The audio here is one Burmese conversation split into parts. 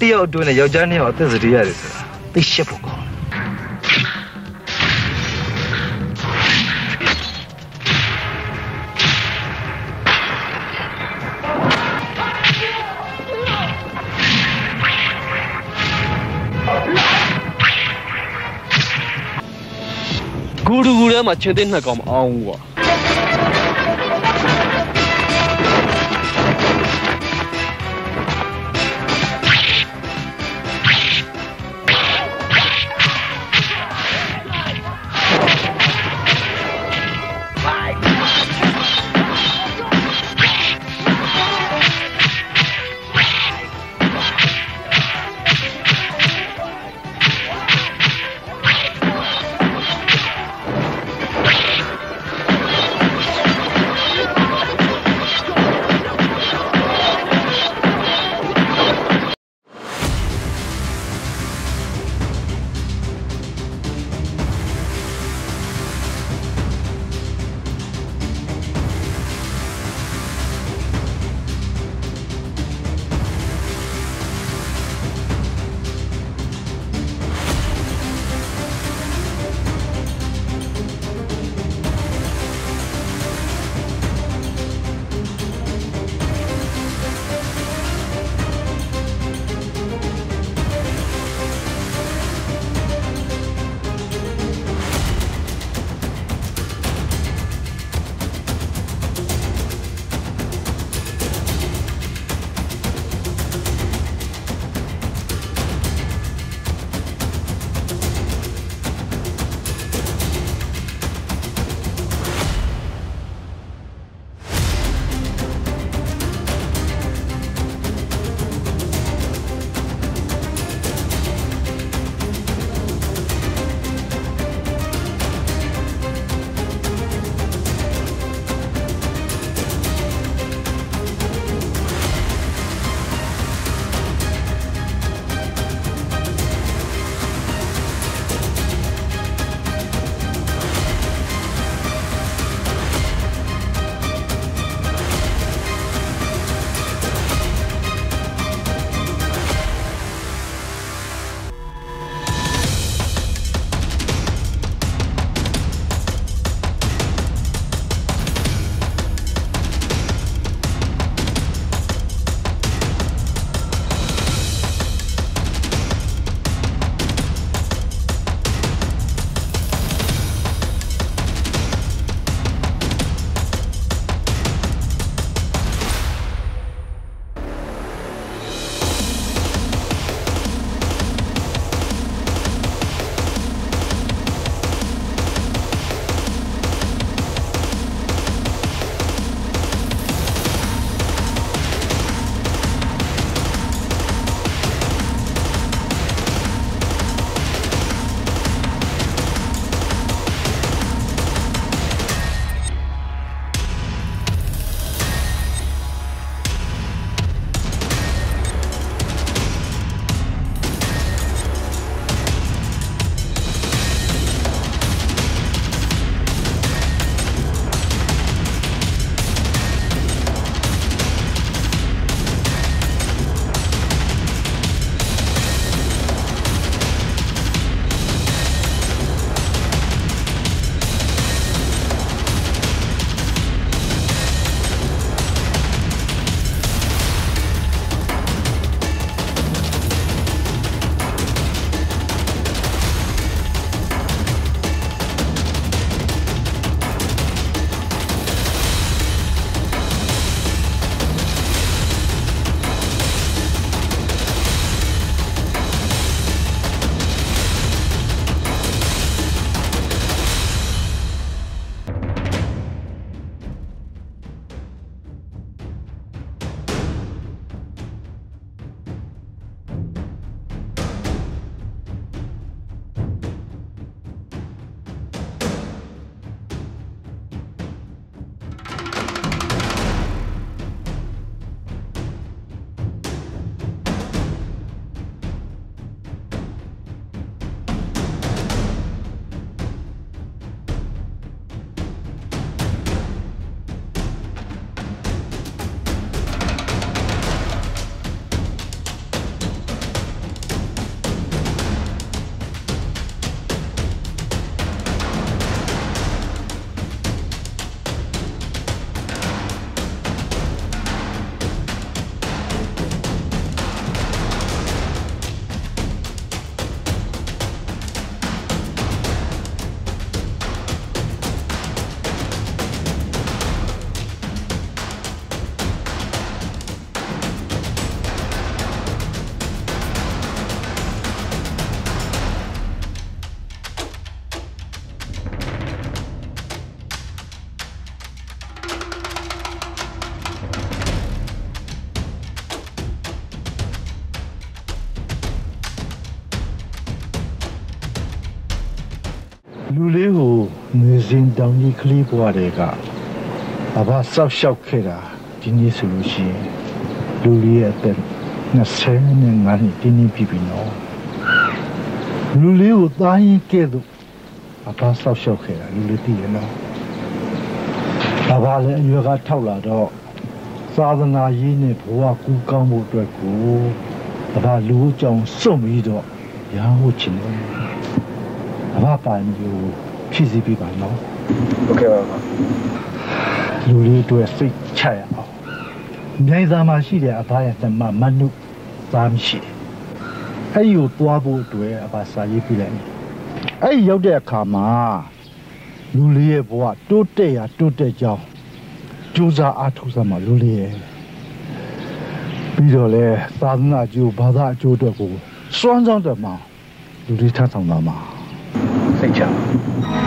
တစ်ယောက်အတွင်းနဲ့ယောက်ျားနှစ်ယောက်အသက်စတည်းရတယ်ဆိုတာသိရှက်ဖို့ကောင်းတယ်ဂူရူဂူထဲမှာခြေသိမ်းနှစ်ကောင်မအောင်ဘူးကွာ လူလေးကိုငွေစင်တောင်ကြီးကလေးဘွားတွေကအဘဆောက်ရှောက်ခဲ့တာဒီနေ့ဆိုလို့ရှိရင်လူလေးရဲ့အသက်25နှစ်တင်းတင်းပြည့်ပြီနော်လူလေးကိုသားရင်ကဲ့သို့အဘဆောက်ရှောက်ခဲ့တာလူလေးသိရနော်အဘလည်းအရွယ်ကထောက်လာတော့သာသနာရေးနဲ့ဘဝကူးကောင်းဖို့အတွက်ကိုအဘလူအကြောင်းစွန့်ပြီးတော့ရဟန်းဟုတ်ချင်တယ်အဘပိုင်မျိုး ဖြည့်ဆည်းပေးပါနော်ဟုတ်ကဲ့ပါလူတွေအတွက်စိတ်ချရအောင်မြိုင်သာမှာရှိတဲ့အဘရဲ့သမမနုသားမရှိတယ်အဲ့ဒီကိုတွားဖို့အတွက်အဘစာရေးပြလိုက်တယ်အဲ့ဒီရောက်တဲ့အခါမှာလူလေးရဲ့ဘဝတိုးတက်ရာတိုးတက်ကြောင်းကြိုးစားအားထုတ်စမ်းမှာလူလေးရဲ့ပြီးတော့လဲသာသနာကျိုးဘာသာအကျိုးအတွက်ကိုစွမ်းဆောင်တယ်မှာလူလေးထားဆောင်တာမှာ စိတ်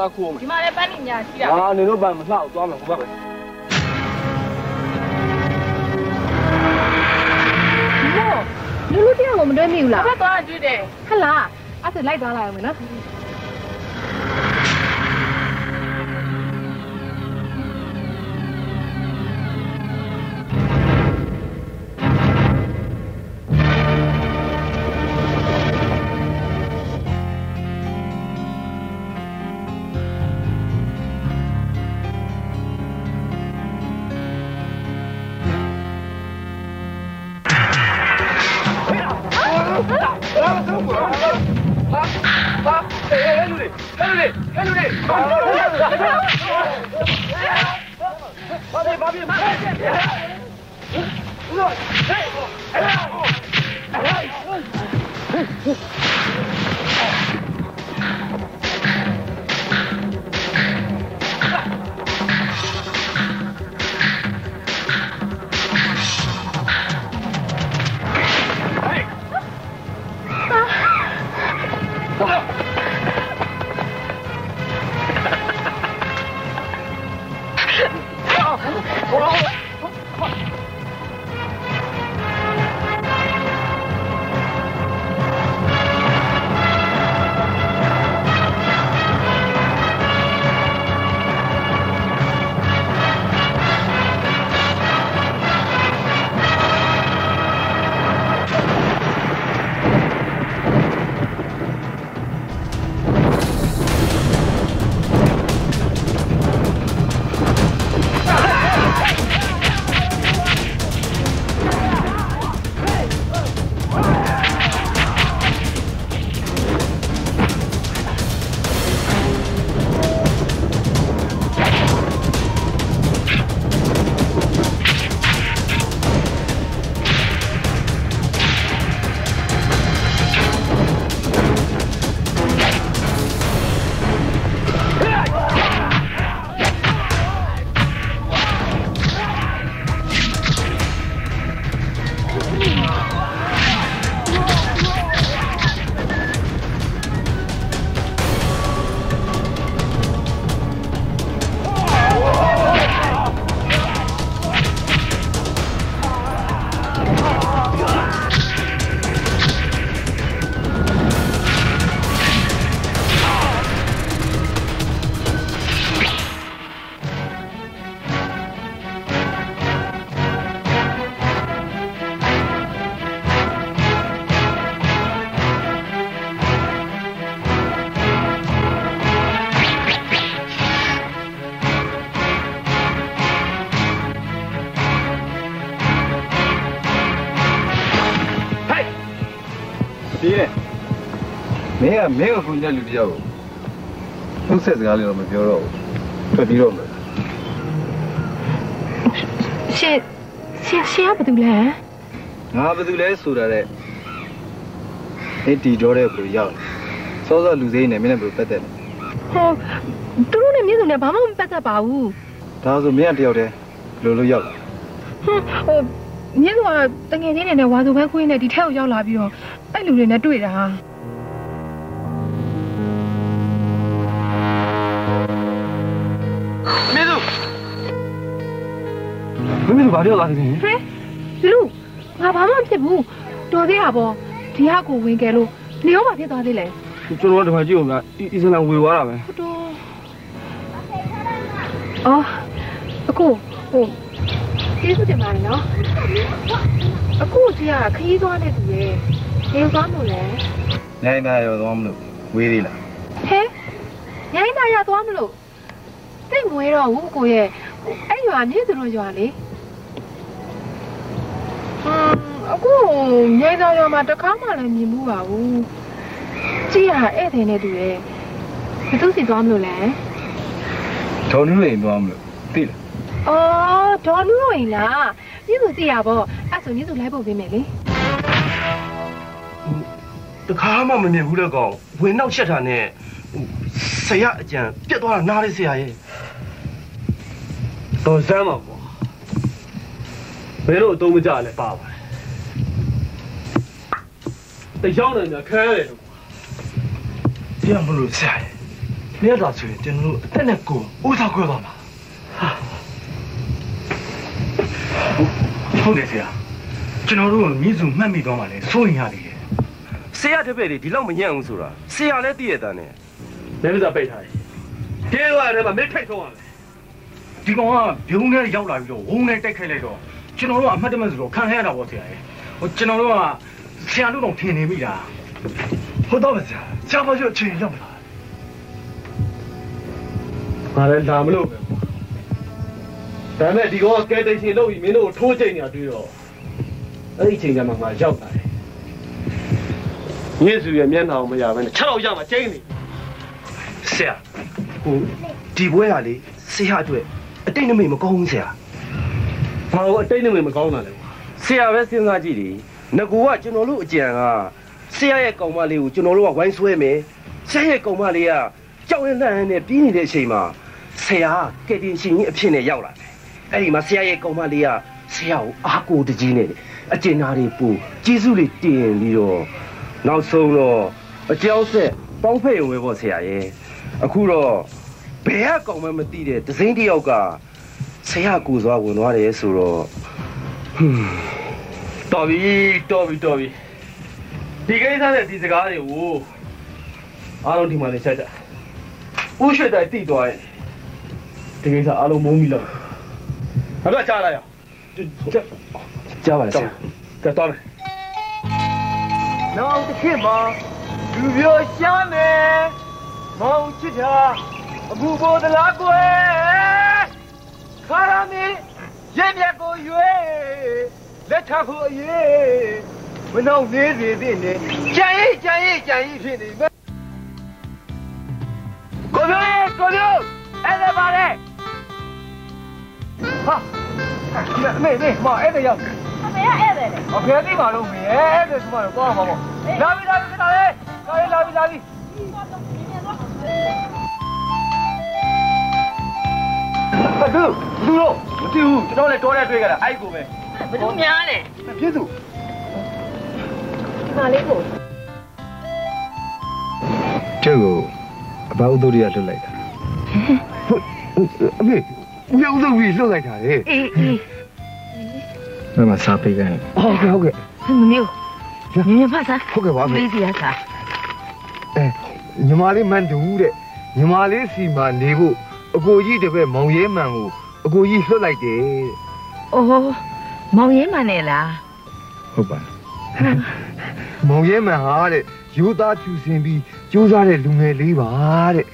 ဟိုဘက်မှာပန်းသားခိုးအောင်ဒီမှာလည်းပန်းနေညာရှိတာအာနေတော့ပန်းမလှအောင်သွားမယ်ဟိုဘက်ပဲဘောလူလူတယောက်ကိုမတွဲမိဘူးလားဘက်သွားတွေ့တယ်ဟလာအဲ့ဒါလိုက်သွားလိုက်အောင်မယ်နော် ဒီလေမင်းကမင်းကိုခုညလူတယောက်ကိုနှုတ်ဆက်စကားလေးတော့မပြောတော့ဘူးထွက်ပြီးတော့မယ်ရှင်ရှင်ရှင်ကဘာတူလဲငါဘာလို့လဲဆိုတာတဲ့အဲ့ဒီကြောတဲ့ကိုရောက်စောစောလူစိမ်းနေမင်းနဲ့ဘယ်လိုပတ်သက်လဲဟိုသူတို့နဲ့မြင့်စုံနဲ့ဘာမှမပတ်သက်ပါဘူးဒါဆိုမင်းကတယောက်တည်းဘယ်လိုလုပ်ရောက်လဲဟွန်းဟိုမြင့်စုံကတငယ်ချင်းတွေနဲ့ဝါစုပဲခွင်းနဲ့ဒီထက်ကိုရောက်လာပြီးတော့အဲ့လူတွေနဲ့တွေ့တာ ဘာပြောလာသလဲဟဲလူငါဘာမှမဖြစ်ဘူးတော်သေးတာပေါ့ဒီဟာကိုဝင်ခဲ့လို့နေရောဘာဖြစ်သွားသေးလဲကျွန်တော်တို့ဒီမှာကြည့်အောင်ဗျာအီစလန်ဝေသွားတာပဲဟုတ်တော့အော်အခုဟိုကျေးဇူးတင်ပါတယ်နော်အခုကြီးကခရီးသွားတဲ့သူရဲ့နေသွားမို့လဲနိုင်တာရောသွားမလို့ဝေးသေးလားဟဲရိုင်းသားရသွားမလို့သိမွေးတော့ဘူးကိုရဲ့အဲ့ရွာနေသူတို့ရွာလေဟွန်း အခုညိုင်းသားရွာမှာတစ်ခါမှလည်းမြင်မှုပါဘူးကြည့်ရဧည့်သည်နဲ့တူရဲ့ဘသူစီသွားမလို့လဲဒေါ်နူးလိန်သွားမလို့သိလားအော်ဒေါ်လူဝင်လားညသူသိရပေါ့အဲ့ဆိုညသူလိုက်ဖို့ပေးမယ်လေတခါမှမမြင်ဘူးတဲ့ကောင်ဝင်နောက်ချက်တာနဲ့ဆရာအကြံပြက်သွားတာနားလေးဆရာရဲ့တော်စမ်းပါကွာဘယ်လိုအတုံးမကြလဲပါပါ တယ်တယောက်နဲ့များခဲရတယ်လို့ပြန်မလို့ဆရာရဲ့မင်းတော့ဆိုရင်ကျွန်တော်တို့အသက်နဲ့ကိုဥစားခွဲသွားမှာဟုတ်တယ်ဆရာကျွန်တော်တို့မြစ်စုမှတ်မိသွားမှလည်းစိုးရင်ရသေးတယ်ဆရာတစ်ပည့်တွေဒီလောက်မညံ့ဘူးဆိုတာဆရာလည်းသိရတဲ့နဲ့မင်းစားပိတ်ထားတယ်ကဲတော့အဲ့ဒါမင်းထိုက်ဆုံးရမယ်ဒီကောင်ကဘုံနဲ့ရောက်လာပြီးတော့ဝုန်းနဲ့တိုက်ခိုက်လိုက်တော့ကျွန်တော်တို့ကအမှတ်တမဲ့ဆိုတော့ခံရတာပေါ့ဆရာရဲ့ဟိုကျွန်တော်တို့က ဆရာတို့တော့ထင်နေမိတာဟုတ်တော့ပါဆရာဆရာမကျအချိန်ရောက်မလားငါလည်းလာမလို့ပဲဒါပေမဲ့ဒီကောင်ကကဲတိတ်ရှင်လုပ်ပြီးမင်းတို့ကိုထိုးချိန်နေတာတွေ့တော့အဲ့ဒီချိန်ကမှငါရောက်လာတယ်ညစ်စုရဲ့မျက်နှာကိုမရဘဲနဲ့6လောက်ရမှကျင်းနေဆရာဟိုဒီပွဲကလေဆရာအတွက်အတိတ်နမိတ်မကောင်းဘူးဆရာဘာလို့အတိတ်နဲ့မကောင်းတာလဲဆရာပဲစဉ်းစားကြည့်လေ ငကူကကျွန်တော်တို့အကြံကဆရာရဲ့ကောင်မလေးကိုကျွန်တော်တို့ကဝိုင်းဆွဲမယ်ဆရာရဲ့ကောင်မလေးကကြောက်ရလန့်ရနဲ့ပြီးနေတဲ့အချိန်မှာဆရာကကယ်တင်ရှင်ကြီးအဖြစ်နဲ့ရောက်လာတယ်အဲ့ဒီမှာဆရာရဲ့ကောင်မလေးကဆရာကိုအားကိုးတကြီးနဲ့အကျဉ်းသားတွေပူကျေးဇူးတွေတင်ပြီးတော့နောက်ဆုံးတော့အကျောင်းဆက်ပေါင်းဖက်ရုံပဲပေါ့ဆရာရဲ့အခုတော့ဘယ်ကကောင်မှမသိတဲ့ဒဇင်းတစ်ယောက်ကဆရာကိုစွာဝင်သွားတယ်ဆိုတော့ တော်ပြီတော်ပြီတော်ပြီဒီကိစ္စနဲ့ဒီစကားတွေကိုအားလုံးဒီမှာနေချက်ကြဥရွှေတိုင်တိသွားရင်ဒီကိစ္စအားလုံးမုန်းပြီလို့ဘာလို့ကြားလာရကြားပါလားဆရာကဲတော်မယ်နောက်တစ်ခေတ်မှာလူပြောရှားမယ်မောင်ချစ်တာအခုပေါ်သလားကွယ်ခါရမီရဲ့မြတ်ကိုရွေ လက်ထပ်ဖို့အရေးမနှောင့်သေးသေးတဲ့နဲ့ကြံရိပ်ကြံရိပ်ကြံရိပ်ဖြစ်နေမယ်ကိုမျိုးကိုမျိုးအဲ့ဒါပါလေဟာမေမေမအဲ့ဒါရောက်အမေကအဲ့ဒါလေအဖေကဒီမှာလုံးမေအဲ့ဒါဒီမှာတော့ပေါ့ပါပေါ့လာပြီလာပြီခဏလေးခဏလေးလာပြီလာပြီအတူလူတော့မသိဘူးကျွန်တော်လည်းတော်တဲ့တွေ့ကြတာအဲ့ကိုပဲ ဘယ်သူများလဲပြည့်စုဒီမှာလေးကိုကျုပ်ကိုအဘောက်သူတွေကလွတ်လိုက်တာအမေဦးရုံးစုပ်ပြီးလွတ်လိုက်တာလေအေးအေးဘယ်မှာစားပေးခိုင်းဟုတ်ကဲ့ဟုတ်ကဲ့မမျိုးမြင်မြင်ဖတ်စားဟုတ်ကဲ့ပါမေလေးစီရစားအဲညီမလေးမန်တူတဲ့ညီမလေးစီမှာနေဖို့အကိုကြီးတပည့်မောင်ရဲမှန်ကိုအကိုကြီးလွတ်လိုက်တယ်တဲ့အိုး မောင်ရဲမှန်နဲ့လားဟုတ်ပါမောင်ရဲမှန်ဟာတဲ့ယူသားဖြူစင်ပြီးကြိုးစားတဲ့လူငယ်လေးပါတဲ့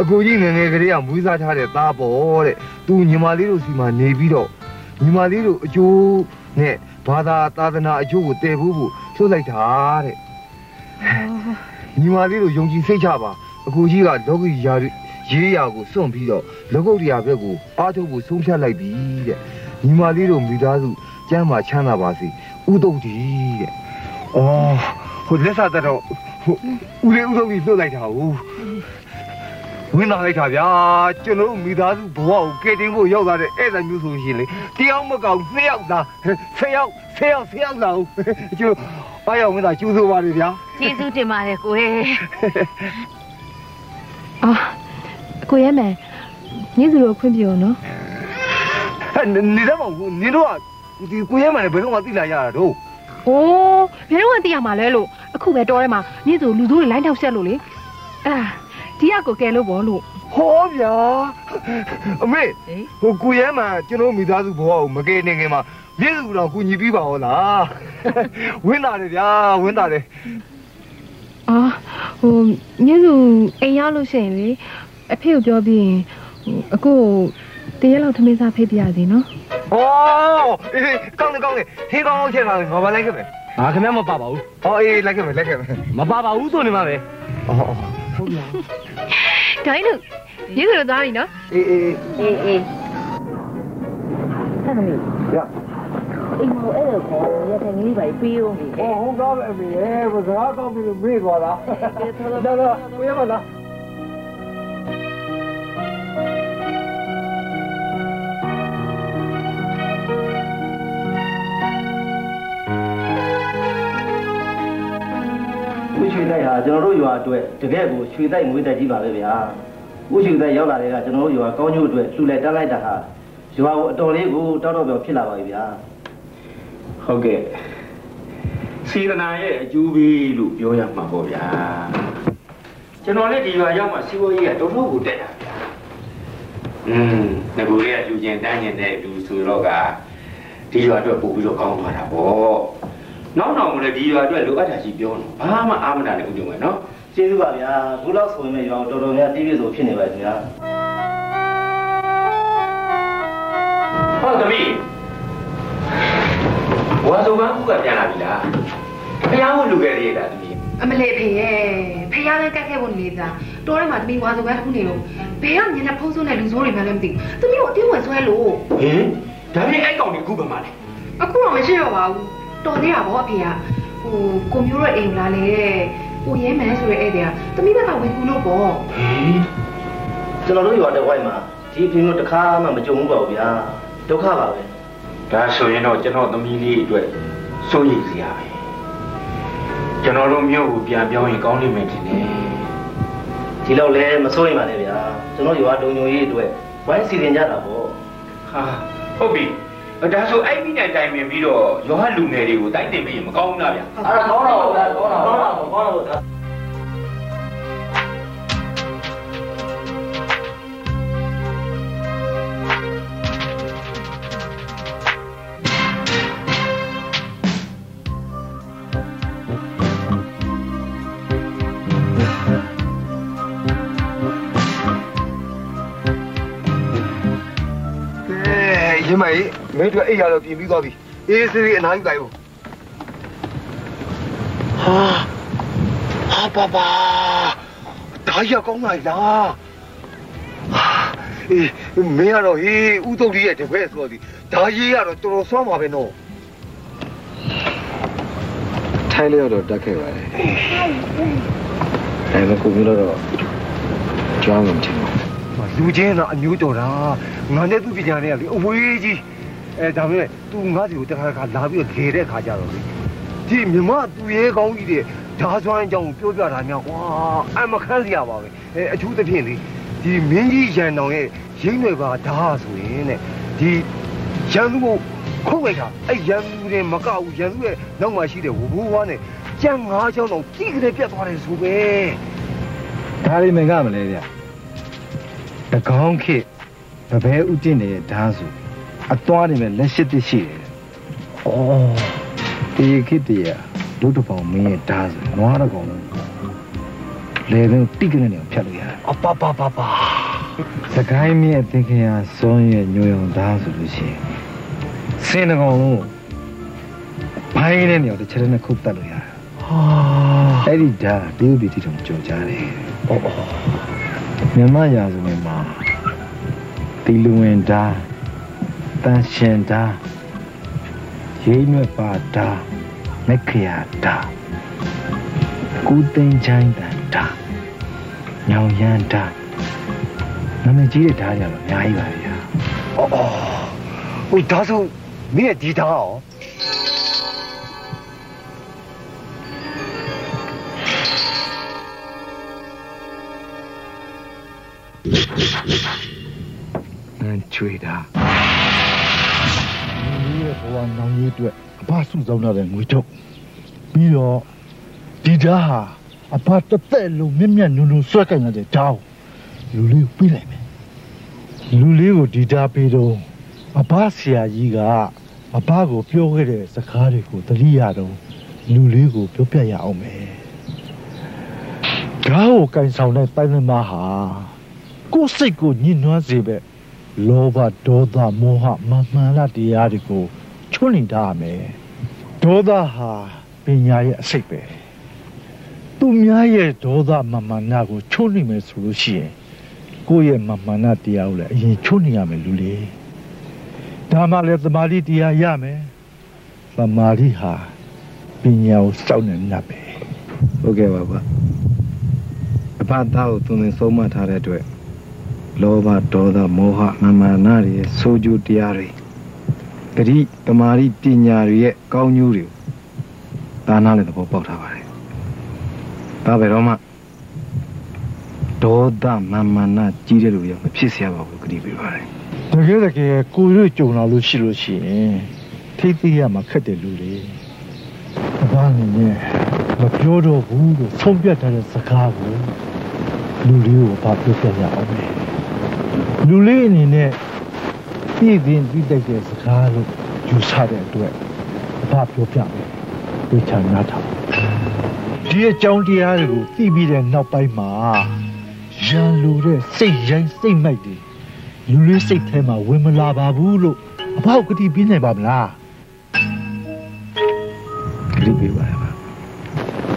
အကိုကြီးငယ်ငယ်ကလေးကမွေးစားထားတဲ့သားပေါ်တဲ့သူညီမလေးတို့စီမှာနေပြီးတော့ညီမလေးတို့အကျိုးနဲ့ဘာသာသာသနာအကျိုးကိုတည်ဖို့ဖို့လှုပ်လိုက်တာတဲ့ညီမလေးတို့ယုံကြည်စိတ်ချပါအကူကြီးကလောကီရာရေးရာကိုစွန့်ပြီးတော့လောကုတ္တရာဘက်ကိုအားထုတ်ဖို့ဆုံးဖြတ်လိုက်ပြီတဲ့ ညီမလေးတို့မိသားစုကျမ်းမာချမ်းသာပါစေဥတုတ်ဒီတဲ့အော်ဟိုလက်စားတော့ဟိုဦးလေးဥတုတ်ကြီးလွတ်လိုက်တာဟုတ်ဝင်လာလိုက်တာဗျာကျွန်တော်တို့မိသားစုဘဝကိုကယ်တင်ဖို့ရောက်လာတဲ့အဲ့ဒါမျိုးဆိုရှင်လေတယောက်မကောင်နှစ်ယောက်သားဆယ်ယောက်ဆယ်ယောက်ဆယ်ယောက်လာဟုတ်ကျွန်တော်အားရောက်ဝင်တာကျူးဆိုပါလေဗျာကျေးဇူးတင်ပါတယ်ကိုယ်အာအကိုရဲမယ်ညစ်သူတို့ခွင့်ပြုအောင်နော်ဟဲ့ နေတော့မဟုတ်နင်တို့ကဒီကိုရဲမှလည်းဘယ်တော့မှသိလာရတာတော့။အိုးဘယ်တော့မှသိရမှာလဲလို့အခုပဲတော်ထဲမှာညစ်သူလူတို့တွေလိုင်းထောက်ဆက်လို့လေ။အာဒီကကိုကယ်လို့ပေါ့လို့ဟောဗျာအမေဟိုကိုရဲမှကျွန်တော်မိသားစုဘဝကိုမကယ်နေခင်မှာမြစ်စုတော်ကူညီပြီးပါဦးလားဝင်းတာတယ်ဗျာဝင်းတာတယ်။အာဟိုညစ်သူအိမ်ရောက်လို့ရှိရင်လေအဖေကိုပြောပြီးရင်ဟိုအခု တရက်လောက်သမင်းစားဖိတ်ပြရစီနော်ဟောအေးကောင်းတယ်ကောင်းတယ်ဟင်းကောင်းအောင်ချက်လာငါမလိုက်ခဲ့မယ်ငါခင်ဗျမပါပါဘူးဟောအေးလိုက်ခဲ့မယ်လိုက်ခဲ့မယ်မပါပါဘူးဆိုနေမှာပဲဟောဟုတ်ဗျာ။ဒါလို့ညစ်သူတို့သားပြီနော်အေးအေးအေးအေးဆက်မလို့ရအိမ်ကိုအဲ့လိုခေါ်ရတဲ့ငေးပါပြီးအောင်ဟောဟုတ်ကောင်းပဲအမေရဲ့စကားကောင်းပြီလို့မေ့သွားတာဒါတော့ကိုရဲမလား တိုက်ဟာကျွန်တော်တို့ရွာအတွက်တကယ်ကိုရွှေတိုက်ငွေတိုက်ကြီးပါပဲဗျာဦးရွှေတိုက်ရောက်လာတဲ့ကကျွန်တော်တို့ရွာကောင်းကျိုးအတွက်လှူလိုက်တက်လိုက်တာဟာရွာကိုအတော်လေးကိုတောက်တော့ပြောဖြစ်လာပါပြီဗျာဟုတ်ကဲ့စေတနာရဲ့အကျိုးပေးလို့ပြောရမှာပေါ့ဗျာကျွန်တော်လည်းဒီရွာရောက်မှစီဝေးကြီးကတော်တော်ကိုတက်တာဗျာอืมငကူလေးကလူကျင်တန်းကျင်တဲ့လူဆိုတော့ကဒီရွာအတွက်ပို့ပြီးတော့ကောင်းသွားတာပေါ့ နောက်တော့လည်းဒီရွာအတွက်လိုအပ်တာရှိပြောတော့ဘာမှအာမနာနဲ့ဦးကြုံမယ်နော်ကျေးဇူးပါဗျာခုလောက်ဆိုရင်ရွာကိုတော်တော်များတိပြည့်စုံဖြစ်နေပါပြီဗျာဟုတ်သမီးဝါဆိုကခုကပြန်လာပြီလားဖျားဖို့လူခဲ့ရတာသမီးအမလေးဖေရဲ့ဖေရလည်းကတ်ခဲ့ဖို့နေတာတော်ထဲမှာသမီးဝါစုပဲတစ်ခုနေလို့ဘယ်ကညနေဖုံးစုံတဲ့လူဆိုးတွေမှလည်းမသိဘူးသမီးတို့အတင်းဝင်ဆွဲလို့ဟင်ဒါပြင်အဲ့ကောင်ဒီခုပဲမလဲအခုတော့မရှိတော့ပါဘူး တော်သေးတာဗောအဖေကဟိုကိုမျိုးရဲ့အိမ်လာလေကိုရဲမယ်ဆိုရဲဧည့်သည်ကသမီးဘက်ကဝင်ကူလို့ဗောဟင်ကျွန်တော်တို့ရွာတစ်ဝိုက်မှာဒီအဖေမျိုးတစ်ခါမှမကြုံဘူးပါဘူးဗျာဒုက္ခပါပဲဒါဆိုရင်တော့ကျွန်တော်သမီးလေးအတွက်စိုးရိမ်စရာပဲကျွန်တော်တို့မြို့ကိုပြန်ပြောင်းရင်ကောင်းလိမ့်မယ်ထင်တယ်ဒီလောက်လဲမစိုးရင်ပါနဲ့ဗျာကျွန်တော်ရွာတုံညိုရေးအတွက်ဝိုင်းစီစဉ်ကြတာပေါ့ဟာဟုတ်ပြီအဲ့ ဒါဆိုအဲ့ဒီနဲ့တိုင်ပင်ပြီးတော့ရွာလူငယ်တွေကိုတိုက်တင်ပြီးရင်မကောင်းဘူးလားဗျာအဲ့ဒါကောင်းတော့ဗျာကောင်းတော့ကောင်းတော့ကောင်းတော့ဗျာကဲရင်မကြီး မင်းတို့အိတ်ရတော့ပြင်ပြီးသွားပြီအေးစီးစီးအနားယူလိုက်ဦးဟာဟာပါပါဒါရကောင်းလိုက်လားဟာအေးမင်းကတော့ဟေးဥတုတ်ကြီးရဲ့တပည့်ဆိုသည်ဒါရေးကတော့တော်တော်ဆွမ်းပါပဲနော်ထိုင်းလေးတော့တက်ခဲ့ပါတယ်အဲမကူဘူးတော့ကြောင်းဝင်ချင်ပါလူချင်းတော့အမျိုးတော်တာငါနဲ့သူပညာနဲ့ကလေအဝေးကြီး အဲဒါပေမဲ့ तू ငါ့စီကိုတခါတခါလာပြီးတော့လေတဲ့ခါကြတော့လေဒီမြမသူရဲကောင်းကြီးတဲ့ဓာဆွမ်းအကြောင်းကိုပြောပြတာများကွာအမခန်းစရာပါပဲအဲအထူးသဖြင့်လေဒီမင်းကြီးရန်တောင်ရဲ့ရင်းရွယ်ပါဓာဆိုရင်တဲ့ဒီရန်သူကိုခုတ်လိုက်တာအဲ့ရန်သူတွေမကောက်ဘူးရန်သူရဲ့နောက်မှရှိတဲ့ဝဘိုးဝါးနဲ့ကြံငါးချောင်းတော့ကြီးကလေးပြတ်သွားတယ်ဆိုပဲဒါလေးမင်္ဂမလဲဗျတကောင်းခေတပည့်ဥတင့်နေတဲ့ဓာတ်စု အသွားနေမဲ့လက်ရှိတရှိတယ်ဩဒီခေတ်တည်းဒုတ်တပေါင်မင်းရဲ့ဓာတ်စုနွားတော့ကောင်လုံးလေတော့တိကနေနေဖြတ်လို့ရတယ်အပပပပစကိုင်းမြင့်အသင်ခင်ဟာစွန်ရဲ့ညိုရုံဓာတ်ဆိုလို့ရှိရင်စင်းတကောင်လုံးဘိုင်းနဲ့နေတော့တစ်ချက်နဲ့ခုတ်တက်လို့ရတယ်ဟာအဲ့ဒီဓာတ်တရုတ်ပြည်တီတုံကြော်ကြတယ်။အော်အော်မြန်မာရာဇဝင်မှာတီလူဝင်ဓာတ် တန်ရှင်ဓာတ်ရိမ့်ရွက်ပါဓာတ်မက်ခရာဓာတ်ကူသိန်းချိုင်းတန်ဓာတ်ညောင်ရမ်းဓာတ်နာမည်ကြီးတဲ့ဓာတ်တွေကတော့အများကြီးပါဗျာအော်အော်ဟိုဒါဆိုမင်းရဲ့ဒီသားရောနန်းချွေတာဒီရဲ့ဘ ဝနောင်ရေးအတွက်အဘစုဆောင်လာတဲ့ငွေထုတ်ပြီးတော့ဒီဓာတ်ဟာအဘတစ်သက်လုံးမြင့်မြတ်နုံနုံဆွဲကင်ရတဲ့ဓာတ်ကိုလူလေးကိုပြီးလိုက်မယ်လူလေးကိုဒီဓာတ်ပြီးတော့အဘဆရာကြီးကအဘကိုပြောခဲ့တဲ့စကားတွေကိုသတိရတော့လူလေးကိုပြောပြရအောင်မယ်ဓာတ်ကိုကင်ဆောင်တဲ့တိုင်းသမားဟာကိုယ်စိတ်ကိုညှဉ်းနှွမ်းစေပဲလောဘဒေါသမောဟမမှန်လားတရားတွေကို ချွတ်နေတာရမယ်ဒေါသဟာပညာရဲ့အစိတ်ပဲသူများရဲ့ဒေါသမမှန်နာကိုချွတ်နေမယ်ဆိုလို့ရှိရင်ကိုယ့်ရဲ့မမှန်နာတရားကိုလည်းအရင်ချွတ်နေရမယ်လူလေးဒါမှလည်းသမာဓိတရားရမယ်သမာဓိဟာပညာကိုစောင့်နေနတ်ပဲဟုတ်ကဲ့ပါဗျအဖသားကိုသူသင်ဆုံးမထားတဲ့အတွက်လောဘဒေါသမောဟမာမာနတွေရဲ့ဆိုးကျိုးတရားတွေ တတိတမာတိပညာတွေရဲ့ကောင်းကျိုးတွေကိုဒါနာလည်းသဘောပေါက်ထားပါတယ်။ဒါပဲတော့မှဒေါသမမနာကြီးတဲ့လူတွေကမဖြစ်စရာပါဘူးကြည်ပြပါတယ်။တကယ်တကယ်ကိုရွကြုံလာလို့ရှိလို့ရှိရင်ထိသိရမှာခက်တဲ့လူတွေအပန်းနေနဲ့မပြောတော့ဘူးလို့ဆုံးဖြတ်ထားတဲ့စကားကိုလူလေးကိုဘာပြောပြရအောင်လဲ။လူလေးအနေနဲ့ ပြည်ပင်ပြီးတိုက်တဲ့စကားလို့ယူဆတဲ့အတွက်အဘပြောပြမယ်ဝိချာနာထောင်ဒီအကြောင်းတရားတွေကိုသိပြီးတဲ့နောက်ပိုင်းမှာရန်လူတဲ့စိတ်ရိုင်းစိတ်မိုက်တွေလူလေးစိတ်ထဲမှာဝင်မလာပါဘူးလို့အဖောက်ကတိပြင်းနိုင်ပါမလားဂတိပေးပါတယ်ဗျ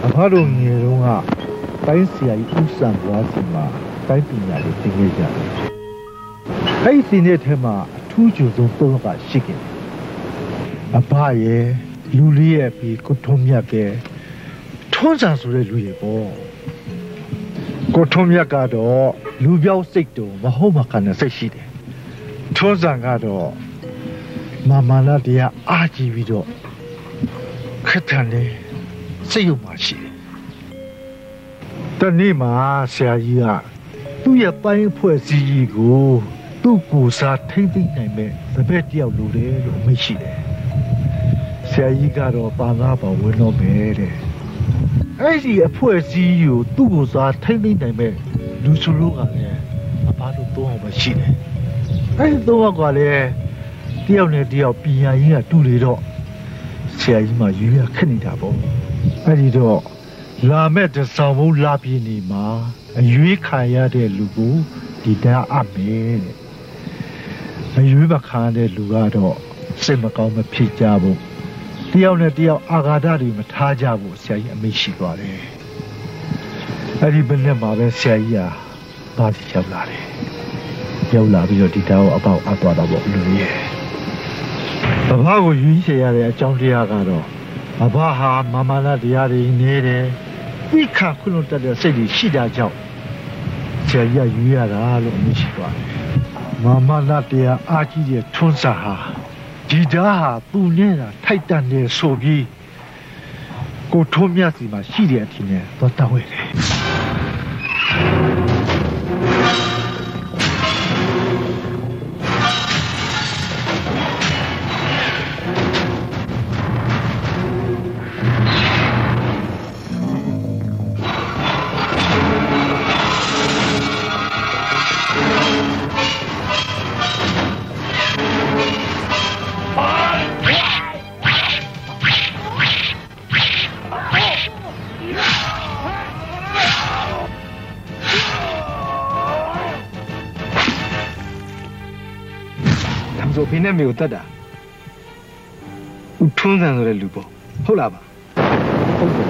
အဖေတို့ငယ်တုန်းကတိုင်းဆရာကြီးဥစံဘွားစီမှာတိုင်းပညာလေးသင်ခဲ့ကြတယ်အဲ့ဒီသင်တဲ့ထဲမှာအ ထူးကျုံဆုံးသုံးကရှိခဲ့တယ်အဖရဲ့လူလေးရဲ့ပြီးကိုထုံးမြတ်ပဲထွန်းဆန်ဆိုတဲ့လူရဲ့ပေါ့ကိုထုံးမြတ်ကတော့လူပြောက်စိတ်တုံမဟုတ်မှကန်တဲ့စိတ်ရှိတယ်ထွန်းဆန်ကတော့မာမာလာတရားအားကြည့်ပြီးတော့ခက်ထန်လေးစိတ်ယုံမှရှိတယ်တနေ့မှာဆရာကြီးကသူ့ရဲ့ပိုင်းအဖွဲ့အစည်းကြီးကို သူ့ကိုယ်စားထိမ့်သိမ့်နိုင်မဲ့တပည့်တယောက်လိုတယ်လို့အမိန့်ရှိတယ်ဆရာကြီးကတော့ပါသားပါဝင်တော့မယ်တဲ့အဲ့ဒီအဖွဲ့အစည်းကိုသူ့ကိုယ်စားထိမ့်သိမ့်နိုင်မဲ့လူစုလို့ကလည်းအဘတို့သုံးအောင်ပဲရှိတယ်အဲ့ဒီသုံးယောက်ကလည်းတယောက်နဲ့တယောက်ပညာရင်းကတူလေတော့ဆရာကြီးမှရွေးရခက်နေတာပေါ့အဲ့ဒီတော့လာမဲ့တဆောင်ဘုံလာပြင်းနေမှာအရွေးခံရတဲ့လူကိုဒီတန်းအပ်မယ်တဲ့ အရွေးမခံရတဲ့လူကတော့စိတ်မကောင်းမဖြစ်ကြဘူးတယောက်နဲ့တယောက်အာဃာတတွေမထားကြဘူးဆရာကြီးအမိန့်ရှိသွားတယ်အဲ့ဒီဘယ်နဲ့မှာပဲဆရာကြီးဟာဘာစီရောက်လာတယ်ရောက်လာပြီးတော့ဒီတန်းကိုအပေါက်အပ်သွားတာပေါ့လူကြီးရဲ့ဘဘကိုယူချင်ရတဲ့အကြောင်းတရားကတော့ဘဘဟာမာမနာတရားတွေနေတယ်ပြီးခါခွလို့တက်တဲ့စိတ်တွေရှိတာကြောင့်ဆရာကြီးကယူရတာလို့အမိရှိပါတယ် မာမနာတရားအားကြီးတဲ့ထွန်းစာဟာဒီဓာတ်ဟာသူနေတာထိုက်တန်တယ်ဆိုပြီးကိုထုံးမြတ်စီမှာရှိတဲ့အထင်နဲ့သွားတောင်းရတယ် ဒါဆိုဖေနဲ့မေကိုတတ်တာဦးထွန်းဆန်ဆိုတဲ့လူပေါ့ဟုတ်လားပါဟုတ်တယ်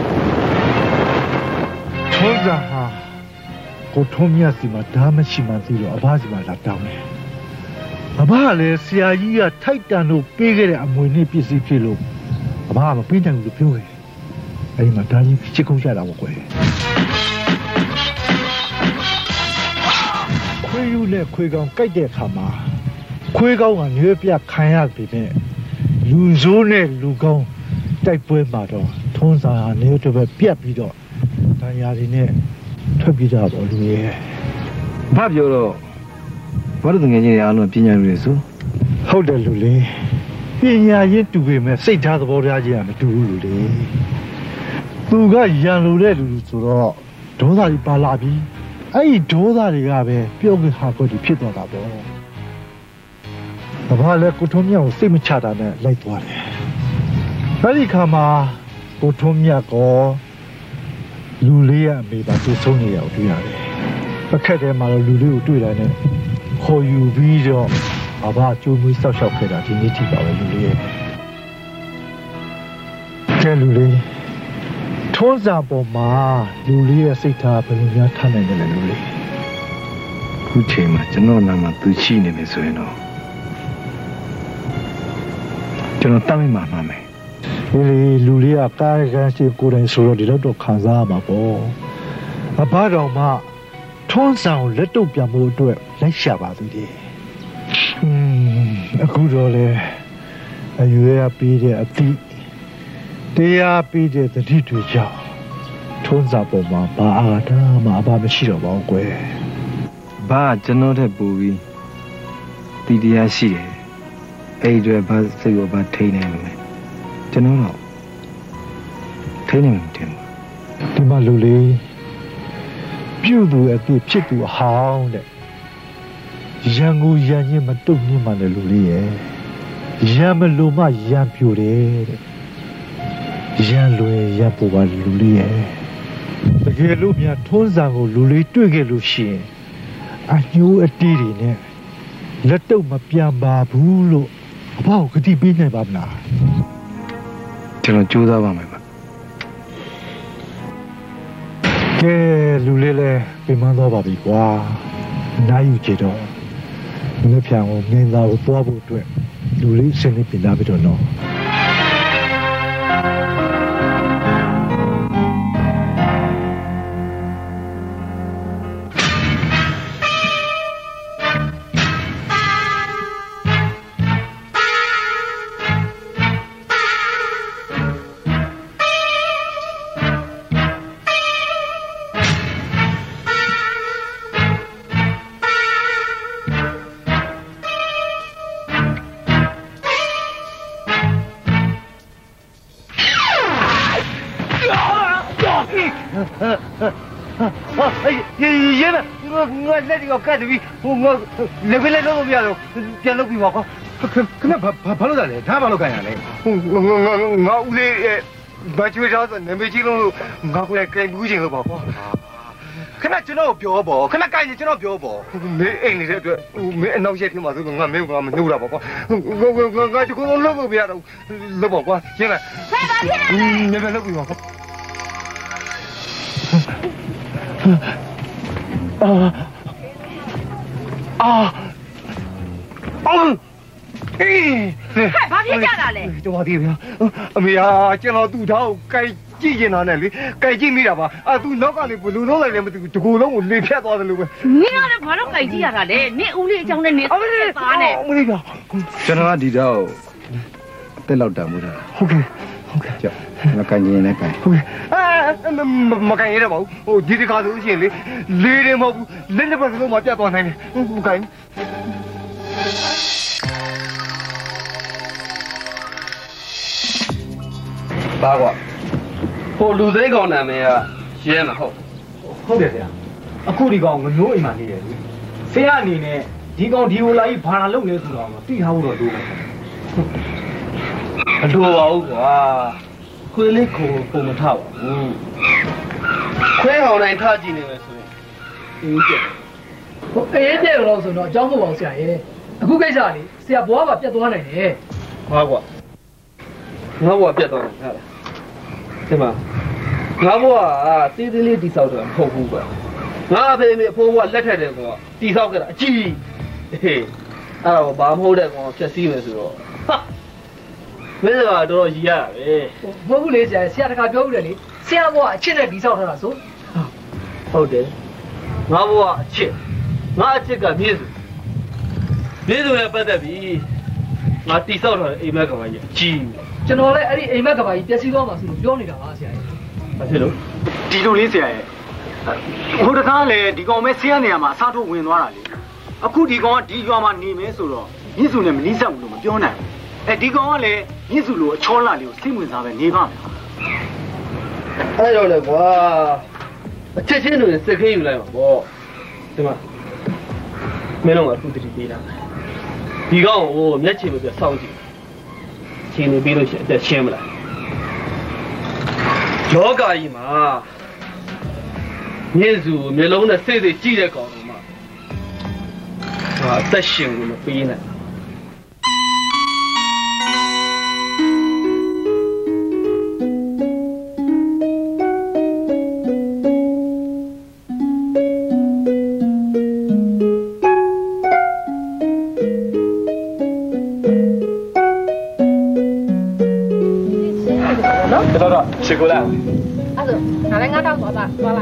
ထုံးစံဟာကိုထုံးမြတ်စီမှာဓာမရှိမှသိတော့အဘစီမှာလာတောင်းတယ်အဘကလည်းဆရာကြီးကထိုက်တန်လို့ပေးခဲ့တဲ့အမွေနဲ့ပစ္စည်းဖြစ်လို့အဘကမပေးနိုင်ဘူးလို့ပြောတယ်အဲဒီမှာဓာကြီးချစ်ကုန်ကြတာပေါ့ကွယ်ခွေးယူနဲ့ခွေးကောင်ကြိုက်တဲ့အခါမှာ ခွေးကောင်ကညွေးပြခံရပြီနဲ့လူဆိုးနဲ့လူကောင်းတိုက်ပွဲမှာတော့ထုံးစံဟာနေတော့ပဲပြတ်ပြီးတော့တန်ရာတွေနဲ့ထွက်ပြေးကြပါလူရဲ့ဘာပြောတော့ဘာလို့တငယ်ချင်းတွေအားလုံးပညာလူတွေဆိုဟုတ်တယ်လူလေးပညာရေးတူပေမဲ့စိတ်ထားသဘောထားချင်းကမတူဘူးလူလေးသူကရန်လိုတဲ့လူလူဆိုတော့ဒေါသကြီးပါလာပြီအဲ့ဒီဒေါသတွေကပဲပြုတ်ကဟာကိုဒီဖြစ်သွားတာပေါ့ ဘာလဲကိုထုံးမြတ်ကိုစိတ်မချတာနဲ့လိုက်သွားတယ်အဲ့ဒီခါမှာကိုထုံးမြတ်ကောလူလေးရဲ့အမေပါသူဆုံးနေရအောင်တွေ့ရတယ်အခက်ထဲမှာတော့လူလေးကိုတွေ့တိုင်းနဲ့ခေါ်ယူပြီးတော့အဘအကျိုးမွေးဆောက်ရှောက်ခဲ့တာဒီနေ့ထိပါပဲလူလေးရဲ့ကဲလူလေးထုံးစာပေါ်မှာလူလေးရဲ့စိတ်ထားဘယ်လိုများထားနိုင်တယ်လဲလူလေးခုချိန်မှာကျွန်တော်နာမှာသူရှိနေမယ်ဆိုရင်တော့ ကျွန်တော်တတ်မိမှာမှမယ်ဒီလေလူလေးကကာယကံရှိကိုယ်တိုင်ဆိုတော့ဒီလောက်တော့ခံစားရမှာပေါ့အဘတော်မှထုံးစာကိုလက်တော့ပြန်ဖို့အတွက်လိုက်ရှာပါသေးတယ်อืมအခုတော့လေအရွယ်ကပြီးတဲ့အသည့်တရားပြီးတဲ့တတိတွေကြောင့်ထုံးစာပေါ်မှာဘာအာတာမှအဘမရှိတော့ပါဘူးကွယ်ဘာကကျွန်တော်ထက်ပိုပြီးတည်တရားရှိတယ် အဲ့ဒီအတွက်ဘာစိတ်ကိုဘာထိနေမလဲကျွန်တော်တော့ထိနေမှာမတင်ဘူးဒီမှာလူလေးပြုတ်သူအသည့်ဖြစ်သူအဟောင်းတဲ့ရန်ကိုရန်ချင်းမတုတ်ညင်းမှလည်းလူလေးရဲ့ရန်မလို့မှရန်ပြိုတယ်တဲ့ရန်လွယ်ရန်ပူပါလူလေးရဲ့တကယ်လို့များထုံးစံကိုလူလေးတွေ့ခဲ့လို့ရှိရင်အညိုးအတီးတွေနဲ့လက်တော့မပြန်ပါဘူးလို့ အဘောက်ကတိပေးနိုင်ပါမလားကျွန်တော်ကြိုးစားပါမယ်ဗျကဲလူလေးလဲပြင်မတော့ပါပြီကွာနိုင်ယူကြတော့မင်းပြန်ကိုမင်းသားကိုတွားဖို့အတွက်လူလေးစနေပြင်လာပြီတော့နော် က်တွေကကတ်ပြီးဟိုငါလက်ပဲလက်လုံးမရတော့ပြန်လုပ်ပြီးပါကွာခဏဘာဘာလို့လဲဒါဘာလို့ခံရလဲဟိုငါငါဦးလေးဘာချွေးတော့နာမည်ကြီးလုံးလို့ငါကိုယ်ကင်ဘူးချင်းလို့ပါကွာခဏကျွန်တော်ပြောပေါ့ခဏကြိုက်ရင်ကျွန်တော်ပြောပေါ့မင်းအိမ်နေတဲ့အတွက်မင်းအနောက်ရက်ဖြစ်မှာဆိုငါမင်းကမနှုတ်တာပါကွာငါငါငါဒီကုန်းလုံးလို့ပြရတော့လုပ်ပါကွာရှင်းလားဖဲပါဖြစ်နေနေပဲလုပ်ပြီးပါကွာအာ အာအောင်ဟေးဖဲဘာဖြစ်ကြတာလဲတော်ပါသေးဗျာအမေဟာကျွန်တော်သူ့သားကိုကြိုက်ကြည့်နေတာနဲ့လေကြိုက်ကြည့်မိတာပါအာသူနောက်ကနေဘလူလုံးလိုက်လည်းမသိဘူးတကူလုံးကိုလေဖြတ်သွားတယ်လို့ပဲနင်ကလည်းဘာလို့ကြိုက်ကြည့်ရတာလဲနင်ဦးလေးအကြောင်းနဲ့နင်သားနဲ့အမေဗျာကျွန်တော်ကဒီတော့အသက်လောက်တန်မှုတာဟုတ်ကဲ့ဟုတ်ကဲ့ကြောက် ငါကန်ရင်လည်းကန်ဟုတ်ကဲ့အာမကန်ရတော့ပါဘူးဟိုဒီတခါဆိုရှင်လေလေးတယ်မဟုတ်ဘူးလက်လက်ပတ်စလုံးမှာပြတ်သွားနိုင်တယ်မကန်ပါကွာဟိုလူသိကောင်နာမည်ကရဲမဟုတ်ဟုတ်တယ်ဗျာအခုဒီကောင်ငမျိုးအိမ်မှာနေတယ်လေဆရာအနေနဲ့ဒီကောင်ဒီဟိုလာကြီးဘာလာလုပ်လဲဆိုတော့သိထားဖို့တော့တို့မတော်ပါဘူးကွာ ခွေးလေးကိုပုံမထပါဘူးခွဲအောင်တိုင်းထားကြည့်နေမယ်ဆိုရင်အင်းကျက်ဟိုအေးတဲ့လို့ဆိုတော့အကြောင်းမဟုတ်ပါဘူးဆရာရဲ့အခုကိစ္စကလေဆရာဘွားကပြတ်သွားနိုင်တယ်ဟာကွာငါ့ဘဝပြတ်သွားတယ်ဟာလားဒီမှာငါဘွားကတေးသေးလေးတိဆောက်တယ်မဟုတ်ဘူးကွာငါအဖေမေအဖိုးဘွားလက်ထက်တယ်ကွာတိဆောက်ခဲ့တာအကြီးဟေးအဲ့တော့ဘာမဟုတ်တဲ့ကောင်ဖြက်စီးမယ်ဆိုတော့ဟာ မင်းကတော့တော်တော်ရည်ရတာပဲမဟုတ်ဘူးလေဆရာဆရာတခါပြောဘူးလေလေဆရာဘောကအချစ်နဲ့ဒီဆောက်ထားတာဆိုဟုတ်တယ်ငါဘွားအချစ်ငါအချစ်ကမြင့်စုမြင့်စုနဲ့ပတ်သက်ပြီးငါတိဆောက်ထားတဲ့အိမ်မက်ကကောင်ကြီးအကြီးကျွန်တော်လည်းအဲ့ဒီအိမ်မက်ကဘာကြီးပျက်စီးသွားမှာဆိုလို့ပြောနေတာပါဆရာကြီးဘာဖြစ်လို့ဒီလိုလေးဆရာရဲ့ဟိုတကားလည်းဒီကောင်ပဲဆရာနေရာမှာအစားထိုးဝင်သွားတာလေအခုဒီကောင်ကဒီရွာမှာနေမယ်ဆိုတော့ညစ်စုနဲ့မနီးစပ်ဘူးလို့မပြောနိုင်ဘူး အဲဒီကောင်ကလည်းညစ်စုလိုအချောလာလေးကိုစိတ်ဝင်စားပဲနေပါမယ်အဲ့တော့လေကွာအချက်ချင်းတွေစက်ခင်းယူလိုက်ပါပေါ့ဒီမှာမင်းတို့ကအခုတတိပေးတာဒီကောင်ကိုမျက်ခြေမပြတ်စောင့်ကြည့်ချင်းနေပြီးလို့ရှိရင်အသက်ရှင်းမလားလောကကြီးမှာမြင့်စုမျိုးလုံးနဲ့စိတ်စိတ်ကြည့်တဲ့ကောင်တော့မှဟာအသက်ရှင်ကိုမပေးနိုင် ငါလည်းငါတော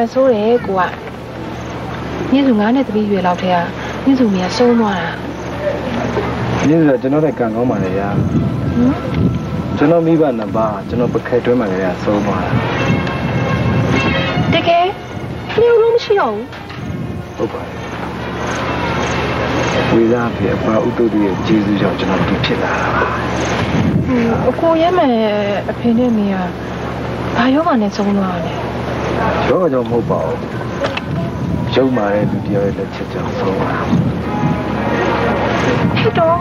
စုကကန်ဆိုးတယ်ကိုကညစု9နဲ့3ရွယ်လောက်တည်းကညစုမီကဆုံးသွားတာမင်းကကျွန်တော်နဲ့ကံကောင်းပါလေရာဟမ်ကျွန်တော်မိဘနှစ်ပါးကျွန်တော်ပခဲတွဲမှလည်းရဆုံးသွားတာတကယ်လျှော်လို့မရှိတော့ဘူးဟုတ်ပါတယ်ဝိသားဖြစ်အပါဥတုရဲ့ကျေးဇူးကြောင့်ကျွန်တော်ဒီဖြစ်လာတာပါဟိုအကိုရဲမယ်အဖေနဲ့မေကဘာယောဂနဲ့ဆုံးသွားတယ် ရောကြောင့်မဟုတ်ပါဘူးရုပ်မာတဲ့လူတယောက်ရဲ့လက်ချက်ကြောင့်ဆုံးသွားတာဟဲ့တော့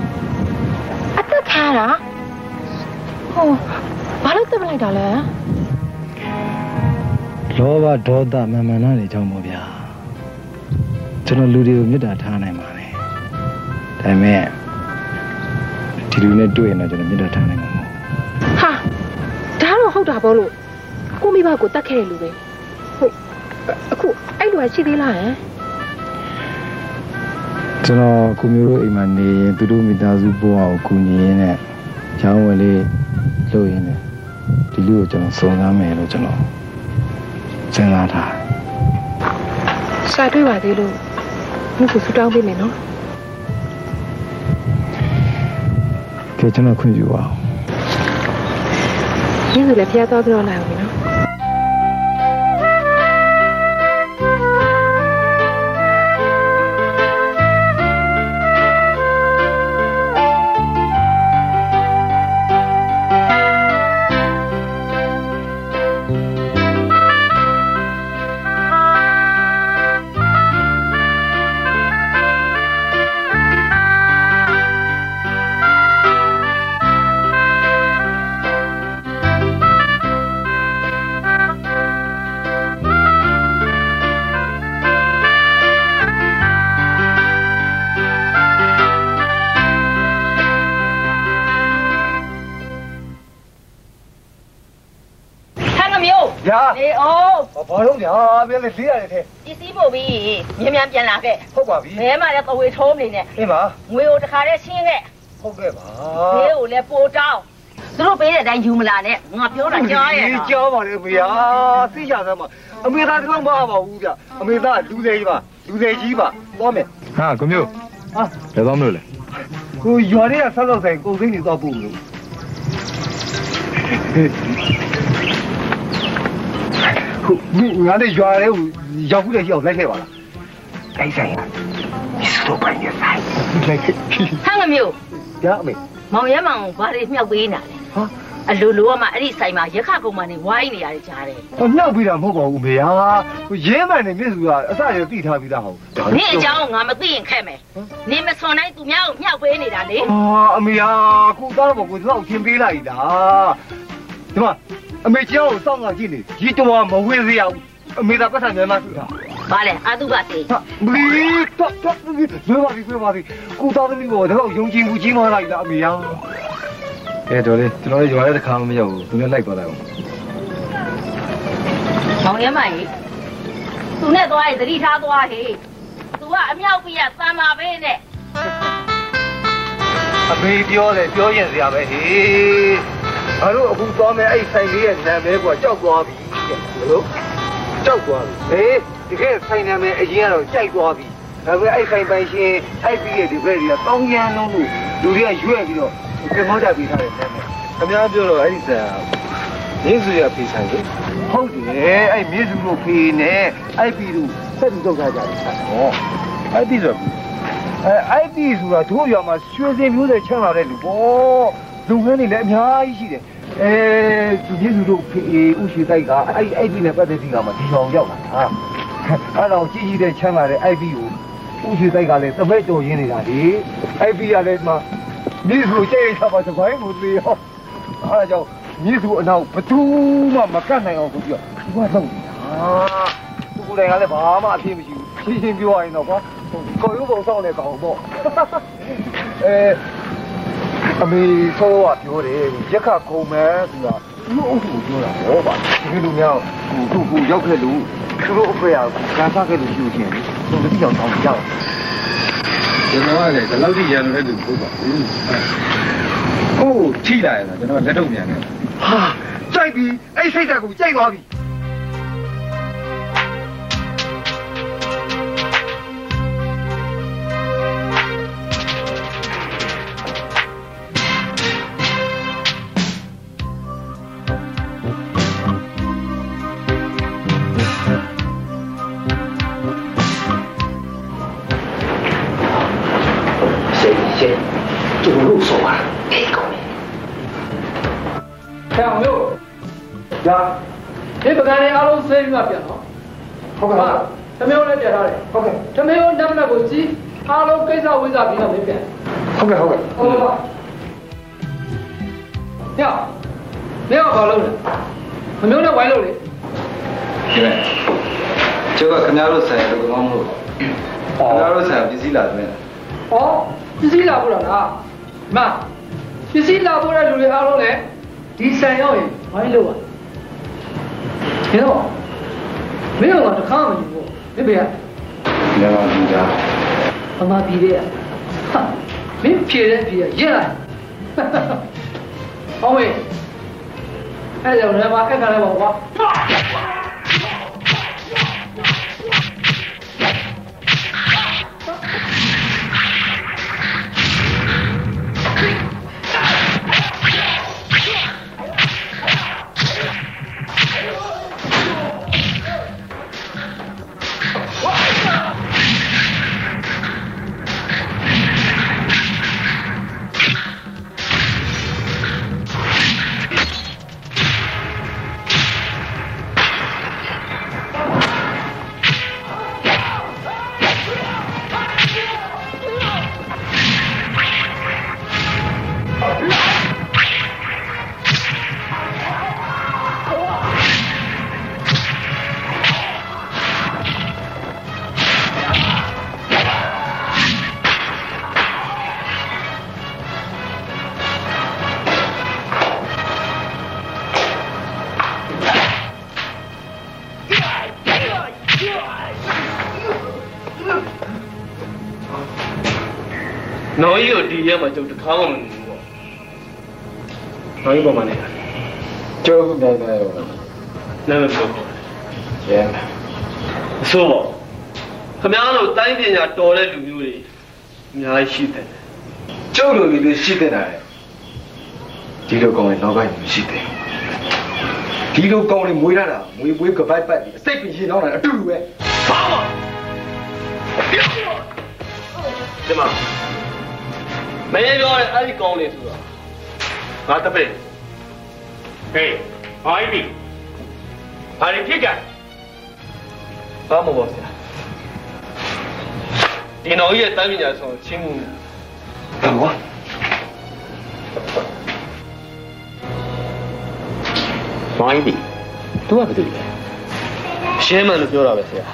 အသက်ခံရတာဟိုဘာလို့တက်မလိုက်တာလဲလောဘဒေါသမန်မနာတွေကြောင့်ပေါ့ဗျာကျွန်တော်လူတွေကိုမေတ္တာထားနိုင်ပါတယ်ဒါပေမဲ့ဒီလူနဲ့တွေ့ရင်တော့ကျွန်တော်မေတ္တာထားနိုင်မှာမဟုတ်ဟာဒါတော့ဟုတ်တာပေါ့လို့ကိုမိဘကိုတတ်ခဲ့တယ်လူပဲဟုတ် အခုအဲ့လိုရှိသေးလားဟမ်ကျွန်တော်ကိုမျိုးတို့အိမ်မှာနေရင်သူတို့မိသားစုဘဝကိုကူညီရင်းနဲ့ရောင်းဝယ်လေးလုပ်ရင်းနဲ့ဒီလူကိုကျွန်တော်စုံစမ်းမယ်လို့ကျွန်တော်စဉ်းစားထားတယ်စာတွေ့ပါသေးလို့မြစ်ကိုဆူတောင်းပေးမယ်နော်ကဲကျွန်တော်ခွင့်ပြုပါအောင်မြစ်ဆိုလည်းဖျားသွားပြီးတော့လာအောင်နော် ပြန်လေလေးရတယ်တဲ့ပစ္စည်းပို့ပြီးမြန်မြန်ပြန်လာခဲ့ဟုတ်ပါပြီဘဲမှလည်းကဝေထုံးနေနဲ့အေးပါငွေကိုတခါတည်းရှင်းခဲ့ဟုတ်ကဲ့ပါဘေးကိုလည်းပိုတောင်းသူတို့ပေးတဲ့အတိုင်းယူမလာနဲ့ငါပြောတာကြားရဲ့နော်ကြားပါလေဗျာသိကြသမ်းပါအမေသားကတော့မပါပါဘူးဗျအမေသားလူသေးကြီးပါလူသေးကြီးပါသွားမယ်ဟာကိုမျိုးဟာဘယ်သွားမလို့လဲကိုရွာလေးကဆက်တော့ဆိုင်ကုန်သိန်းနေတော့ပို့မလို့ ခုငါတို့ရွာလေးကိုရောက်ခုတည်းရောက်လိုက်ခဲ့ပါလားအဲ့ဆိုင်ကဒီစတော့ပိုင်းရဆိုင်လိုက်ခဲ့ဆန်းငမျိုးဗျာအမေမောင်ရဲမောင်ဘာတွေမြောက်ပေးနေတာလဲဟာအလိုလိုကမှအဲ့ဒီဆိုင်မှာရက်ခကုံမနေဝိုင်းနေရတယ်ကြားတယ်အမြောက်ပြီးတာမဟုတ်ပါဘူးမေယာဟိုရဲမှန်နေမြင့်စုကအစရသိထားပြီးသားဟုတ်နင့်အကြောင်းကိုငါမသိရင်ခက်မယ်နင်မစွန်တိုင်းသူများကိုမြောက်ပေးနေတာလေအာအမေယာခုသားတော့ကိုဒီလောက်သင်ပေးလိုက်တာဒီမှာ အမေကျောင်းကိုစောင့်ငါကြည့်နေဒီတော်မဝေးစေရဘူးအမေသာပတ်စံမြန်မာစုတာဘာလဲအတုပစေဟာမလီတော့တော့ဘယ်ပါဒီဘယ်ပါဒီကိုသားသမီးကိုတော့ယုံကြည်မှုကြီးမားလိုက်တာအမေယာကဲတော်လေးကျွန်တော်လည်းရွာထဲတစ်ခါမှမရောက်ဘူးသူလည်းလိုက်သွားလိုက်အောင်မောင်ရဲမကြီးသူနဲ့သွားရင်သတိထားသွားဟေးသူကအမြောက်ပြရသံပါပဲနဲ့အမေပြောတယ်ပြောရင်စရာပဲဟေး ငါတို့အခုသွားမယ်အဲ့ဆိုင်လေးရဲ့နာမည်ကကြောက်သွားပြီတဲ့လို့ကြောက်သွားပြီဟေးဒီကဲဆိုင်နာမည်အရင်ကတော့ကြိုက်သွားပြီဒါပေမဲ့အဲ့ဆိုင်ပိုင်ရှင်အဲ့ပြီးရဲ့ဒီဘက်တွေကတောင်းရမ်းလုံးလို့လူတွေကရွက်ပြီးတော့ပြန်မောက်ကြပြီးထားတယ်နာမည်ခင်ဗျားပြောတော့အဲ့ဒီဆန်ရင်းစုရဖေးဆိုင်လေဟုတ်တယ်အဲ့မြေစုလို့ဖေးနေအဲ့ပြီးတော့ဆက်ပြီးတော့ကြကြတယ်ဟောအဲ့ဒီဆိုအဲအိုက်တီဆိုတာတို့ရွာမှာရွှေစင်မျိုးတွေချမ်းလာတဲ့လူပေါ့ လူငန်းတွေလည်းအများကြီးရှိတယ်အဲသူပြည်သူတို့ဖေးဥရှိတိုက်ကအဲ့အိုက်တီနဲ့ပတ်သက်ပြီးကမှဒီဆောင်ရောက်လာတာအဲ့တော့ကြီးကြီးတဲ့ချမ်းလာတဲ့အိုက်တီကိုဥရှိတိုက်ကလည်းတပည့်တော်ရင်းနေတာလေအိုက်တီကလည်းမှမြေစုကြိတ်ချပါသဘိုင်းကိုသေးရောအဲ့ဒါကြောင့်မြေစုအနောက်ဘသူမှမကတ်နိုင်အောင်ဆိုပြီးတော့ဒီကတော့ဟာသူကိုယ်တိုင်ကလည်းဘာမှအဖြစ်မရှိဘူးရှင်းရှင်းပြောရရင်တော့ကွာကိုရုပ်ပုံဆောင်တဲ့ကောင်ပေါ့အဲ အမေဆိုးကပြောတယ်ရက်ခခုံမဲဆိုတာသူ့အုပ်စုကိုပြောတာဟောပါဒီလိုမျိုးဟိုသူ့ကိုရောက်ခဲ့လို့သူတို့အဖေကကန်စားခဲ့လို့ရှိလို့ရှိရင်သူတို့တိကျအောင်တောင်းကြအောင်ကျွန်တော်ကလည်းဒီလောက်ထိရန်လို့လည်းလူပို့ပါဘူးဟုတ်ထိလာရတာကျွန်တော်လက်တော့ပြန်တယ်ဟာကြိုက်ပြီအဲ့စိတ်ဓာတ်ကိုကြိုက်သွားပြီ ညာဒီပကံလေးအားလုံးဆွဲပြီးမှပြန်တော့ဟုတ်ကဲ့တမျိုးလည်းပြန်ထားတယ်ဟုတ်ကဲ့တမျိုးနံပါတ်ကိုကြည့်အားလုံးကိစ္စဝိဇ္ဇာပြီးတော့မပြန်ဟုတ်ကဲ့ဟုတ်ကဲ့ဟုတ်ပါညမင်းကဘာလုပ်လဲမမျိုးနဲ့ဝိုင်းလို့လေဒီမဲ့ကျောက်ကခင်ဗျားတို့ဆိုင်လို့ကောင်းမလို့ခင်ဗျားတို့ဆိုင်ပစ္စည်းလာတယ်ဩပစ္စည်းလာဖို့လားမပစ္စည်းလာဖို့တဲ့လူတွေအားလုံးလည်းဒီဆိုင်ရောက်ရင်ဝိုင်းလို့ပါ ဟဲ့တော့မင်းကတော့တခါမှမယူဘူးဒီဘေးကညမှာကြည့်ကြအမပြည်တဲ့ဟာမင်းဖြေတဲ့ဖြေရရက်လိုက်ဟောမေအဲ့ကြောင့်လည်းမအခက်ခါလဲပါကွာ မှာကျုပ်တစ်ခါမှမနေဘူးပေါ့နော်ကြီးပေါ်မှာနေတာကျုပ်နိုင်တယ်ရောနာမည်ပြောပေါ့ရဲအဆိုးပေါ့ခမားတို့တိုင်းပညာတော်တဲ့လူမျိုးတွေအများကြီးရှိတယ်ကျုပ်လိုလူတွေရှိတဲ့နိုင်ဒီလိုကောင်းရင်နောက်ကမရှိသေးဘူးဒီလိုကောင်းရင်မွေးရတာမွေးပွေးကပိုက်ပတ်ပြီးအစိတ်ပင်ရှင်းတော့တာအတူတူပဲဘာမှဒီမှာ မင်းပြောတဲ့အဲ့ဒီကောင်းလေဆိုတာငါတပည့်ဟေးဘာအိပြီဘာလို့ဖြစ်ကြဘာမဟုတ်ဆရာဒီနော်ကြီးရဲ့တိုင်းပညာဆောင်ချင်းမှုဘာလို့ဘာအိပြီသူကဘာတူလဲရှင်းမှန်လို့ပြောတာပဲဆရာ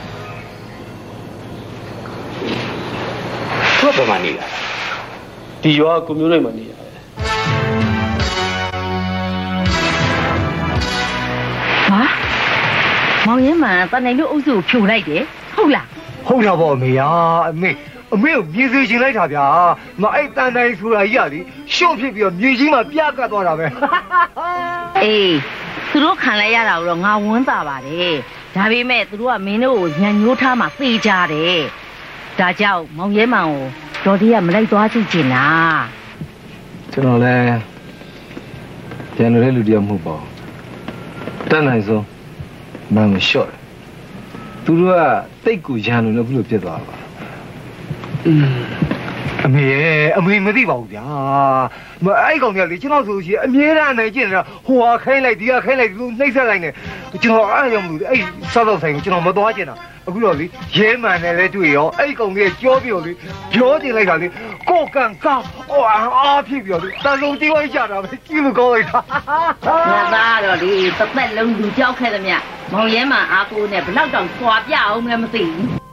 သူကဘာမှနေလား ဒီရွာကကိုမျိုးတွေမှာနေရတယ်ဟာမောင်ရင်မှန်တန်နိုင်လို့အုပ်စုကိုဖြိုလိုက်တယ်ဟုတ်လားဟုတ်တာပေါ့အမေယာအမေအမေကိုမြေစေချင်လိုက်တာဗျာမအဲ့တန်တိုင်းဆိုတာကြီးကလေရှုံ့ဖြစ်ပြီးတော့မြေကြီးမှာပြကတ်သွားတာပဲအေးသူတို့ခံလိုက်ရတာကိုတော့ငါဝန်းတာပါတယ်ဒါပေမဲ့သူတို့ကမင်းတို့ကိုညံ့ညိုးထားမှသိကြတယ်ဒါကြောင့်မောင်ရဲမှန်ကို ဒေါ်ဒီကမလိုက်သွားကြည့်ချင်တာကျွန်တော်လည်းပြန်လို့တဲ့လူတယောက်မဟုတ်ပါဘူးတတ်နိုင်ဆုံးမန်ကိုရှော့တယ်သူတို့ကတိတ်ကိုရန်လို့လည်းအခုလိုပြစ်သွားတာပါအမေရဲ့အမေမသိပါဘူးဗျာ မအဲ့ကောင်ကြီးကလေကျွန်တော်ဆိုလို့ရှိရင်အမြဲတမ်းနိုင်ကျင်နေတာဟိုဟာခိုင်းလိုက်ဒီဟာခိုင်းလိုက်ဒီလိုနှိမ့်ဆက်လိုက်နေကျွန်တော်အဲ့ရောမလို့အဲ့စောက်တော့ဆိုင်ကိုကျွန်တော်မသွားကျင်တာအခုတော့လေရဲမှန်နဲ့လဲတွေ့ရောအဲ့ကောင်ကြီးကကြောပြီးတော့လေကြောတင်လိုက်တာလေကိုကန်ကောက်ဟိုအားဖြစ်ပြီးတော့လေတန်လုံးတီးဝိုင်းကြတာပဲကြည့်လို့ကောင်းလိုက်တာငါသားတော့လေတစ်သက်လုံးလူကြောက်ခဲ့သမျှမောင်ရဲမှန်အားကိုနဲ့ဘလောက်တောင်ခွာပြအောင်လည်းမသိဘူး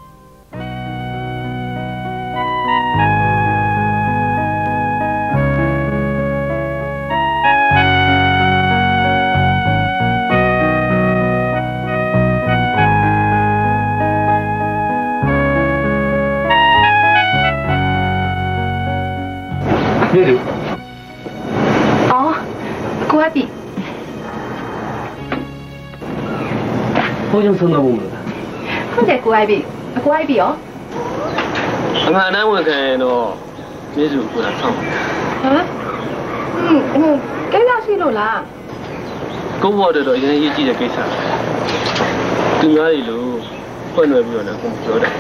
ဘုန်းကြီးဆုံးတော့ဘူးမလားဟုတ်တယ်ကိုကပြီအကိုကပြီရောအမှန်တမ်းဝန်ခံရင်တော့မြစ်စုကဆောင်းဟမ်ဟင်းဟင်းကိစ္စရှိလို့လားကိုယ့်ဘော်တော့အရင်ရေးကြည့်တဲ့ကိစ္စသူများတွေလို့ဖွင့်လွယ်ပြီးတော့လည်းကိုပြောတယ်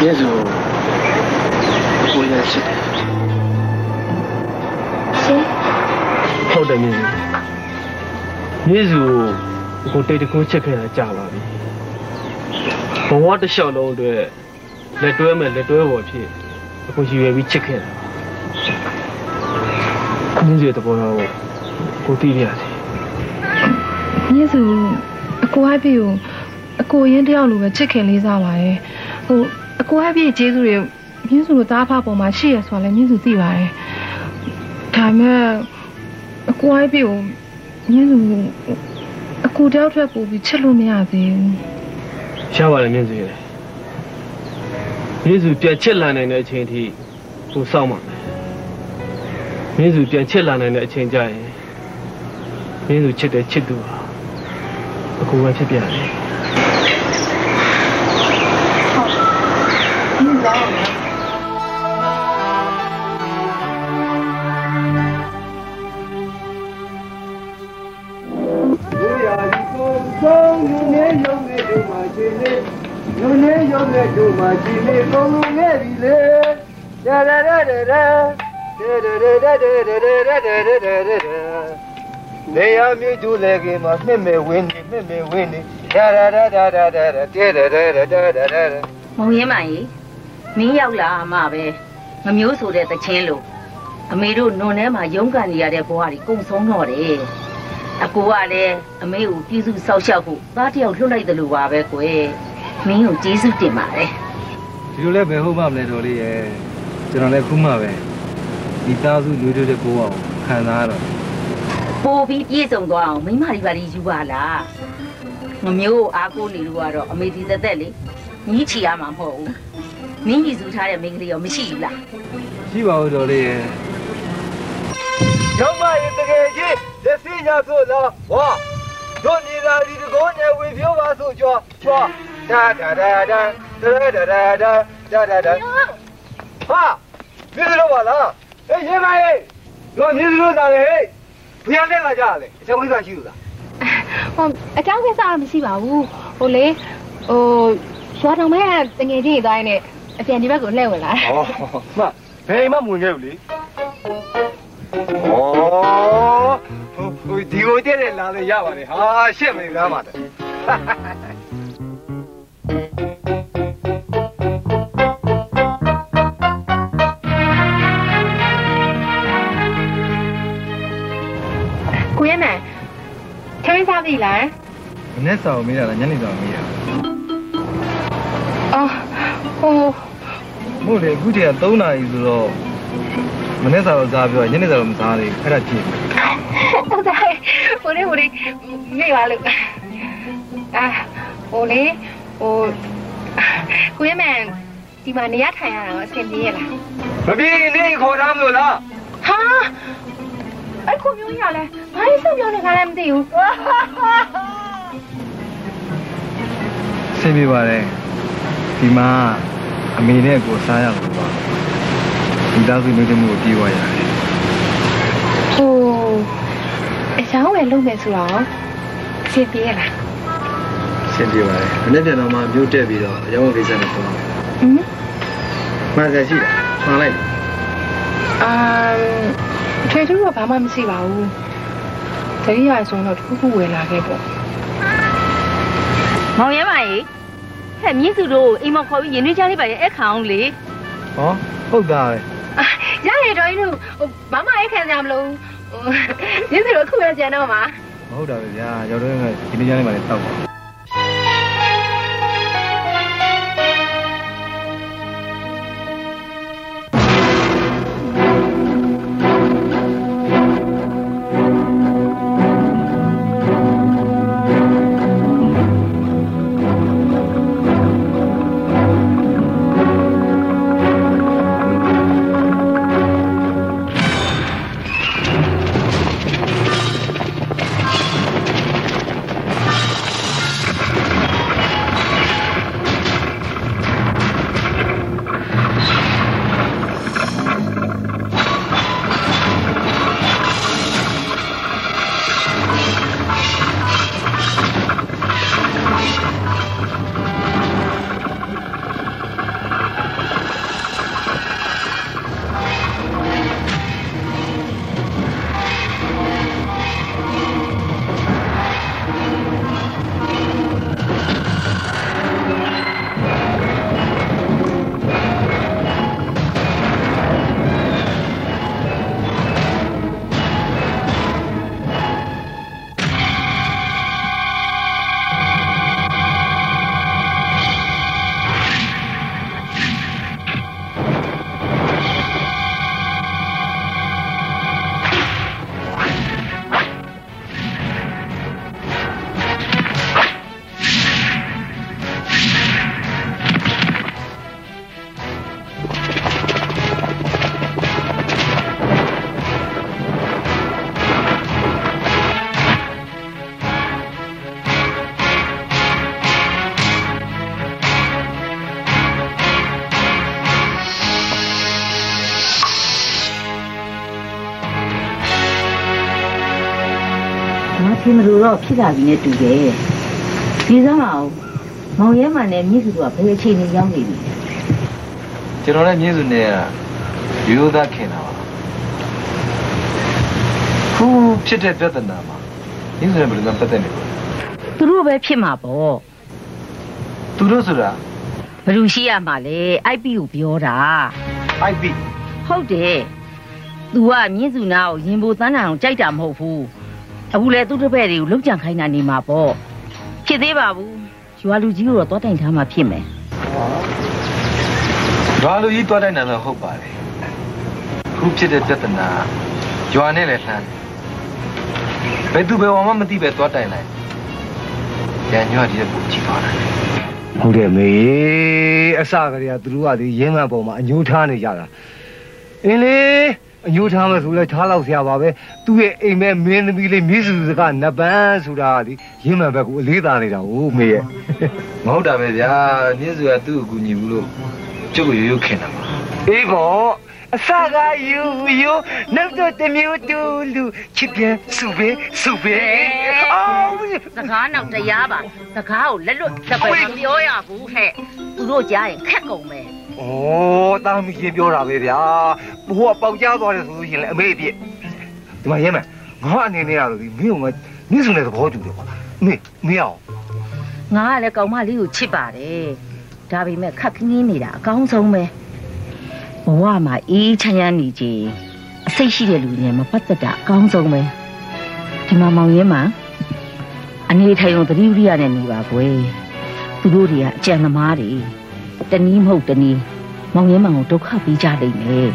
မြစ်စုကိုရရှိတယ်ရှင်ဟုတ်တယ်မြစ် စုမြစ်စုကိုတိတ်တကုန်းချက်ခဲ့တာကြာပါပြီဘဝတစ်လျှောက်လုံးအတွက်လက်တွဲမဲ့လက်တွဲပေါ်ဖြစ်အခုရည်ရွယ်ပြီးချက်ခဲ့တာမြစ်စုရဲ့တဘောတော့ကိုသိရစီမြင့်စုအကိုကပြီကိုအကိုရင်းတယောက်လိုပဲချစ်ခင်လေးစားပါရဲ့ဟိုအကိုကပြီကျေးဇူးတွေမြင့်စုလိုသားဖပေါ်မှာရှိရဆိုတာလည်းမြင့်စုသိပါရဲ့ဒါပေမဲ့အကိုကပြီကို မြင့်စုအကိုတယောက်ထက်ပိုပြီးချစ်လို့မရသေးဘူးရပါတယ်မြင့်စုရဲ့မြင့်စုပြန်ချစ်လာနိုင်တဲ့အချိန်ထိကိုစောင့်ပါမယ်မြင့်စုပြန်ချစ်လာနိုင်တဲ့အချိန်ကျရင်မြင့်စုချစ်တဲ့ချစ်သူဟာအခုပဲဖြစ်ပြန်တယ် တို့မှာကြည်လေးကုန်ကုန်ခဲ့ပြီလေဒါရရရရနေရမြူးလေကင်မှာမှစ်မယ်ဝင်းနေမှစ်မယ်ဝင်းနေဒါရရရရရရတဲရရရရရမုံရင်းမကြီးမင်းရောက်လာမှပဲမမျိုးဆိုတဲ့တခြင်းလို့အမေတို့နုံထဲမှာရုံးကန်နေရတဲ့ဘဝကြီးကုံဆုံးတော့တယ်အကိုကလည်းအမေကိုပြည်စုစောက်ရှောက်ဖို့သားတယောက်လွတ်လိုက်တယ်လို့ပါပဲကွယ် မင်းကိုကျေးဇူးတင်ပါတယ်ဒီလိုလဲဘယ်ဟုတ်မှမလဲတော်လေးရဲ့ကျွန်တော်လည်းခုမှပဲဒီသားစုလူတွေတဲ့ကိုအောင်ခံစားရတော့ပို့ပြီးပြည့်စုံသွားအောင်မိမတွေပါလိယူပါလားငမျိုးကိုအားကိုးနေလို့ကတော့အမေဒီသက်သက်လေညီးချီရမှာမဟုတ်ဘူးမင်းကြီးစုထားတဲ့မိန်းကလေးရောမရှိဘူးလားရှိပါဦးတော်လေးရဲ့ရောက်မရင်တကယ်ကြီးလက်စီညာဆိုတော့ဝါတို့နေလာဒီတကောနဲ့ဝင်ပြောပါဆိုကြွားကြွား ဒါဒါဒါဒါဒါဒါဒါဒါဒါဒါဒါဟာမြင်လို့ပါလားအေးရေမရေးတို့မြင်လို့တာလေဘုရားနဲ့လာကြလေအချက်ဝိဇ္ဇာရှိလို့လားဟိုအကြောင်းကိစ္စတော့မရှိပါဘူးဟိုလေဟိုရွာတော်မဲတငယ်ချင်းတွေတိုင်းနဲ့အပြန်ဒီဘက်ကိုလှည့်ဝင်လာဟောမဘယ်မှမဝင်ခဲ့ဘူးလေဩဟိုဒီကိုတည်းနဲ့လာလေရပါလေဟာရှက်မနေလားမှာတဲ့ ကိုရဲနိုင်ထမင်းစားပြီလားမနေ့စာကိုမေးတာလားညနေစာကိုမေးတာအော်ဟိုမဟုတ်လေအခုတည်းက3နာရီဆိုတော့မနေ့စာတော့စားပြောညနေစာတော့မစားသေးဘူးအဲ့ဒါကြည့်ဟုတ်တယ်ဟိုလေဟိုလေနေပါလို့အာဟိုလေဟိုကိုရဲနိုင်ဒီမှာနေရထိုင်ရတာအဆင်ပြေရလားမပြေနေခေါ်ထားမလို့လားဟာ အဲ့ခုမျိုးရလဲဘာလို့ဆက်ပြောနေကြလဲမသိဘူးဆင်ပြေပါတယ်ဒီမှာအမေနဲ့ကိုစားရလို့ပါဒီသားစုမျိုးတမှုကိုပြေးသွားရတယ်ဟိုအချောင်းဝယ်လုပ်မယ်ဆိုတော့အဆင်ပြေရလားဆင်ပြေပါတယ်မနေ့ပြန်တော့မှမြို့တက်ပြီးတော့ရောင်းဝယ်ကိစ္စနဲ့ပေါ့ဟမ်မှန်စရာရှိတာမှန်လိုက်အမ် ထွေထူးတော့ဘာမှမရှိပါဘူးတတိယဆိုတော့တစ်ခုခုဝယ်လာခဲ့ပေါ့မောင်ရဲမကြီးဟဲ့မြင့်စုတို့အိမ်မခေါ်ပြီးရင်းနှီးချလေးပါရဲ့အခါအောင်လေဟောဟုတ်တာပဲရရတော့င်းတို့ဘာမှအိတ်ခံကြမလို့ရင်းစီတော့ခုရကြံတော့မှာမဟုတ်တာပဲဗျာရောက်တော့ကဒီနေ့ကျနေပါလေတောက်ပါ တော့ဖြစ်လာပြီနဲ့တူတယ်ဒီစမ်းမအောင်မောင်ရဲမနဲ့မြင့်စုတို့ကဘယ်အခြေအနေရောက်နေပြီကျွန်တော်လည်းမြင်းစုနဲ့ကရိုးသားခင်တာပါခုဖြစ်တဲ့ပြဿနာမှာမြင်းစုနဲ့ဘယ်လိုမှပတ်သက်နေလဲသူတို့ပဲဖြစ်မှာပေါ့သူတို့ဆိုတာဘယ်လိုရှိရမှာလဲ IP ကိုပြောတာ IP ဟုတ်တယ် तू ကမြင့်စုနာကိုရင်ပိုတန်းတန်အောင်ကြိုက်တာမဟုတ်ဘူး အခုလဲသူ့တစ်ပည့်တွေကိုလုံကြံခိုင်းတာနေမှာပေါ့ဖြစ်သေးပါဘူးရွာလူကြီးကိုတော့တောတိုင်ထားမှဖြစ်မယ်ရွာလူကြီးတွားတိုင်းတယ်တော့ဟုတ်ပါတယ်ခုဖြစ်တဲ့ပြဿနာရွာနဲ့လည်းလှမ်းတယ်ဘယ်သူဘယ်ဝါမှမသိပဲတွားတိုင်လိုက်ရန်ညွှတ်ဒီကပူကြည့်သွားတယ်ဟုတ်တယ်မေအစကတည်းကသူတို့ကဒီရင်းမှန်ပေါ်မှာအညိုးထားနေကြတာအင်းလေ အညိုးထားမယ်ဆိုလဲထားလောက်ဆရာပါပဲသူ့ရဲ့အိမ်မဲမင်းသမီးလေးမိစုစကနပန်းဆိုတာဒီရင်းမှန်ဘက်ကိုအလေးသာနေတာဟိုမေရဲ့မဟုတ်တာပဲဗျာမြင့်စုကသူ့ကိုကူညီဘူးလို့ကျုပ်ကိုရိုးရိုးခင်တာပါအေးပေါ့ အစကယူယူနောက်တော့တမျိုးတူလူချစ်ပြန်စုပဲစုပဲအော်စကားနောက်တရားပါစကားကိုလက်လွတ်စပယ်မပြောရဘူးဟဲ့သူတို့ကြားရင်ခက်ကုန်မယ်။ဩတာမီရှင်ပြောတာပဲဗျာ။ဘိုးကပေါက်ကြားသွားတယ်ဆိုလို့ရှိရင်လည်းအမေအပြစ်။ဒီမှာရဲမယ်။ငါအနေနဲ့ကတော့ဒီမင်းကနင်းစုံတဲ့သဘောတူတယ်ကွာ။မေမင်းအောင်ငါကလည်းကောင်မလေးကိုချစ်ပါတယ်ဒါပေမဲ့ခက်ခင်းင်းနေတာအကောင်းဆုံးပဲ ဘဝမှာအေးချမ်းရနေကြအစိတ်ရှိတဲ့လူတွေနဲ့မပတ်သက်တာအကောင်းဆုံးပဲဒီမှာမောင်ရဲမှာအနေထိုင်ုံသတိဝိရိယနဲ့နေပါကွယ်သူတို့တွေကအကြံသမားတွေတနည်းမဟုတ်တနည်းမောင်ရဲမောင်ကိုဒုက္ခပေးကြလိမ့်မယ်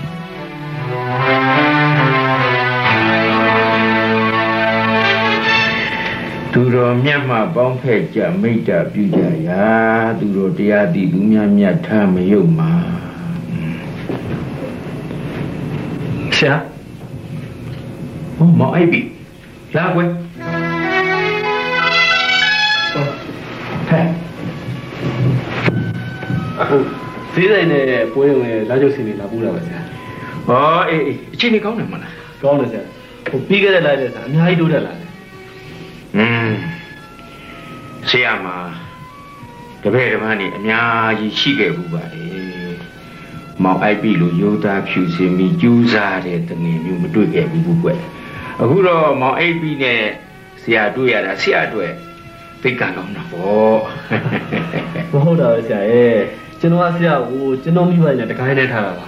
သူတော်မြတ်မှပေါင်းဖက်ကြမိတ္တပြုကြရာသူတော်တရားတိသူများမြတ်ထားမယုတ်မှာ ဆရာဟောမောင်အိုက်ပြီလာကွယ်ဟဲ့ဈေးဆိုင်နဲ့ပွဲရုံနဲ့လာကျုပ်စီနေလာပို့တာပါဆရာဟောအေးအချိန်နေကောင်းတယ်မလားကောင်းတယ်ဆရာဟိုပြီးခဲ့တဲ့လိုက်တဲ့ဆရာအများကြီးတိုးတက်လာတယ်อืมဆရာမှာတပည့်တပန်းနေအများကြီးရှိခဲ့ဘူးပါလေ မောင်အိုက်ပြီလို့ရိုးသားဖြူစင်ပြီးကြိုးစားတဲ့တငယ်မျိုးမတွေ့ခဲ့ဘူးဘူးကွယ်အခုတော့မောင်အိုက်ပြီနဲ့ဆရာတွေ့ရတာဆရာတွေ့သိက္ခာကောင်းတာပေါ့မဟုတ်တော့ဆရာရဲ့ကျွန်တော်ကဆရာကိုကျွန်တော်မိဘညာတကိုင်းနဲ့ထားတာပါ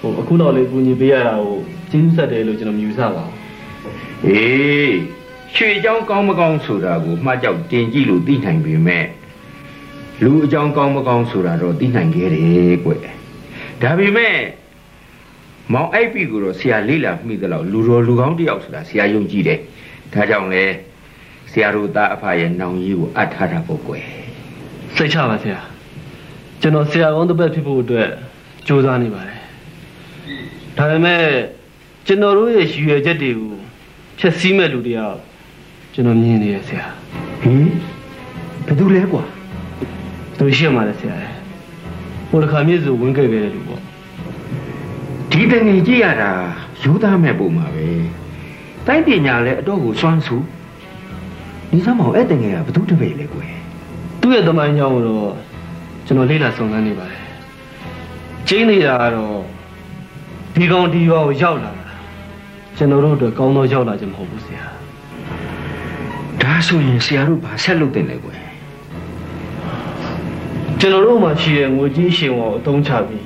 ဟိုအခုတော့လေကူညီပေးရတာကိုကျေးဇူးဆက်တယ်လို့ကျွန်တော်မြူဆပါအေးရွှေအကြောင်းကောင်းမကောင်းဆိုတာကိုမှတ်ကြောက်တင်ကြည့်လို့သိနိုင်ပေမဲ့လူအကြောင်းကောင်းမကောင်းဆိုတာတော့သိနိုင်ခဲ့တယ်ကွယ် ဒါပေမဲ့မောင်အိပ်ပြီကိုတော့ဆရာလေးလာမိသလောက်လူတော်လူကောင်းတယောက်ဆိုတာဆရာယုံကြည်တယ်ဒါကြောင့်လေဆရာတို့သားအဖရဲ့နောင်ကြီးကိုအပ်ထားတာပေါ့ကွယ်စိတ်ချပါဆရာကျွန်တော်ဆရာကောင်းတစ်ပတ်ဖြစ်ဖို့အတွက်ကြိုးစားနေပါတယ်ဒါပေမဲ့ကျွန်တော်တို့ရဲ့ရည်ရွယ်ချက်တွေကိုဖျက်ဆီးမဲ့လူတယောက်ကျွန်တော်မြင်နေရဆရာဟင်ဘယ်သူလဲကွာသူရှိမှလည်းဆရာဟိုတစ်ခါမြစ်စုဝင်ခဲ့ခဲ့တဲ့လူပေါ့ ဒီတငယ်ကြည့်ရတာယူသားမဲ့ပုံမှာပဲတိုင်းပညာလည်းအတော့ကိုစွမ်းစုဒီစမောင်အဲ့တငယ်ကဘသူတပည့်လဲကွယ်သူ့ရဲ့သမိုင်းကြောင်းကိုတော့ကျွန်တော်လေ့လာစုံစမ်းနေပါတယ်ကျင်းနေတာကတော့ဒီကောင်ဒီရောကိုရောက်လာတာကျွန်တော်တို့အတွက်ကောင်းသောရောက်လာခြင်းမဟုတ်ဘူးဆရာဒါဆိုရင်ဆရာတို့ဘာဆက်လုပ်တင်လဲကွယ်ကျွန်တော်တို့မှရှိတဲ့ငွေကြီးရှင်ဝါကိုအသုံးချပြီး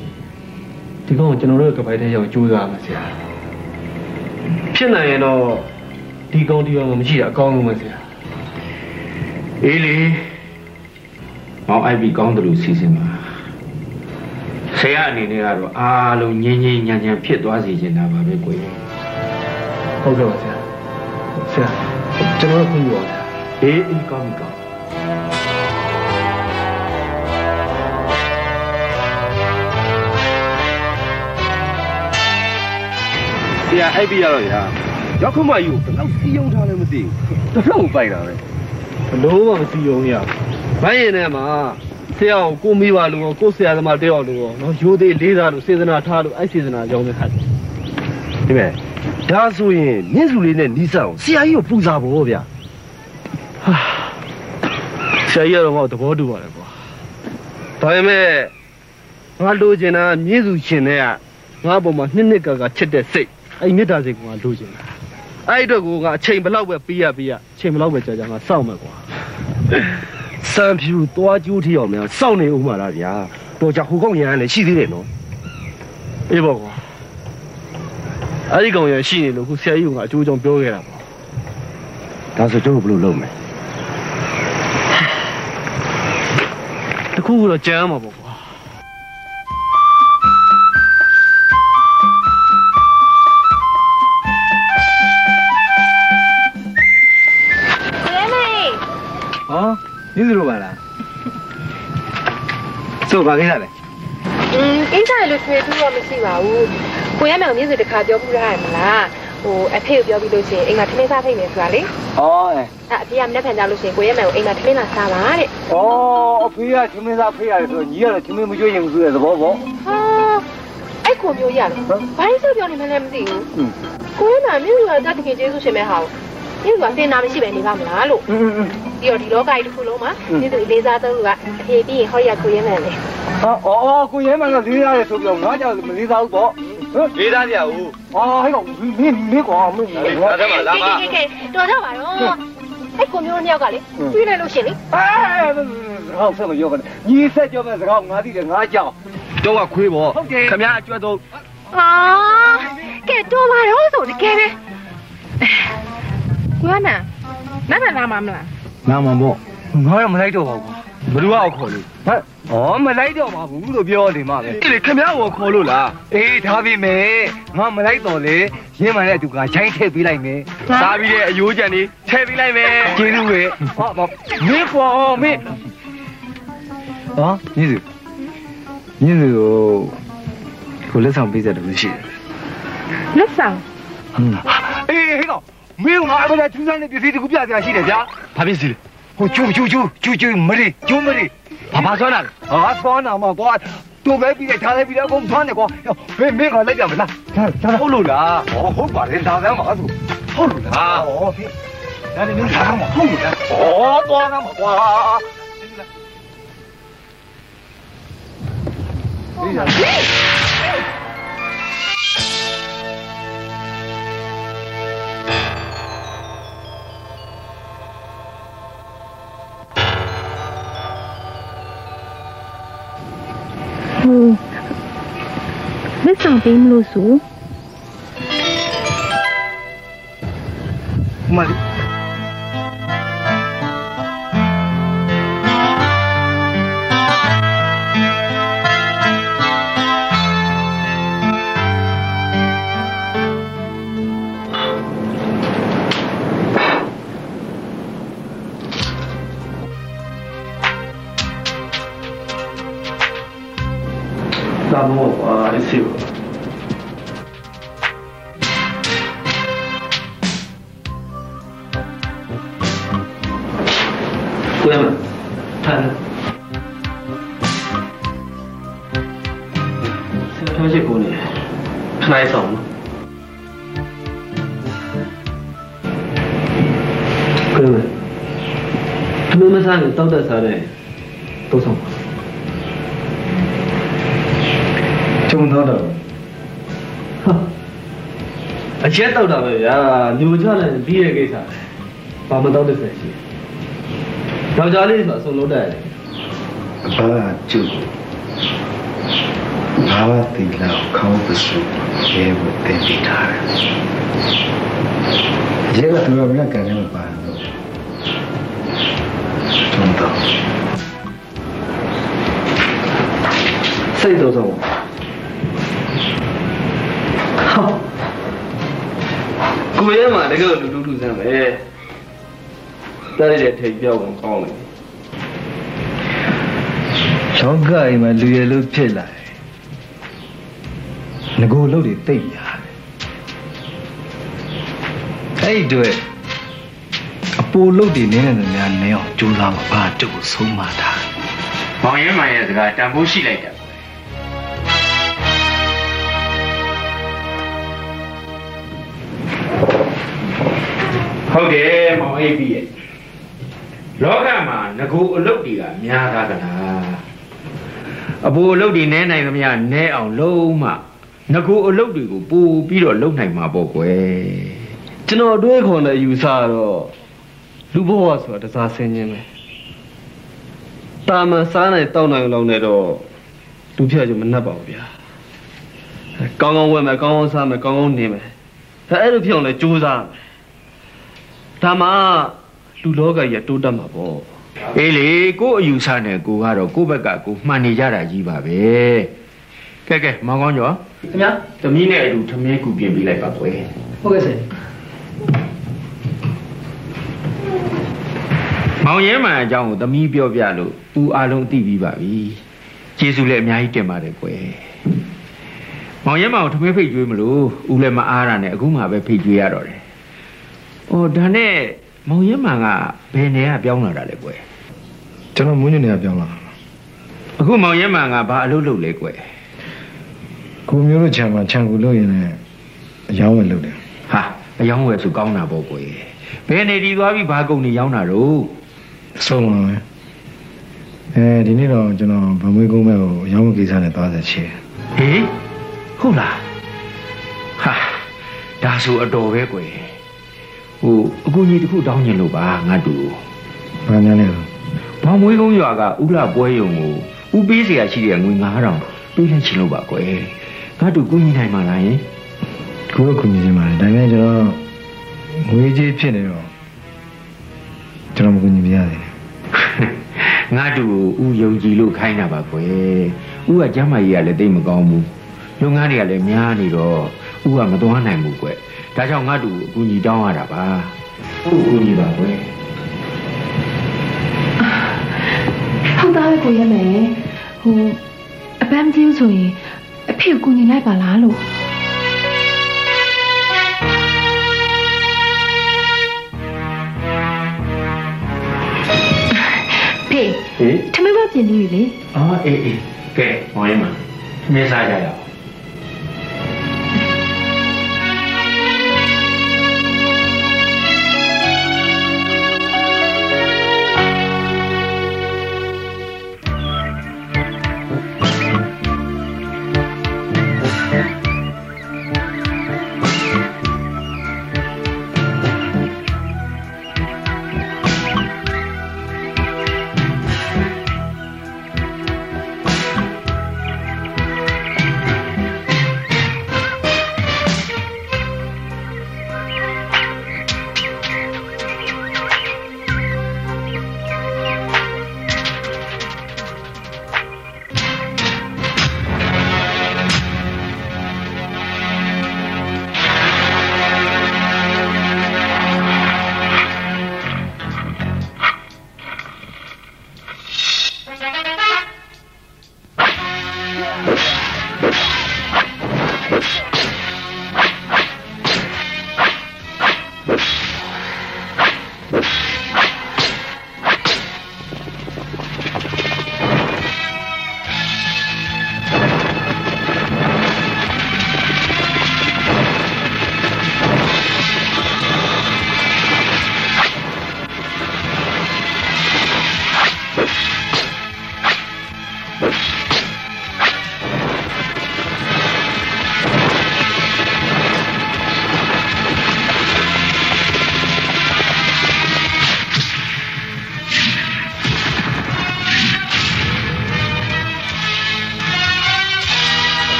ဒီကောင်ကိုကျွန်တော်တို့ရဲ့ကပိုက်ထဲရောက်ကြိုးစားမှာဆရာဖြစ်နိုင်ရင်တော့ဒီကောင်ဒီရောကမရှိတာအကောင်းဆုံးပဲဆရာအေးလေမောင်အိုက်ဘီကောင်းတယ်လို့စီစဉ်ပါဆရာအနေနဲ့ကတော့အားလုံးငြင်းငြင်းညံ့ညံ့ဖြစ်သွားစေချင်တာပါပဲကွယ်ဟုတ်ကဲ့ပါဆရာဆရာကျွန်တော်တို့ခွင့်ပြုပါဆရာအေးအေးကောင်းပြီကောင်း ဆရာအိုက်ပြီးရတော့ညာရောက်ခမယူဘယ်တော့စီယုံထားလဲမသိဘူးတစ်လောက်ပိုက်တာပဲဘလို့မှမစီယုံရဘိုင်းရင်ထဲမှာဆရာကိုကိုမိပါလို့ရောကိုဆရာသမားတယောက်လို့ရောနော်ရိုးသေးလေးစားလို့စေတနာထားလို့အဲ့စေတနာကြောင်းနဲ့ခတ်တယ်ဒီမဲ့ဒါဆိုရင်မြင့်စုလေးနဲ့နီးစပ်အောင်ဆရာကြီးကိုပူဇော်ဖို့ဗျာဟာဆရာကြီးကတော့ငါ့ကိုသဘောတူပါတယ်ကွာဒါပေမဲ့ငါလိုချင်တာမြင့်စုရှင်တဲ့ကငါ့ပေါ်မှာနှစ်နှစ်ကာကာချစ်တဲ့စိတ် အဲ့မေတ္တာစိတ်ကငါလိုချင်တာအဲ့အတွက်ကိုငါအချိန်ဘယ်လောက်ပဲပေးရပေးရအချိန်ဘယ်လောက်ပဲကြာကြာငါစောင့်မယ်ကွာစံဖြူသွားကျိုးထီအောင်များစောင့်နေဦးမှာလားဗျာတော့ကြဟိုကောင်းရန်လည်းရှိသေးတယ်နော်အေးပေါ့ကွာအဲ့ဒီကောင်ရရှိနေလို့ခုဆရာကြီးကငါအကျိုးကြောင့်ပြောခဲ့တာပေါ့ဒါဆိုကျုပ်ဘယ်လိုလုပ်မလဲတခုခုတော့ကြမ်းမှာပေါ့ကွာ ဟောနင်းစုတို့ပါလားဆိုပါကိစ္စလဲอืมကိစ္စရလို့ထွေထူးတော့မရှိပါဘူးကိုရဲမောင်မြင့်စုတခါပြောပြထားရမလားဟိုအဖေကိုပြောပြီးလို့ရှိရင်အိမ်မှာထမင်းစားဖိတ်မယ်ဆိုတာလေဩအဲအဲ့အဖေကမနေ့ဖန်ကြလို့ရှိရင်ကိုရဲမောင်ကိုအိမ်မှာထမင်းလာစားပါတဲ့ဩအဖေကချင်းမင်းသားဖေးရတယ်ဆိုတော့ညီကတော့ချင်းမင်းမကြွရင်ဆိုတဲ့သဘောပေါ့ဟာအဲ့ကိုမျိုးရလားဘာလို့ဆိုပြောနေမှလည်းမသိဘူးကိုရဲမောင်မြင့်စုကတတခင်ကျေးဇူးရှင်မဲ့ဟာကို နင့်ဆိုတာတင်တာမရှိပဲနေပါမလားလို့ပြီးတော့ဒီလောကကြီးတစ်ခုလုံးမှာနင့်သူလေးစားသုံးလူကအဖေပြီးရင်ဟောရကိုရဲမှန်လေဟာအော်ကိုရဲမှန်ကလေးစားရဲဆိုပြီးတော့ငါကြောင့်မလေးစားဘူးပေါ့လေးသားကြဦးအော်ဟဲ့ကောင်မင်းမင်းကောင်မင်းဒါတည်းမလားမတော်တော့ပါတော့အဲ့ကိုမျိုးနှစ်ယောက်ကလေပြီးလိုက်လို့ရှင်လေအဲဟုတ်ဆက်မပြောဘူးညီဆက်ကြောမဲ့စကားငါသိတယ်ငါကြောင်တော့ကခွေးပေါ့ခမရအကျွတ်တော့အာကဲတော့ပါတော့ဆိုတကယ်ပဲ ကိုရနာနတ်နာလာမလားနာမပေါ့ငါတော့မလိုက်တော့ပါဘူးဘယ်သူအောက်ခေါ်လို့ဟမ်ဩမလိုက်တော့ပါဘူးလို့ပြောနေမှာပဲအေးလေခမရကိုခေါ်လို့လားအေးဒါပြီမယ်ငါမလိုက်တော့လေရင်းမှန်တဲ့သူကချိုင်းထည့်ပေးလိုက်မယ်စားပြီးတဲ့အယိုးကြံနေထည့်ပေးလိုက်မယ်ကျေးဇူးပဲဟာမမင်းကွာမင်းဟောညီစုညီစုကိုကိုလက်ဆောင်ပေးတဲ့လူရှိတယ်လက်ဆောင်ဟမ်အေးဟဲ့ကောင် မင်းငါအမလည်းထူးဆန်းတဲ့ပစ္စည်းတစ်ခုပြစရာရှိတယ်ဗျာဘာဖြစ်စီလဲဟိုကျူကျူကျူကျူကျူမရီကျူမရီဘာဘာဆွမ်းတာလဲဟာသွားနာမှာကွာတူပဲပြီးတယ်ထားလိုက်ပြီးတော့အကုန်သွားနေကွာမင်းမင်းကလိုက်ကြမလားဒါဒါဟုတ်လို့လားဟောဟုတ်ပါတယ်ဒါ လည်းမဟုတ်ဘူးဟု တ်လို့လားဟောဖေးဒါလည်းမင်းလာမှာဟုတ်လို့လားဟောသွားနာမှာကွာဒီလားဟိုလက်ဆောင်ပေးမလို့ဆိုမလေးဒါမောကွာအစ်စီကိုကိုရမထိုင်ဆရာပြောချစ်ကိုနေခဏဆောင်နော်ကိုရမအမေမစားနဲ့တောက်တက်စားနဲ့တော့ဆောင်ပါ ကျုံတော့တော့ဟာအချက်တောက်တာပဲဗျာညိုချလိုက်ပြီးရဲ့ကိစ္စဘာမတောက်တဲ့ဆက်ရှိယောက်ျားလေးဆိုအစုံလုံးတက်ရတယ်ဘာကျုပ်ဘာဝတိလာခေါင်းပစုရဲဘတဲ့တိထားတယ်ရဲကသူတို့ကကန်နေမှာပါတော့တုံးတော့စိတ်တော့ဆုံး ကိုရဲမှာတကယ်လူလူလူစမ်းပဲတားရတဲ့ထိပ်ပြောက်အောင်ကောင်းတယ်ချောင်းကအိမ်မှာလူရလို့ဖြစ်လာတယ်ငကိုလို့တွေတိတ်ရတယ်အဲ့ဒီတွေ့အပူလို့တွေနင်းနေတယ်များနင်းအောင်ကြိုးစားမှာဘာတူကိုဆုံးမတာမောင်ရဲမှန်ရဲ့စကားတန်ဖိုးရှိလိုက်တာ ဟုတ်တယ်မောင်အေးပြီးရဲ့လောကမှာငကူအလုတ်တွေကများတာကလားအပူအလုတ်တွေနဲနိုင်သမျှနဲအောင်လုံးမငကူအလုတ်တွေကိုပူပြီးတော့လုံနိုင်မှာပေါ့ကွယ်ကျွန်တော်အတွေးခေါ်တဲ့ယူဆတော့လူဘဝဆိုတာတစားဆင်းခြင်းပဲတာမန်စားနိုင်တောက်နိုင်လောက်နဲ့တော့လူဖြတ်ချင်မနှက်ပါဘူးဗျာကောင်းကောင်းဝယ်မယ်ကောင်းကောင်းစားမယ်ကောင်းကောင်းနေမယ်ဒါအဲ့လိုဖြစ်အောင်လဲကြိုးစားမယ် ဒါမှလူလောကကြီးကတိုးတက်မှာပေါ့အေးလေကို့အယူဆနဲ့ကိုကတော့ကို့ဘက်ကကိုမှန်နေကြတာကြီးပါပဲကဲကဲမောင်ကောင်းကျော်ခင်ဗျာသမီးနဲ့အတူသမီးကူပြင်ပေးလိုက်ပါကွယ်ဟုတ်ကဲ့ဆရာမောင်ရဲမှန်အကြောင်းကိုသမီးပြောပြလို့ဦးအားလုံးသိပြီးပါပြီကျေးဇူးလည်းအများကြီးတင်ပါတယ်ကွယ်မောင်ရဲမောင်ထမင်းဖိတ်ကျွေးမလို့ဦးလည်းမအားရနဲ့အခုမှပဲဖိတ်ကျွေးရတော့တယ်။ အော်ဒါနဲ့မောင်ရဲမောင်ကဘယ်နေရပြောင်းလာတာလဲကွယ်ကျွန်တော်မွေးနေ့နေပြောင်းလာ။အခုမောင်ရဲမောင်ကဘာအလုပ်လုပ်လဲကွယ်ကိုမျိုးတို့ခြံမှာခြံကူလို့ရင်လည်းအယောင်းဝယ်လုပ်တယ်။ဟာအယောင်းဝယ်ဆိုကောင်းတာပေါ့ကွယ်။ဘယ်နေဒီသွားပြီးဘာကုန်နေရောင်းတာတော့ဆုံးပါမယ်အဲဒီနေ့တော့ကျွန်တော်ဗမွေးကုန်းဘက်ကိုအယောင်းဝယ်ကိစ္စနဲ့သွားဆက်ချေဟေးဟုတ်လားဟာဒါဆိုအတော်ပဲကွယ် ဟိုအကူကြီးတစ်ခုတောင်းချင်လို့ပါငါတူ ဘာများလဲတော့ ဘောင်မွေးကုန်းရွာကဥလာပွဲယုံကိုဥပေးเสียရှိတဲ့ငွေ9000ပေးလိုက်ချင်လို့ပါကွယ်ငါတူကူညီနိုင်မှာလားယင် ကိုယ်ကခုညီနေပါတယ်ဒါပေမဲ့ကျွန်တော်ငွေကြေးဖြစ်နေတော့ကျွန်တော်မကူညီပြရတယ် ငါတူကိုဥယုံကြည်လို့ခိုင်းတာပါကွယ်ဥကကျမ်းမာကြီးကလည်းတိတ်မကောင်းဘူးလုပ်ငန်းတွေကလည်းများနေတော့ဥကမသွားနိုင်ဘူးကွယ် ဒါကြောင့်ငါတူကိုအကူညီတောင်းရတာပါဥကူညီပါကွယ်ဟုတ်သားပဲကိုရမယ်ဟိုအပန်းမကြည့်ဘူးဆိုရင်အဖေကိုကူညီလိုက်ပါလားလို့ဖေဟေးထမင်းမပြင်ပြီးပြီလေအော်အေးအေးကဲမောင်ရမမြင်စားကြရအောင်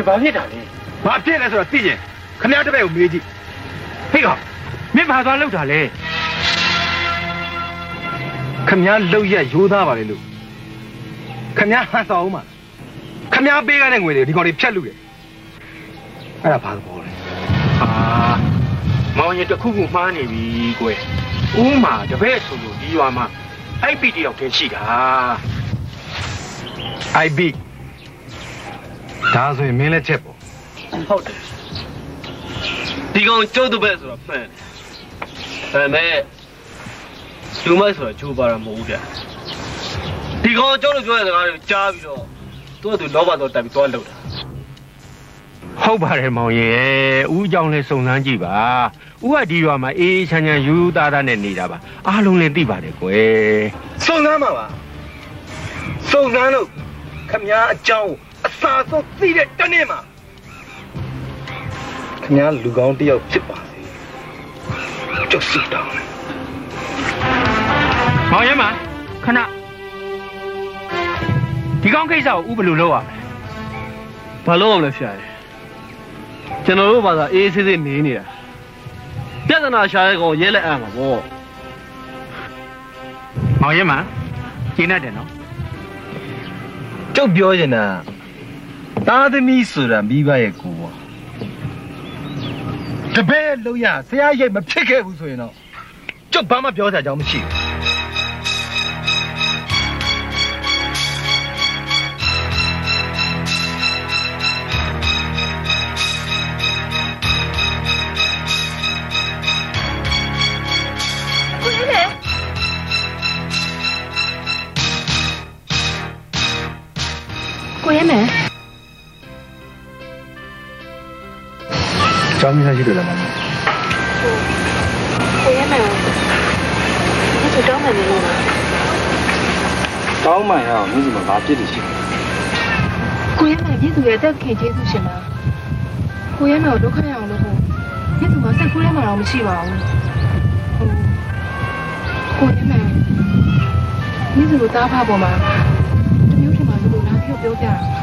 ရင်ဘာဖြစ်တာလဲဘာဖြစ်လဲဆိုတော့သိရင်ခမရတစ်ပည့်ကိုမေးကြည့်ဟေ့ကောင်မင်းဘာသွားလောက်တာလဲခမရလောက်ရက်ရိုးသားပါလေလို့ခမရဟန်ဆောင်အောင်ပါခမရပေးရတဲ့ငွေတွေဒီကောင်တွေဖြတ်လူတယ်အဲ့ဒါဘာသဘောလဲဟာမောင်ရင်တစ်ခုခုမှားနေပြီကွယ်ဥမာတပည့်ဆိုလို့ဒီရွာမှာအဲ့ပီတယောက်တည်းရှိတာ IB ဒါဆိုရင်မင်းလည်းချက်ပေါ့ဟုတ်တယ်ဒီကောင်ကျုပ်တပည့်ဆိုတော့မှန်တယ်ဒါပေမဲ့လူမိုက်ဆိုတော့ဂျိုးပါတာမဟုတ်ဘူးဗျဒီကောင်ကျုပ်တို့ပြောတဲ့စကားတွေကိုကြားပြီးတော့သူကသူလောဘတော့တက်ပြီးသွားလှုပ်တာဟုတ်ပါတယ်မောင်ရင်ဦးအကြောင်းလဲစုံစမ်းကြည့်ပါဦးကဒီရွာမှာအေးအေးချမ်းချမ်းယူယူသားသားနဲ့နေတာပါအားလုံးလည်းသိပါတယ်ကွယ်စုံစမ်းပါပါစုံစမ်းလို့ခမရအကြောင်း အစာဆုံးသိတဲ့တနေ့မှာခမရလူကောင်းတစ်ယောက်ဖြစ်ပါစေကျုပ်စုတောင်းတယ်မောင်ရင်မခဏဒီကောင်းကိစ္စကိုဦးဘယ်လိုလုပ်ရမလဲဘာလို့အောင်လဲဖျားရယ်ကျွန်တော်တို့ဘာသာအေးဆေးဆေးနေနေတာပြဿနာရှာတဲ့ကောင်ရဲလက်အံ့မှာပေါ့မောင်ရင်မကျင်းတတ်တယ်နော်ကျုပ်ပြောချင်တာ သားသမီးဆိုတာမိဘရဲ့ကိုယ်ပေါ့တပည့်လုံးရဆရာရိတ်မဖြစ်ခဲ့ဘူးဆိုရင်တော့ကျုပ်ကျုပ်ဘာမှပြောစရာအကြောင်းမရှိဘူး ကျောင်းကြီးသားရှိတယ်လားမမကိုရဲမယ်ဒီစတောင်းမယ်လို့လားတောင်းမှန်ရအောင်မင်းဒီမှာဘာဖြစ်နေရှိလဲကိုရဲမယ်ပြည်သူရဲ့တက်ခင်ကျေးဇူးရှင်ပါကိုရဲမယ်ကိုဒုက္ခရအောင်လို့ဖို့ပြည်သူကစက်ကူးထဲမှာတော့မရှိပါဘူးဟုတ်ကိုရဲမယ်ပြည်သူကိုတားဖပေါ်မှာတမျိုးထင်ပါလို့လာပြောပြောပြတာ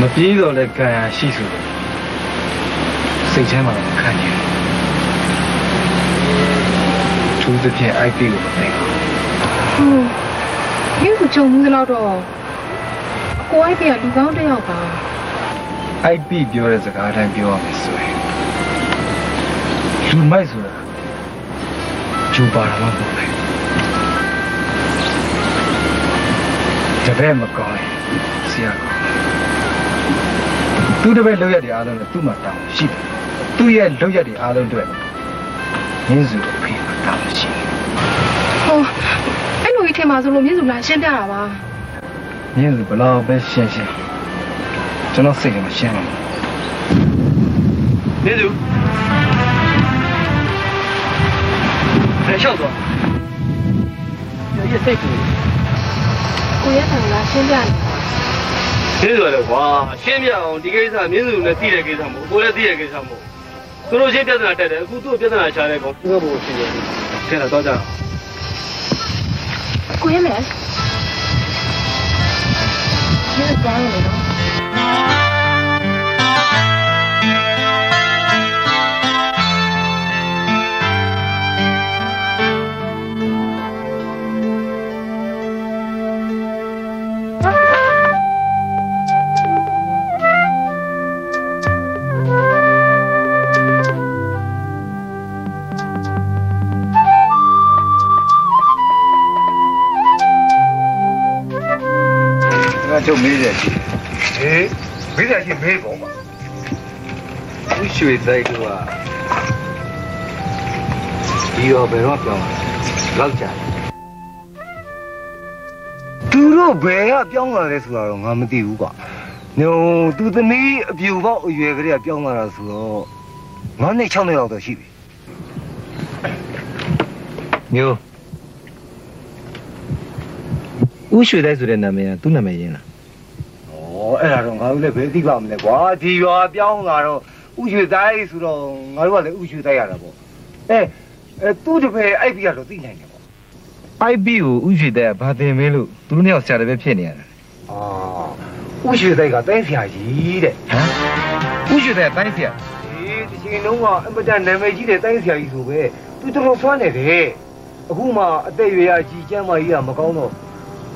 မပြေးတော့လဲကံရရှိဆိုတယ်စိတ်ထဲမှာတော့မခံနိုင်ဘူးသူတစ်ဖြင့် IP ကိုမသိဘူးဟုတ်ပြည်သူကြုံမှုတော့တော့ကိုအိုက်ပြလူကောင်းတစ်ယောက်ပါ IP ပြောတဲ့စကားတိုင်းပြောရမယ်ဆိုရင်လူမိုက်ဆိုတာဂျူပါရမှာပေါ့ပဲတပည့်မကောင်းရင်ဆရာကောင်း သူတပည့်လောက်ရတဲ့အားလုံးလည်းသူ့မှာတောင်းရှိတယ်သူ့ရဲ့လောက်ရတဲ့အားလုံးအတွက်ရင်းစုအဖေမှာတောင်းရှိတယ်ဟိုအဲ့လိုကြီးထင်ပါဆိုလို့ပြည်သူလာရှင်းပြတာပါရင်းစုဘယ်လောက်ပဲရှင်းရှင်းကျွန်တော်စိတ်ကမရှင်းဘူးမင်းစုဘယ်လျှောက်သွားရစိတ်ကူကိုရဲတယ်လာရှင်းပြနေ မင်းတို့လည်းကွာရှင်းပြအောင်ဒီကိစ္စမင်းတို့လည်းသိတဲ့ကိစ္စမဟုတ်ကိုလည်းသိတဲ့ကိစ္စမဟုတ်သူတို့ချင်းပြဿနာတက်တယ်အခုသူ့ပြဿနာရှာတဲ့ကောင်သူ့ဘို့ဖြစ်နေတယ်ဆင်းလာတော့ကြအောင်ကိုရဲမယ်ဒီကကြား ချုပ်မေးတယ်ရှိဟေးမိသားချင်းမေးပေါ့ပါဦးရွှေတိုက်ကဒီရောဘယ်တော့ပြောင်းလောက်ကြတယ်သူတို့ဘယ်ကပြောင်းလာလဲဆိုတာတော့ငါမသိဘူးကွာညိုသူသမီးအပြူပေါက်အရွယ်ကလေးကပြောင်းလာတာဆိုတော့ငါနဲ့6နှစ်လောက်တော့ရှိပြီမျိုးဦးရွှေတိုက်ဆိုတဲ့နာမည်ကသူ့နာမည်ရင်းလားဩ အဲ့ဒါတော့ငါတို့လည်းဘယ်သိပါမလဲကွာဒီရွာပြောင်းလာတော့ဥရွှေတိုင်းဆိုတော့ငါတို့ကလည်းဥရွှေတိုင်းရတာပေါ့အဲအဲသူ့တပည့်အိုက်ပြီးတော့သိနိုင်တယ်ပေါ့ IP ကိုဦးရွှေတိုက်ကဘာတင်မင်းလို့သူတို့နှစ်ယောက်ဆရာတွေပဲဖြစ်နေရတာအာဥရွှေတိုက်ကတိုင်းဆရာကြီးတဲ့ဟမ်ဦးရွှေတိုက်ကတိုင်းဆရာအေးဒီချိန်လုံးကအမတန်နာမည်ကြီးတဲ့တိုင်းဆရာကြီးဆိုပဲသူတော်တော်ဆွမ်းနေတယ်အခုမှအသက်ရွယ်ရကြီးကျမ်းမာကြီးကမကောင်းတော့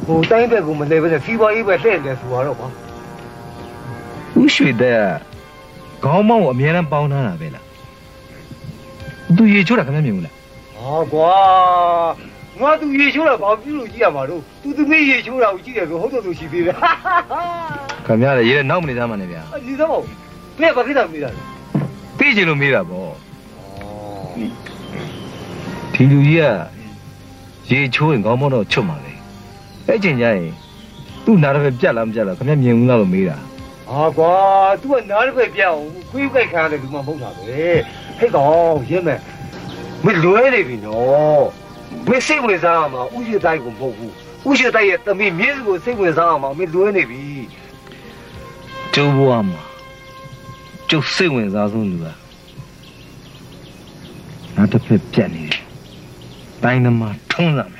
ဟိုတိုင်းဘက်ကိုမလဲပဲနဲ့စီးပွားရေးပဲလှည့်တယ်ဆိုတော့ကွာ ဦးရွှေတိုက်ကခေါင်းမောင်းကိုအများအားပေါင်းထားတာပဲလားသူရေချိုးတာခင်ဗျမြင်ဘူးလားဟာကွာငါသူရေချိုးတာဘာပြုလို့ကြည့်ရမှာတော့သူသမီးရေချိုးတာကိုကြည့်တယ်ဆိုဟုတ်တော့သူရှိသေးတယ်ခင်ဗျလည်းရေနဲ့နောက်မနေသားမှနဲ့ဗျာဒီတော့ဘယ်ဘာကိစ္စမေးတာလဲသိချင်လို့မေးတာပေါ့ဒီလူကြီးကရေချိုးရင်ခေါင်းမောင်းတော့ချွတ်မှာလေအဲ့ချိန်ကျရင်သူ့နားတော့ပဲပြက်လားမပြက်လားခင်ဗျမြင်ဘူးလားလို့မေးတာ ဟာကွာ तू ကနားတစ်ဖက်ပြောင်းခွေးကြိုက်ခံရတယ်လူမှမဟုတ်တာပဲဟဲ့ကောင်ရင်းမယ်မလွဲနေပြီနော်မစိတ်ဝင်စားရမှာဥရှိတိုင်းကိုမဟုတ်ဘူးဥရှိတိုင်းရဲ့တမီးမြင်းစုကိုစိတ်ဝင်စားရမှာမလွဲနေပြီကျုပ်ဘဝမှာကျုပ်စိတ်ဝင်စားဆုံးလူကနားတစ်ဖက်ပြက်နေတယ်တိုင်းသမားထုံးစမယ်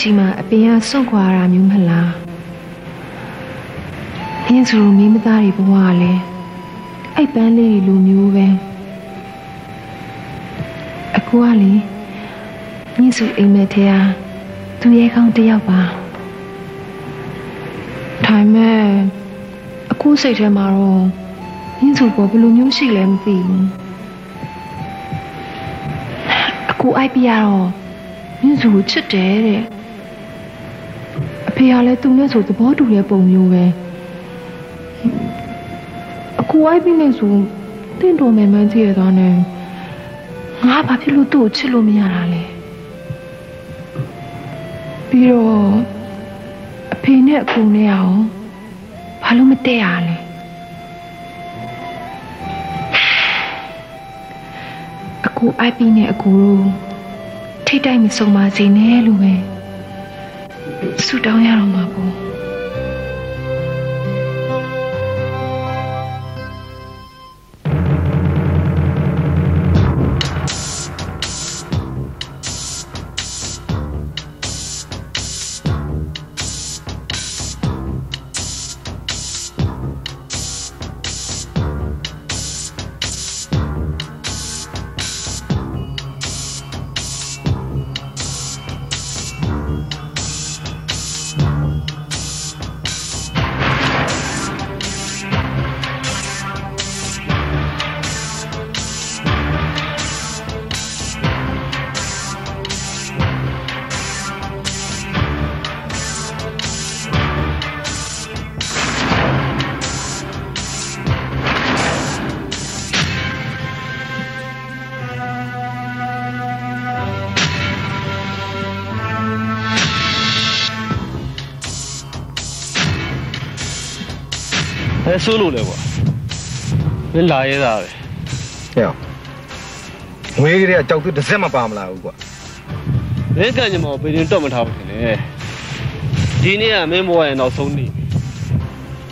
ရှိမှအပင်ကစွန့်ခွာရတာမျိုးမလားမြင်းစုမိမသားတွေဘဝကလည်းအဲ့ပန်းလေးတွေလိုမျိုးပဲအကူကလေမြင်းစုအိမ်မက်ထဲဟာသူရဲ့ကောင်းတစ်ယောက်ပါထိုင်မဲ့အခုစိတ်ထဲမှာတော့မြင်းစုပေါ်ဘယ်လိုမျိုးရှိလဲမသိဘူးအခုအိုက်ပြရတော့မြင့်စုကိုချစ်တယ်တဲ့အ ဖေကလည်းသူနဲ့ဆိုသဘောတူတဲ့ပုံမျိုးပဲအခုအိုက်ပြီးနေဆိုတင့်တော်မယ်မှန်းသိရတော့နဲ့ငါဘာဖြစ်လို့သူ့ကိုချစ်လို့မရတာလဲပြီးတော့အဖေနဲ့အကူနဲ့အောင်ဘာလို့မတည့်ရလဲအကူအိုက်ပြီးနဲ့အကူတို့ထိတ်တိုက်မဆုံးပါစေနဲ့လို့ပဲ ဆုတောင်းရတော့မှာပေါ့ ဆိုးလို့လဲကွာမင်းလာရဲတာပဲဟဲ့ငွေကလေးကကြောက်သူတစ်စက်မပါမလားဘူးကွာမင်းကညမောဘယ်ရင်တော့မထားဘူးခင်လေဒီနေ့ကမင်းဘဝရဲ့နောက်ဆုံးနေ့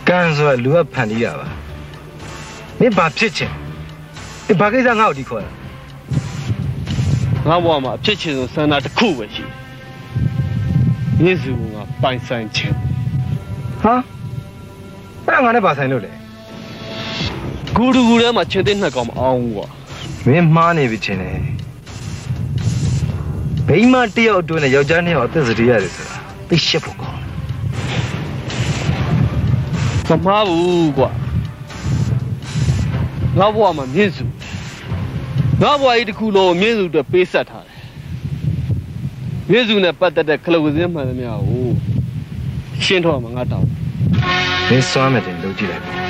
ကံဆိုရလူကဖန်တီးရပါမင်းဘာဖြစ်ချင်ဒီဘာကိစ္စငါ့ကိုဒီခေါ်တာငါဘဝမှာအဖြစ်ချင်ဆုံးဆန္ဒတစ်ခုပဲရှိတယ်ရင်းစုကပိုင်ဆိုင်ခြင်းဟာ အဲ့ဒါငါနဲ့ဘာဆိုင်လို့လဲဂူတူဂူထဲမှာချင်းသိနှစ်ကောင်မအောင်ဘူးကွာမင်းမှားနေပြီချင်းလေဘိမတယောက်အတွင်းနဲ့ယောက်ျားနှစ်ယောက်အသက်စရိရတယ်ဆိုတာသိရှစ်ဖို့ကောင်းတယ်မမှားဘူးကွာငါဘဝမှာမြင့်စုငါဘဝကြီးတစ်ခုလုံးကိုမြင့်စုအတွက်ပေးဆက်ထားတယ်မြင့်စုနဲ့ပတ်သက်တဲ့ခလုတ်စင်းမှန်သမျှကိုရှင်းတော့မှာငါတောင်း မင်းစွမ်းမယ်တင်လုပ်ကြည့်လိုက်ပါ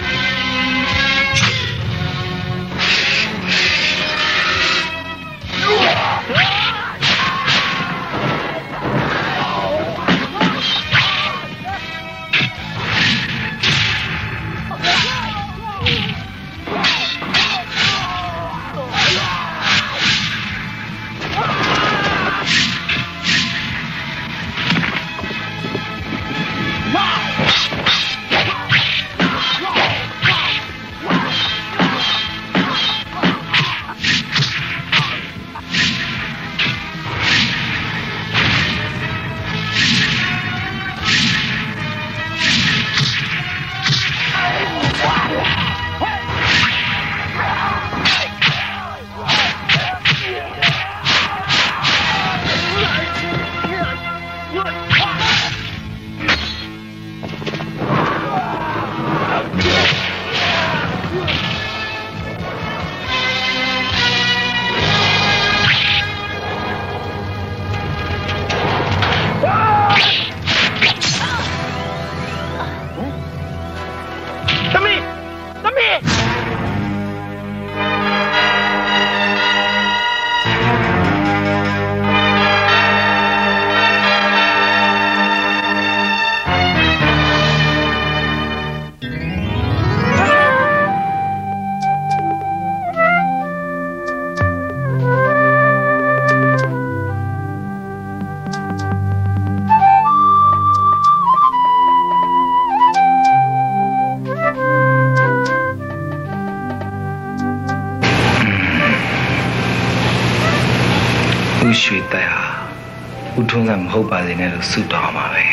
မဟုတ်ပါစေနဲ့လို့ဆုတောင်းပါပဲ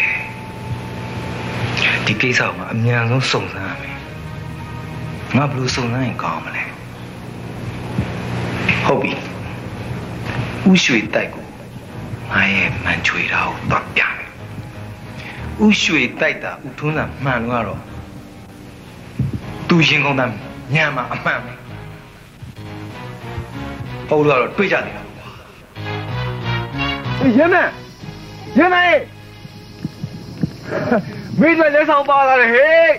ဒီကိစ္စကိုအမြန်ဆုံးစုံစမ်းရမယ်ငါဘယ်လိုစုံစမ်းရင်ကောင်းမလဲဟုတ်ပြီဥရွှေတိုက်ကိုငါရဲ့မန်ချွေတာကိုတော့ပြမယ်ဥရွှေတိုက်တာဥထုံးတာမှန်လို့ကတော့သူရင်ကုန်တာညံမှာအမှန်ပဲဟုတ်လို့ကတော့တွေ့ကြတယ်ရဲမန် ရဲမန်ရေမိတွေလက်ဆောင်ပါလာတယ်ဟေး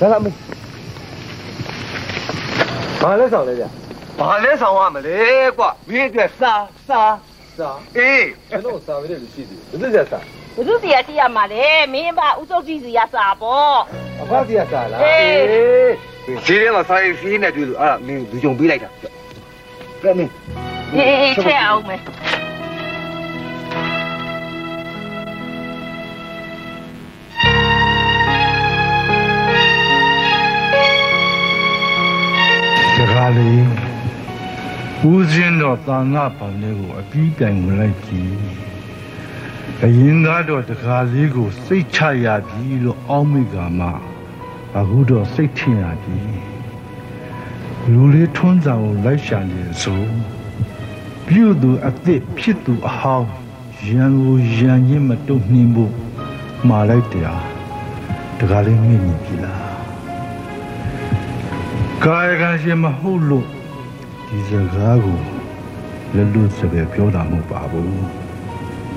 ဒါကမဘာလက်ဆောင်လဲဗျဘာလက်ဆောင်ရမလဲကွမင်းအတွက်စာစာစာအေးကျွန်တော်စာပေးတယ်လို့ရှိသေးတယ်ဘယ်သူကစာဘုသူစီရရှိရမှာလေမင်းပါဦးစုတ်ကြီးစီရစာပေါ့အဖစီကစာလားအေးဈေးထဲမှာစာရေးစီးနေတွေ့လို့အဲ့ဒါမင်းလူကြုံပေးလိုက်တာကဲမင်း အေးအေးထည့်အောင်မယ်တကားလေးဦးစင်းတော့တာငါပေါင်လေးကိုအပြီးတိုင်ဝင်လိုက်ကြည့်အရင်ကတော့တကားလေးကိုစိတ်ချရပြီလို့အောင်းမိကမှအခုတော့စိတ်ထင်ရပြီလူလေးထွန်းဆောင်ကိုလိုက်ရှာနေဆို ပြုသူအသစ်ဖြစ်သူအဟောင်းရန်ကိုရန်ရင်မတုံနှင်းဖို့မှာလိုက်တရားတကားလေးမြင်နေပြီလားကာယကံရှင်မဟုတ်လို့ဒီစကားကိုလက်လွတ်စပယ်ပြောတာမဟုတ်ပါဘူး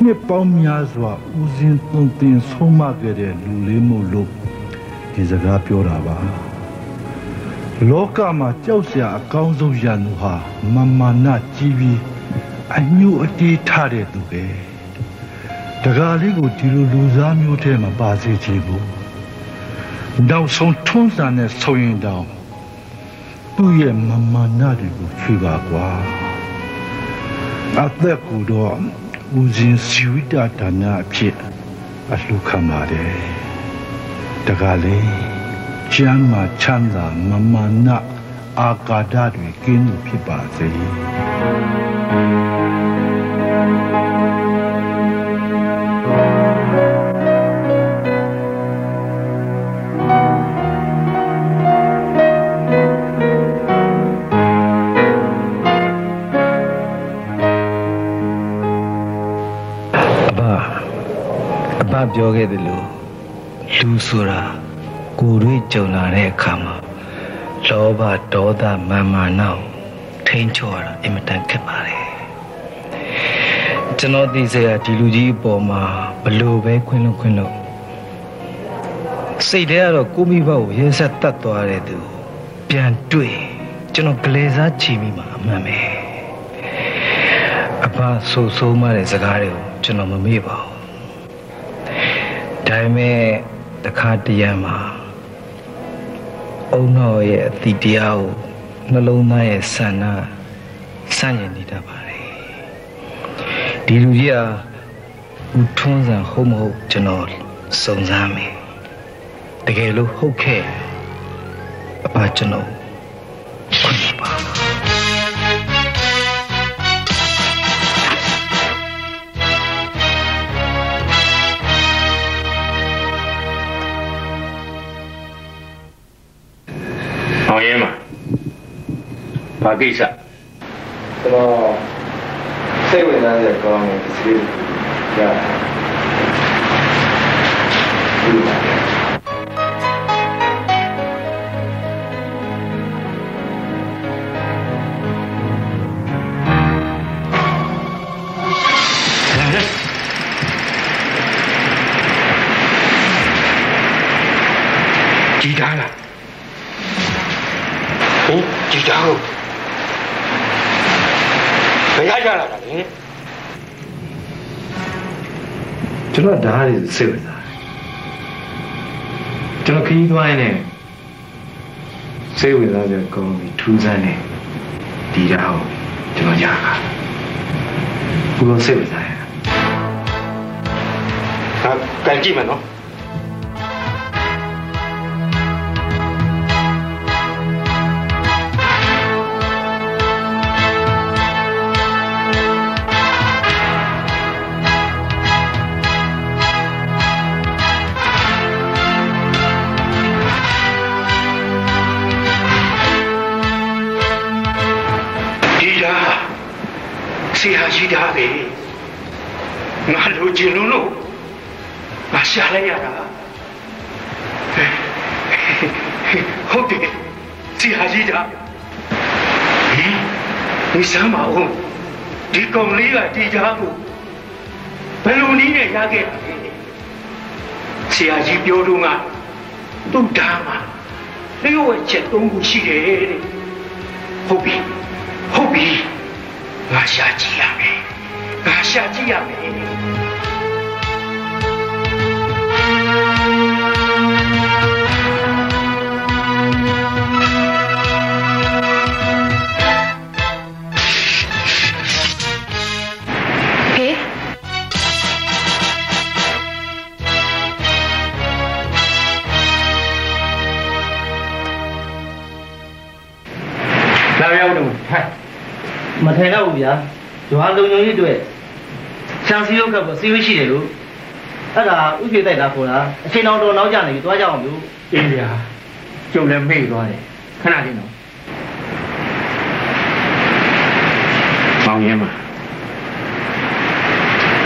နှစ်ပေါင်းများစွာဦးစင်းသွန်သင်ဆုံးမခဲ့တဲ့လူလေးမို့လို့ဒီစကားပြောတာပါလောကမှာကြောက်စရာအကောင်းဆုံးရန်သူဟာမမာနကြီးပြီး အညှို့အတေးထားတဲ့သူပဲတကားလေးကိုဒီလိုလူစားမျိုးထဲမှာပါစေချင်ဘူးနောက်ဆုံးထွန်းစံနဲ့ဆုံရင်တောင်သူ့ရဲ့မမာနတွေကိုချွေပါကွာအသက်ကိုတော့ဦးစင်စီဝိတာဒါနအဖြစ်အလှခံပါတယ်တကားလေကျမ်းမှာချမ်းသာမမာနအာကာဒတွေကင်းလို့ဖြစ်ပါစေအဘအဘ ပြောခဲ့တယ်လို့လူဆိုတာကိုယ်တွေ့ကြုံလာတဲ့အခါမှာလောဘဒေါသမာမာနောက်ထိန်ချော်ရတာအင်မတန်ခက်ပါတယ် ကျွန်တော်သိစရာဒီလူကြီးအပေါ်မှာဘလို့ပဲခွင်းလို့ခွင်းလို့စိတ်ထဲကတော့ကိုမိဘကိုရဲဆက်တတ်သွားတဲ့သူပြန်တွေ့ကျွန်တော်ဂလေစားချီမိမှာအမှန်ပဲအဘဆိုဆိုမှတဲ့စကားတွေကိုကျွန်တော်မမေ့ပါဘူးဒါပေမဲ့တခါတရံမှာအုံတော်ရဲ့အတိတရားကိုနှလုံးသားရဲ့ဆန္ဒစန့်ကျင်နေတတ်ပါတယ် ဒီလူကြီးဟာဦးထွန်းစံဟုတ်မဟုတ်ကျွန်တော်စုံစမ်းမယ်တကယ်လို့ဟုတ်ခဲ့အဘကျွန်တော်ခွင့်ပြုပါဟောင်းရဲမှာဘာကိစ္စကျွန်တော် စိတ်ဝင်စားတဲ့ကော တော်ဓာတ်ရည်စိတ်ဝင်စားတယ်ကျွန်တော်ခရီးသွားရင်လည်းစိတ်ဝင်စားကြကောင်းပြီထူးဆန်းတယ်ဒီဓာတ်ကိုကျွန်တော်ရတာဘူးလုံးစိတ်ဝင်စားရဟာကန်ကြည့်မယ်နော် မ်းပါဦးဒီကောင်လေးကတီချာကိုဘယ်လိုနည်းနဲ့ရခဲ့တာလဲဆရာကြီးပြောတော့ကသူ့ဓာတ်မှာလျှို့ဝှက်ချက်သုံးခုရှိတယ်တဲ့ဟုတ်ပြီဟုတ်ပြီငါရှာကြည့်ရမယ်ငါရှာကြည့်ရမယ် မထိုင်တော့ဘူးဗျာရွာလုံုံကြီးအတွက်ရှမ်းစီရုပ်ကပ်ပေါ်စီးဝေးရှိတယ်လို့အဲ့ဒါဥပြေတိုက်တာခေါ်တာအချိန်တော်တော်နောက်ကျနေပြီတွားကြအောင်လို့အင်းဗျာကျုပ်လည်းမေ့သွားတယ်ခဏလေးနော်မောင်ရဲမှာ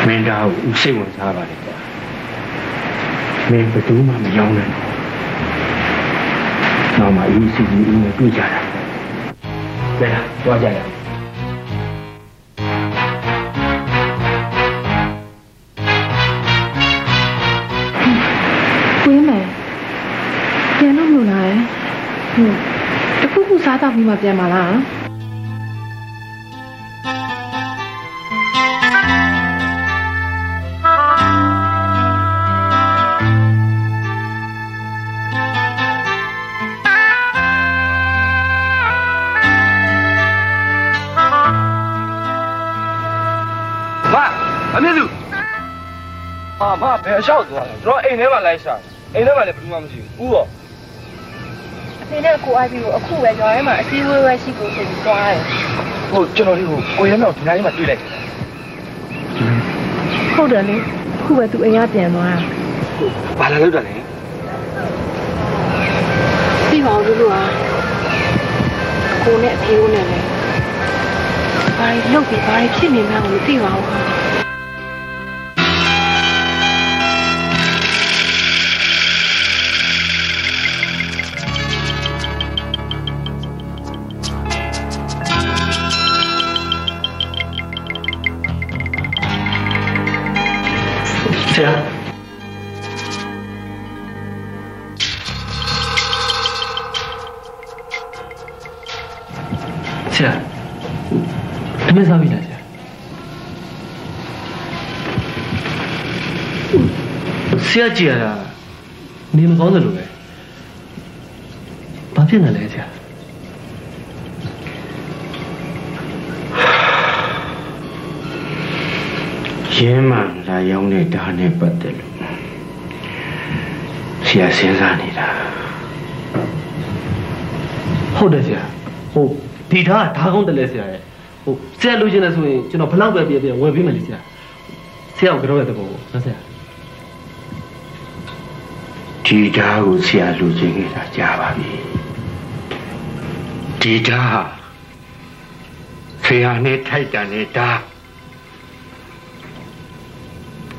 မင်းသားကိုဦးစိတ်ဝင်စားပါလေကွာမင်းဘယ်သူမှမယောင်းနဲ့တော့မှအီးစီကြီးဦးနဲ့တွေ့ကြတာဘယ်လားတွားကြရအောင် ခုခုစားတော့ပြီးမှပြန်ပါလားမအမြင့်စုအာမဘယ်လျှောက်သွားလဲကျွန်တော်အိမ်ထဲမှာလိုက်ရှာအိမ်ထဲမှာလည်းဘယ်သူမှမရှိဘူးဥရော အဖေနဲ့ကိုအိုက်ပြီးကိုအခုပဲကြော်ထဲမှာအစည်းအဝေးပဲရှိဖို့ဆိုပြီးသွားတယ်ဟိုကျွန်တော်လေးကိုကိုရဲမြောက်ဒီနားလေးမှာတွေ့လိုက်တယ်ဟုတ်တယ်လေအခုပဲသူအိမ်ကပြန်သွားတာဘာလာလို့တာလဲပြီးပါဘူးလို့อ่ะကိုနဲ့အဖေကိုနဲ့လည်းဘာလို့လုပ်ပြီးဘာလို့ဖြစ်နေမှန်းကိုမသိပါဘူး ဆရာကြည့်ရတာနေမကောင်းတယ်လို့ပဲဘာဖြစ်နေလဲဆရာရင်းမှလာရောက်တဲ့ဓာတ်နဲ့ပတ်သက်လို့ဆရာစဉ်းစားနေတာဟုတ်တယ်ဆရာဟိုဒီထားဓာတ်ကောင်းတယ်လေဆရာရဲ့ဟိုဆရာလိုချင်တယ်ဆိုရင်ကျွန်တော်ဘလောက်ပဲပြပြဝယ်ပေးမယ်လေဆရာဆရာကိုကြောက်ရတဲ့ပုံကိုနော်ဆရာ ဒီဓာတ်ကိုဆရာလူချင်းနေတာကြားပါပြီဒီဓာတ်ဟာဆရာနဲ့ထိုက်တန်တဲ့ဓာတ်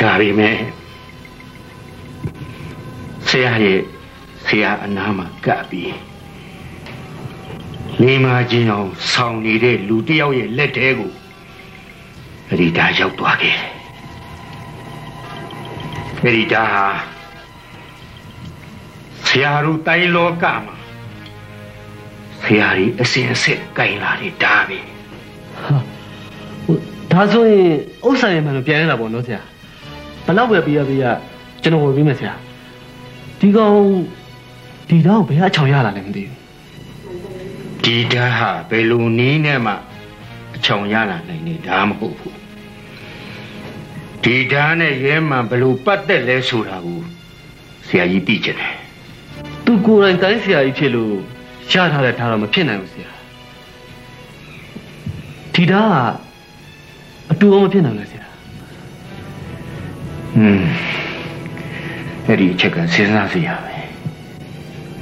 ဒါပေမဲ့ဆရာရဲ့ဆရာအနာမှာကပ်ပြီးလေးမချင်းအောင်ဆောင်းနေတဲ့လူတစ်ယောက်ရဲ့လက်ထဲကိုအဒီဓာတ်ရောက်သွားခဲ့တယ်အဒီဓာတ်ဟာ ဆရာတို့တိုင်းလောကမှာဆရာကြီးအစဉ်အဆက်ကင်လာတဲ့ဓာတ်ပဲဟိုဒါဆိုရင်ဥစ္စာရမှန်လို့ပြန်ရတာပေါ့နော်ဆရာဘလောက်ပဲပြရပြရကျွန်တော်ဝယ်ပေးမယ်ဆရာဒီကောင်ဒီတော့ဘယ်အချောင်ရလာလဲမသိဘူးဒီဓာတ်ဟာဘယ်လိုနည်းနဲ့မှအချောင်ရလာနိုင်တဲ့ဓာတ်မဟုတ်ဘူးဒီဓာတ်နဲ့ရဲမှန်ဘယ်လိုပတ်သက်လဲဆိုတာကိုဆရာကြီးသိချင်တယ် သူကိုယ်တိုင်တိုင်းဆရာကြီးဖြစ်လို့ရထားတဲ့ဓာတ်တော့မဖြစ်နိုင်ဘူးဆရာဒီဓာတ်ကအတူအောင်မဖြစ်နိုင်ဘူးလားဆရာဟွန်းအဲ့ဒီအချက်ကစဉ်းစားစရာပဲ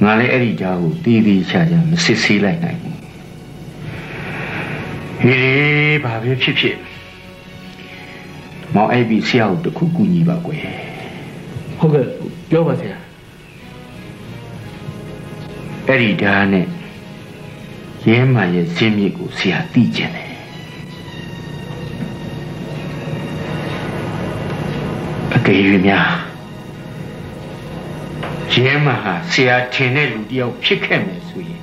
ငါလည်းအဲ့ဒီဓာတ်ကိုတီးတီးချာချာမစစ်ဆေးလိုက်နိုင်ဘူးဟေးဘာပဲဖြစ်ဖြစ်မောင်အဲ့ဒီဆရာကိုတခုကူညီပါကွယ်ဟုတ်ကဲ့ပြောပါဆရာ အဲ့ဒီဓာတ်နဲ့ရဲမှန်ရဲ့ဇင်းမြစ်ကိုဆရာသိကျင်တယ်အကယ်၍များရဲမှန်ဟာဆရာထင်တဲ့လူတစ်ယောက်ဖြစ်ခဲ့မယ်ဆိုရင်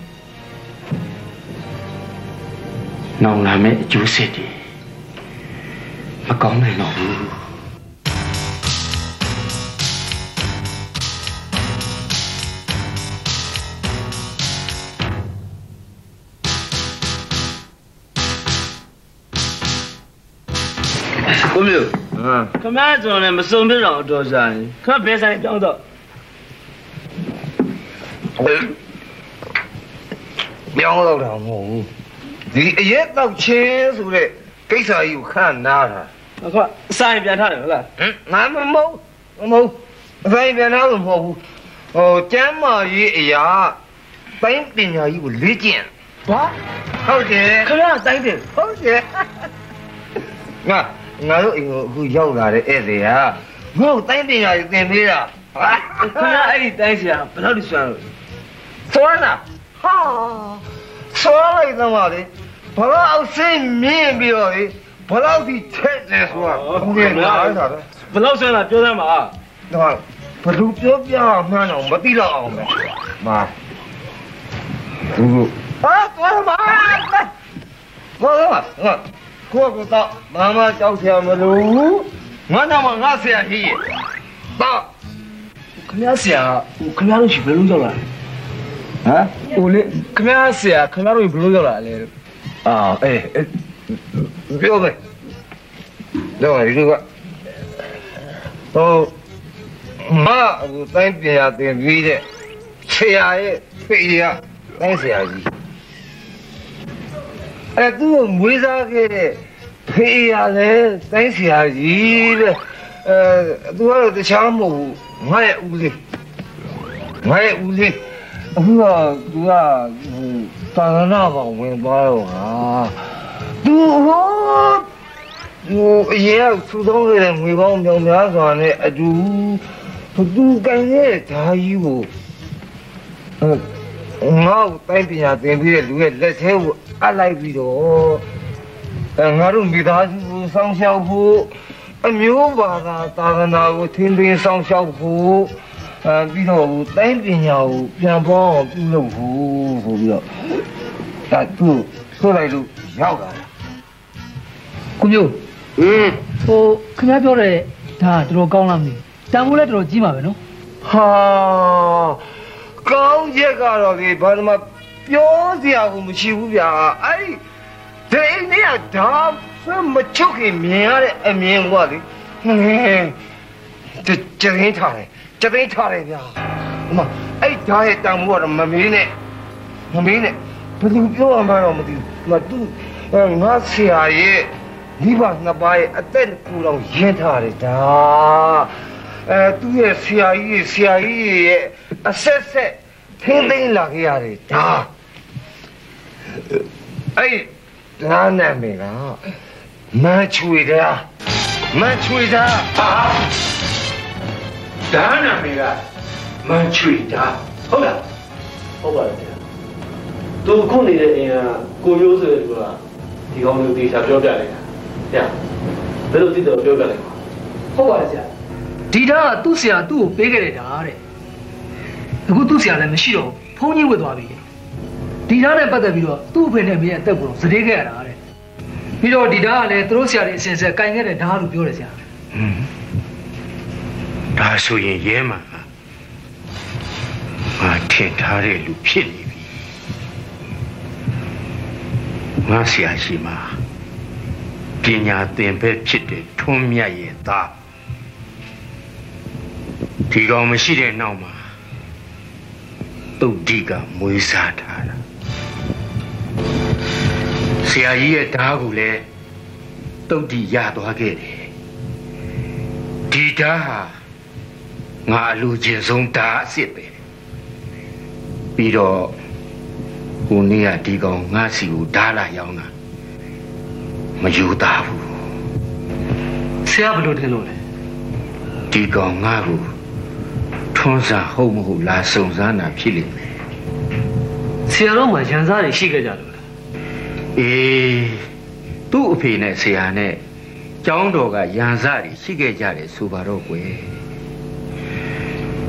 နောင်လာမယ့်အကျိုးဆက်တွေမကောင်းနိုင်တော့ဘူး ကိုမျိုးခမည်းကျွန်တော်လည်းမစုံပြတော့အတော်ကြာရင်ခမဘယ်ဆိုင်ပြောင်းတော့ပြောင်းတော့တာမဟုတ်ဘူးဒီအရက်တော့ချင်းဆိုတဲ့ကိစ္စကြီးကိုခန့်နာတာအခုအဆိုင်ပြန်ထားတယ်ဟုတ်လားဟမ်ငါမမဟုတ်မဟုတ်အဆို င်ပြန်တော့မဟုတ်ဘူးဟိုကျမ်းမာရေးအရာတိုင်းပညာကြီးကိုလေ့ကျင့်ဘာဟုတ်တယ်ခမည်းတိုင်းတယ်ဟုတ်တယ်ငါငါတို့အိမ်ကိုအခုရောက်လာတဲ့ဧည့်သည်ကငါ့ကိုတိုင်းပညာကြီးသင်ပေးတာဟာခမည်းအဲ့ဒီတိုင်းဆရာဘယ်တော့ဒီဆွမ်းလို့သွမ်းတာဟာဆွမ်းလိုက်သမားလေဘလောက်အောင်စင်းမြင်ပြီးတော့လေဘလောက်ဒီထက်လဲဆိုတာဘယ်လိုလဲတာလဲဘယ်လောက်ဆွမ်းလာပြောသမ်းပါတော့ဘလူပြောပြမှန်းတော့မသိတော့အောင်ပဲမာဘူးဟာသွားမှာဘောတော့ငါ ကိုကိုတော့မမကြောက်ဆရာမလို့ငါတော့ငါဆရာကြီးတော့ခမည်းဆရာဟိုခမည်းတို့ရှိဘယ်လိုရောက်လာလဲဟမ်ဟိုလေခမည်းဆရာခမည်းတို့ဘယ်လိုရောက်လာလဲအာအေးပြောမယ်တော့ဒီကဟိုမအခုတိုင်းပညာသင်ပြီးတဲ့ဆရာရဲ့ဖေးရတိုင်းဆရာကြီး အဲ့သူ့ကိုမွေးစားခဲ့တဲ့ဖေးရလဲတိုင်းဆရာကြီးပဲအဲသူကတော့တခြားမဟုတ်ဘူးငါရဲ့ဦးလေးငါရဲ့ဦးလေးအခုကသူကဟိုသာသနာ့ကောင်ဝင်သွားတော့ဟာသူဟိုဟိုအရင်ကသူသုံးခဲ့တဲ့ငွေပေါင်းမြောင်များစွာနဲ့အတူဘသူကန်ရဲ့ဓာကြီးကိုအဲငါ့ကိုတိုင်းပညာသင်ပြီးတဲ့လူရဲ့လက်ထဲကို အပ်လိုက်ပြီးတော့အဲငါတို့မိသားစုကိုစောင့်ရှောက်ဖို့အမျိုးဘာသာသာသနာကိုထင်းထင်းစောင့်ရှောက်ဖို့အဲပြီးတော့တိုင်းပညာကိုပြန်ပေါင်းအောင်ပြုလုပ်ဖို့ဆိုပြီးတော့ဒါသူ့ဆိုလိုက်လို့ရောက်လာတာကိုမျိုးဟင်းဟိုခင်ဗျားပြောတဲ့ဒါတော်တော်ကောင်းလားမသိဘူးတန်ဖိုးလည်းတော်တော်ကြီးပါပဲနော်ဟာကောင်းချက်ကတော့ဒီဘာမှ ပြောစရာဟိုမရှိဘူးဗျာအဲ့ဒီဒိန်နဲ့ဒါဆွမချုပ်ခင်မြင်ရတဲ့အမြင်ကွာလေဟင်းတကြင်းထားတယ်ကြင်းထားတယ်ဗျာဥမာအဲ့ဒါရဲ့တန်ဖိုးကတော့မမင်းနဲ့မမင်းနဲ့ဘယ်သူပြောမှန်းတော့မသိဘူးဥမာသူငါဆရာရဲ့မိဘနှစ်ပါးရဲ့အသက်ကိုယ်တော်ရင်းထားတယ်ဒါအဲသူ့ရဲ့ဆရာကြီးဆရာကြီးရဲ့အဆက်ဆက်ထိမ့်သိမ့်လာခဲ့ရတယ်ဒါ အဲ့ဒါနာမည်ကမချွေတာမချွေတာဒါနာမည်ကမန်ချွေတာဟုတ်လားဟုတ်ပါတယ်ဆရာသူခုနေတဲ့အိမ်ကကိုမျိုးဆိုတဲ့လူကဒီကောင်းမျိုးတေချာပြောပြလိုက်တာဆရာဘယ်လိုသိတော့ပြောပြလိုက်ပါဟုတ်ပါတယ်ဆရာဒီဓာတ်ကသူ့ဆရာသူ့ကိုပေးခဲ့တဲ့ဓာတ်တဲ့အခုသူ့ဆရာလည်းမရှိတော့ဘူးဖုန်းကြီးဝတ်သွားပြီ ဒီဓာတ်နဲ့ပတ်သက်ပြီးတော့သူ့အဖေနဲ့မင်းရဲ့အသက်ကိုစတေးခဲ့ရတာတဲ့ပြီးတော့ဒီဓာတ်ကလည်းသူတို့ဆရာတွေအစဉ်အဆက်ကင်ခဲ့တဲ့ဓာတ်လို့ပြောတယ်ဆရာဒါဆိုရင်ရဲမှာငါထင်ထားတဲ့လူဖြစ်နေပြီငါဆရာရှိမှာပညာသင်ပဲဖြစ်တဲ့ထွန်းမြတ်ရဲ့သားဒီကောင်မရှိတဲ့နောက်မှာတုတ်ဒီကမွေးစားထားတာဆ ရာကြီးရဲ့ဓာတ်ကိုလည်းတုတ်ဒီရသွားခဲ့တယ်ဒီဓာတ်ဟာငါအလူကျင်ဆုံးဒါအစ်စ်ပဲပြီးတော့ဟိုနေ့ကဒီကောင်ငါစီကိုဓာလာရောက်တာမယူသားဘူးဆရာဘယ်လိုထင်လို့လဲဒီကောင်ငါ့ကိုထွန်းစားဟုတ်မဟုတ်လားစုံစမ်းတာဖြစ်လိမ့်မယ်ဆရာတို့မှရန်စားတွေရှိခဲ့ကြလို့လား အေးသူ့အဖေနဲ့ဆရာနဲ့ကျောင်းတော်ကရန်စတွေရှိခဲ့ကြတယ်ဆိုပါတော့ကွယ်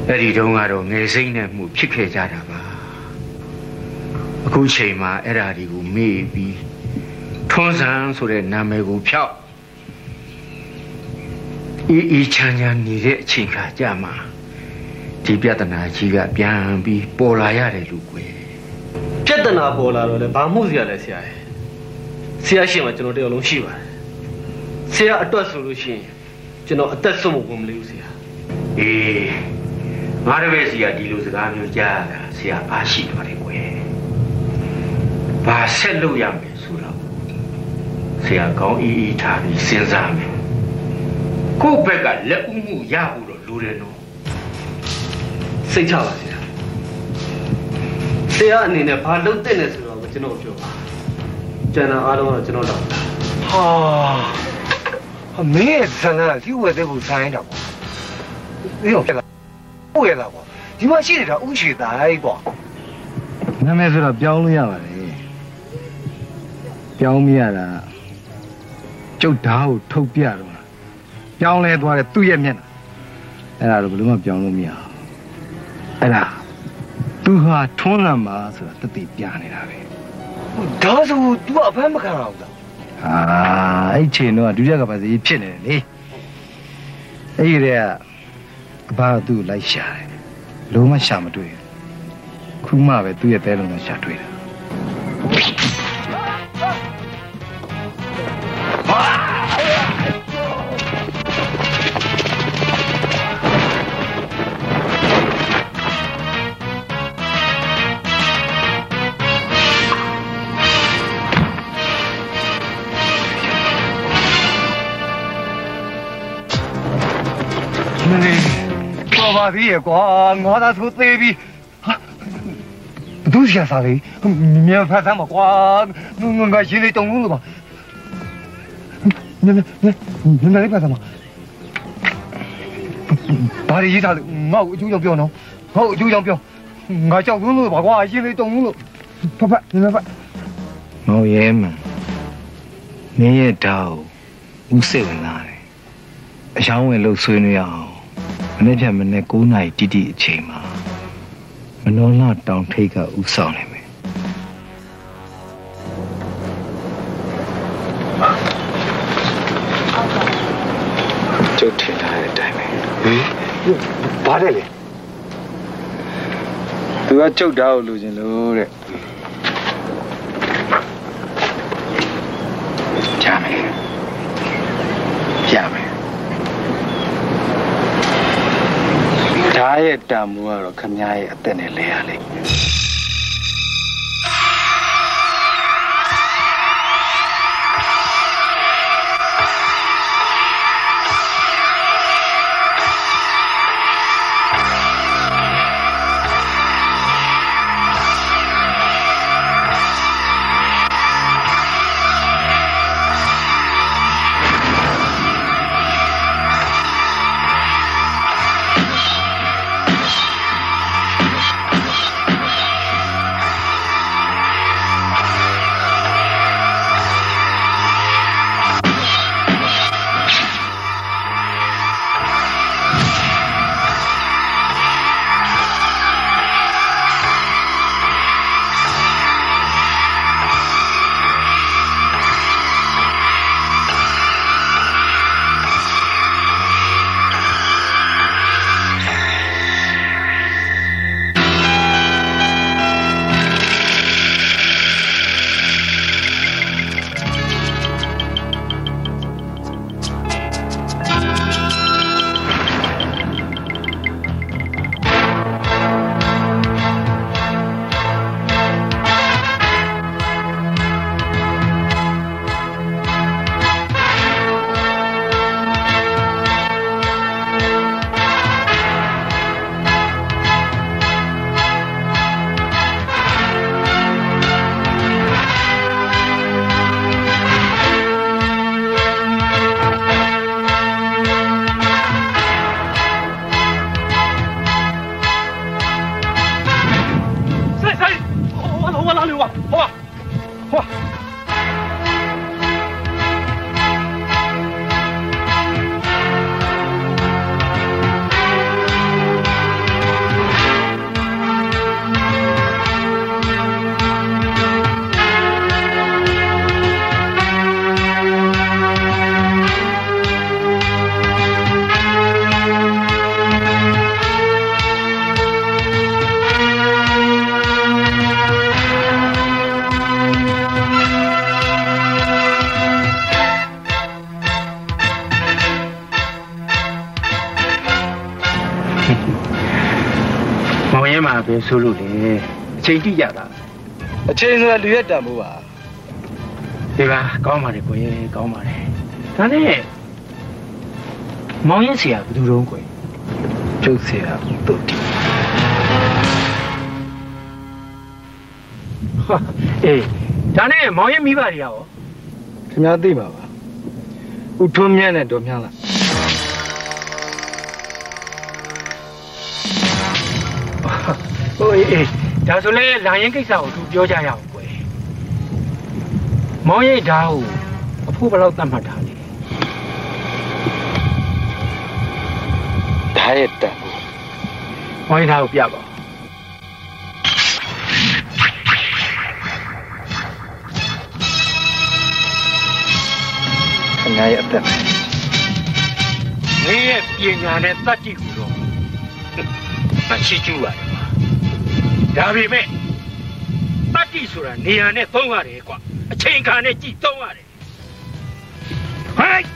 အဲ့ဒီတုန်းကတော့ငယ်စိမ့်နဲ့မှုဖြစ်ခဲ့ကြတာပါအခုချိန်မှာအဲ့ဓာတွေကိုမေ့ပြီးထွန်းဆန်းဆိုတဲ့နာမည်ကိုဖျောက်အေးအေးချမ်းချမ်းနေတဲ့အချိန်ခါကြမှာဒီပြဿနာကြီးကပြန်ပြီးပေါ်လာရတယ်လူကွယ်ပြဿနာပေါ်လာတော့လေဘာမှုစရာလဲဆရာရဲ့ ဆရာရှင်မှာကျွန်တော်တယောက်လုံးရှိပါတယ်ဆရာအတွက်ဆိုလို့ရှိရင်ကျွန်တော်အသက်ဆုံးဖို့မလေးဘူးဆရာအေးငါတပည့်စီကဒီလိုစကားမျိုးကြားရတာဆရာအားရှိပါတယ်ကွယ်ဘာဆက်လုပ်ရမယ်ဆိုတော့ဆရာကောင်းအီးအီးထားပြီးစဉ်းစားမယ်ကိုယ့်ဘက်ကလက်ဦးမှုရဖို့တော့လိုတယ်နော်စိတ်ချပါဆရာဆရာအနေနဲ့ဘာလုပ်တဲ့လဲဆိုတော့ကျွန်တော်ပြောပါ ကျန်တာအားလုံးကတော့ကျွန်တော်တော့ဟာဟာမင်းရဲ့ဇာနာဒီဝဲတဲ့ကိုဆိုင်တာပေါ့ဒီတော့ဟုတ်ရလားပေါ့ဒီမှာရှိနေတာဥရှိတိုင်းပေါ့နာမည်ဆိုတော့ပြောင်းလို့ရပါတယ်ပြောင်းမရတာကျုပ်ဓာတ်ကိုထုတ်ပြတော့ပြောင်းလဲသွားတဲ့သူ့ရဲ့မျက်နှာအဲ့ဒါတော့ဘယ်လိုမှပြောင်းလို့မရဘူးအဲ့ဒါသူဟာထွန်းလမ်းပါဆိုတာတတိပြနေတာပဲ ဒါဆို तू အဖမ်းမခံအောင်လားဟာအဲ့ချိန်တော့ဒုတိယကပါစီဖြစ်နေတယ်လေအဲ့ဒီတည်းကအဘကသူ့ကိုလိုက်ရှာတယ်လုံးမရှာမတွေ့ဘူးခုမှပဲသူ့ရဲ့တဲလုံးကိုရှာတွေ့တာ သေးရဲ့ကွာငါသာဆိုသေးပြီဟာဘသူရှာစားလေမြန်ဖတ်သမ်းပါကွာငါငါရှင်းနေတုံလုံးလို့ပါမြန်မြန်မြန်မြန်လေးဖတ်သမ်းပါဘာရရေးထားလဲငါ့ကိုအကျိုးကြောင့်ပြောနော်ငါ့ကိုအကျိုးကြောင့်ပြောငါကြောက်လုံးလို့ပါကွာရှင်းနေတုံလုံးလို့ဖတ်ဖတ်မြန်ဖတ်မောင်ရဲမန်မင်းရဲ့ဓာတ်ကိုဦးစိတ်ဝင်လာတယ်အချောင်းဝင်လို့ဆွေးနွေးအောင် မနေ့ဖြန်မနေ့9နာရီတိတိအချိန်မှာမနောလတောင်ထိပ်ကဦးဆောင်နေမယ်ကျုပ်ထင်ထားတဲ့အတိုင်းပဲဟေးဘာလဲလေသူကကျုပ်ဓာတ်ကိုလိုချင်လို့တဲ့ကြမယ်ကြမယ် ဓာတ်ရဲ့တန်မိုးကတော့ခမည်းရဲ့အသက်နဲ့လဲရလိမ့်မယ် ပဲဆိုလို့လေအချိန်တိရတာအချိန်ဆိုတာလူရဲ့တန်ဖိုးပါဒီပါကောင်းပါလေကိုရဲကောင်းပါလေဒါနဲ့မောင်ရဲဆရာဘယ်သူတုံးကိုကျုပ်ဆရာတို့တီဟာအေးဒါနဲ့မောင်ရဲမိဘတွေကရောခင်ဗျားသိမှာပါဥထွန်းမြတ်နဲ့ဒေါ်မြန်းလား အေးအေးဒါဆိုလဲလာရင်ကိစ္စကိုသူပြောကြရအောင်ကွယ်မောင်ရိတ်ဓာတ်ကိုအဖို့ဘယ်လောက်တတ်မှတ်ထားလဲဓာတ်ရဲ့တန်ဖိုးမောင်ရိတ်ဓာတ်ကိုပြပါခင်ဗျားရဲ့အသက်ပဲမင်းရဲ့ပညာနဲ့တတ်တိကိုတော့မချီကျူးရတယ်ကွာ ဒါပေမဲ့တတ်တိဆိုတာနေရာနဲ့သုံးရတယ်ကွာအချိန်ခါနဲ့ကြည့်သုံးရတယ်ဟိုက်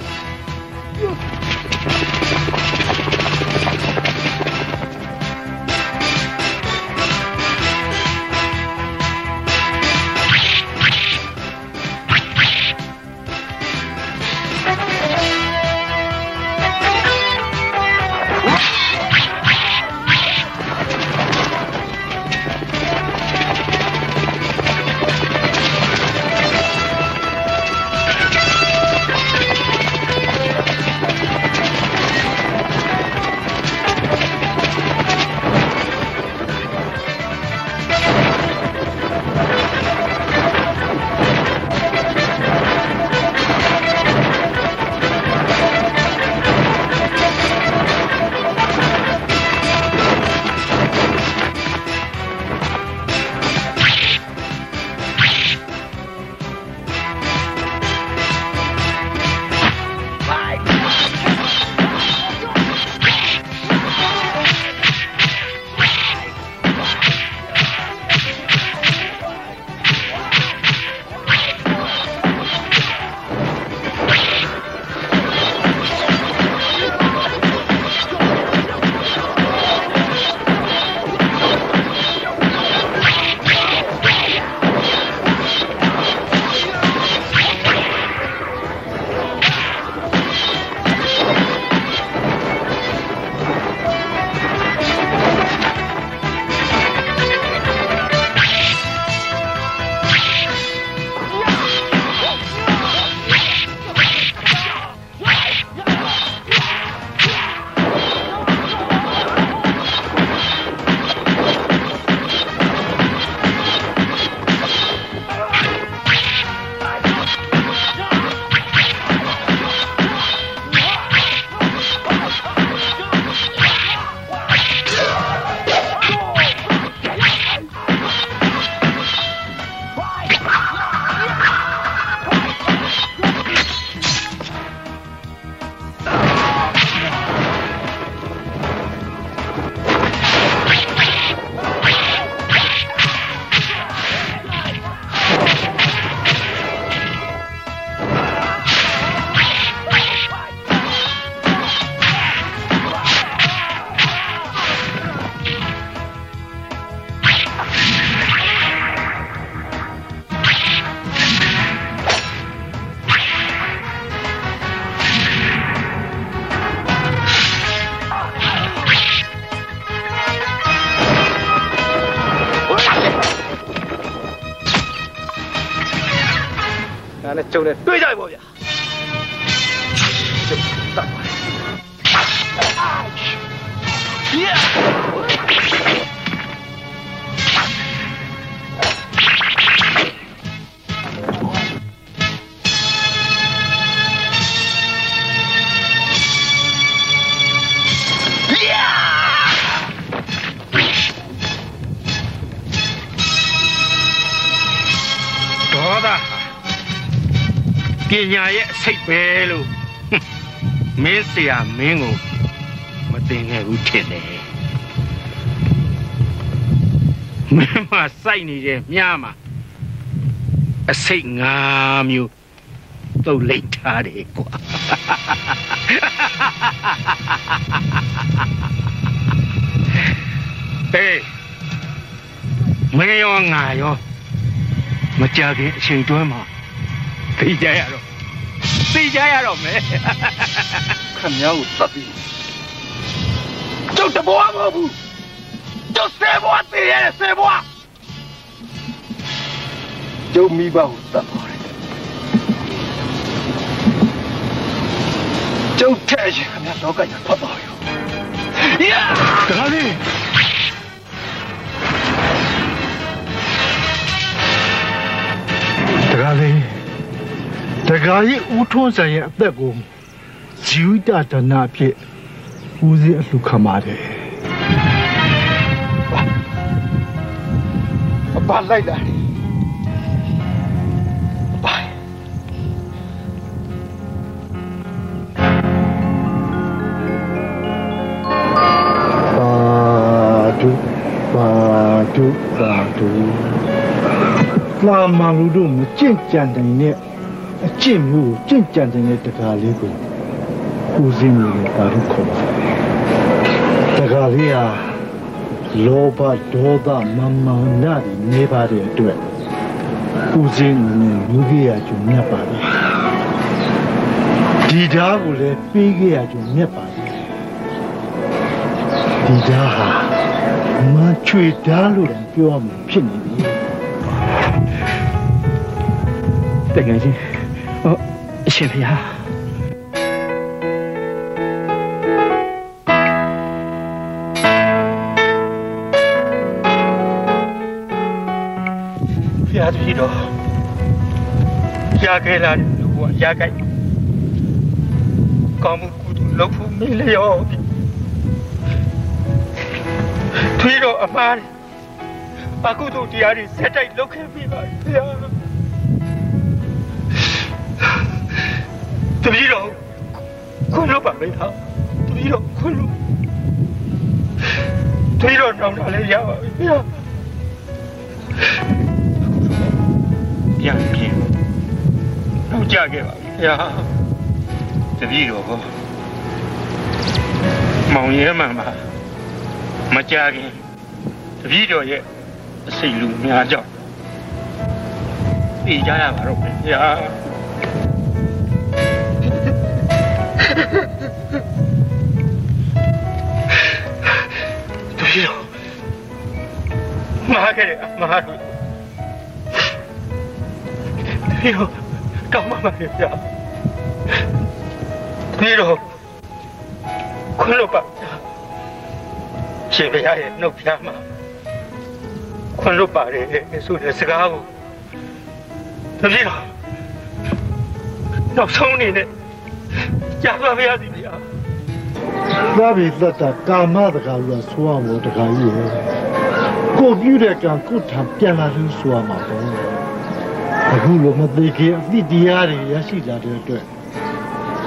ညာရဲ့အစိတ်ပဲလို့ဟွန်းမင်းဆရာမင်းကိုမတင်ခဲ့ဘူးထင်တယ်မင်းမစိုက်နေတဲ့မြားမှာအစိတ်ငါးမျိုးတုတ်လိမ့်ထားတယ်ကွာဟေးမင်းရောငါရောမကြခင်အချိန်တွင်းမှာသိကြရတော့ သိကြရတော့မယ်ခမည်းကိုတတ်ပြီးကျုပ်တဘောမဟုတ်ဘူးကျုပ်ဆယ်ဘွားတည်ရဲ့ဆယ်ဘွားကျုပ်မိဘကိုတတ်ပါတယ်ကျုပ်ထဲရှင်ခမည်းလောကရထွက်ပါ တကားကြီးဦးထွန်းဆိုင်ရဲ့အသက်ကိုဇီဝတဒနာအဖြစ်ဦးစင်းအလှခံပါတယ်ဘာလိုက်တာလဲဘာပါဒုပါဒုပါဒုလာမန်လူတို့မကြင့်ကြံနိုင်တဲ့ အကျင့်မျိုးကိုကြင့်ကြံနိုင်တဲ့တကားလေးကိုဦးစင်းမျိုးနဲ့ပါဒုခေါ်ပါတယ်တကားလေးဟာလောဘဒေါသမမောင်နာတွေနေပါတဲ့အတွက်ဦးစင်းနဲ့လူကြီးရကျမြတ်ပါတယ်ဒီဓာတ်ကိုလည်းပေးခဲ့ရကျမြတ်ပါတယ်ဒီဓာတ်ဟာမချွေဓာတ်လို့တောင်ပြောရမှာဖြစ်နေပြီတကယ်ချင်း ဟောအရှင်ဖေဟာဖျားတပြီတော့ရခဲ့လာတယ်လူကရခဲ့ကောင်းမှုကုသိုလ်လုပ်ဖို့မေးလျော်ပြီထွေးတော့အမားအကုသိုလ်တရားတွေစက်တိုက်လုပ်ခဲ့ပြီပါဖျား တပြီတော့ခွင့်လို့ပါမေးဟာတပြီတော့ခွင့်လို့ထွေးတော့တော့လည်းရပါပြီဖျားပြန်ပြင်တော့ကြခဲ့ပါပြီခင်ဗျာတပည့်တော်ဟောမောင်ရဲမှန်ပါမကြခင်တပည့်တော်ရဲ့အစိတ်လူများကြောင့်ပြေးကြရပါတော့ခင် မားခဲ့တယ်အမားတို့ဖေရောကောင်းပါပါဗျာဖေရောခွလို့ပါရှင်ဘုရားရဲ့နှုတ်ဖျားမှာခွလို့ပါတယ်ဆိုတဲ့စကားကိုတပည့်တော်နောက်ဆုံးအနေနဲ့ကြားပါဗျာဒီဗျာသာဘိတ္တကာမတကာလို့ဆိုရမို့တကာကြီးရဲ့ ကိုပြုတဲ့ကံကိုထံပြန်လာလို့ဆိုရမှာပေါ့အခုလိုမသေးခင်အသည့်တရားတွေရရှိလာတဲ့အတွက်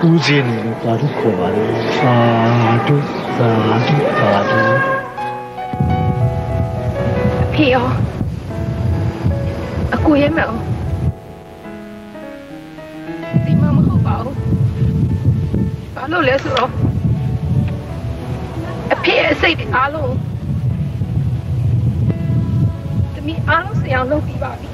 ဦးစင်းနေလို့ပါထုခေါ်ပါလေသာဓုသာဓုသာဓုဖေရောအကိုရဲမအောင်ဒီမမဟုတ်ပါဘူးဘာလို့လဲဆိုတော့အဖေရဲ့စိတ်တွေအားလုံး တမီးအားလုံးဆရာလုပ်ပြီးပါပြီ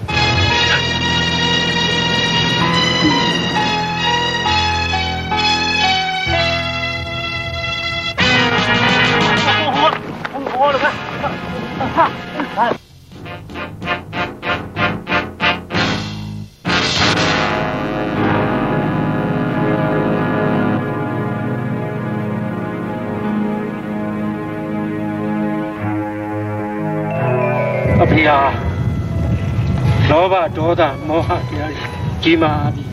အ လောဘဒေါသမောဟတရားတွေကြီးမားပြီ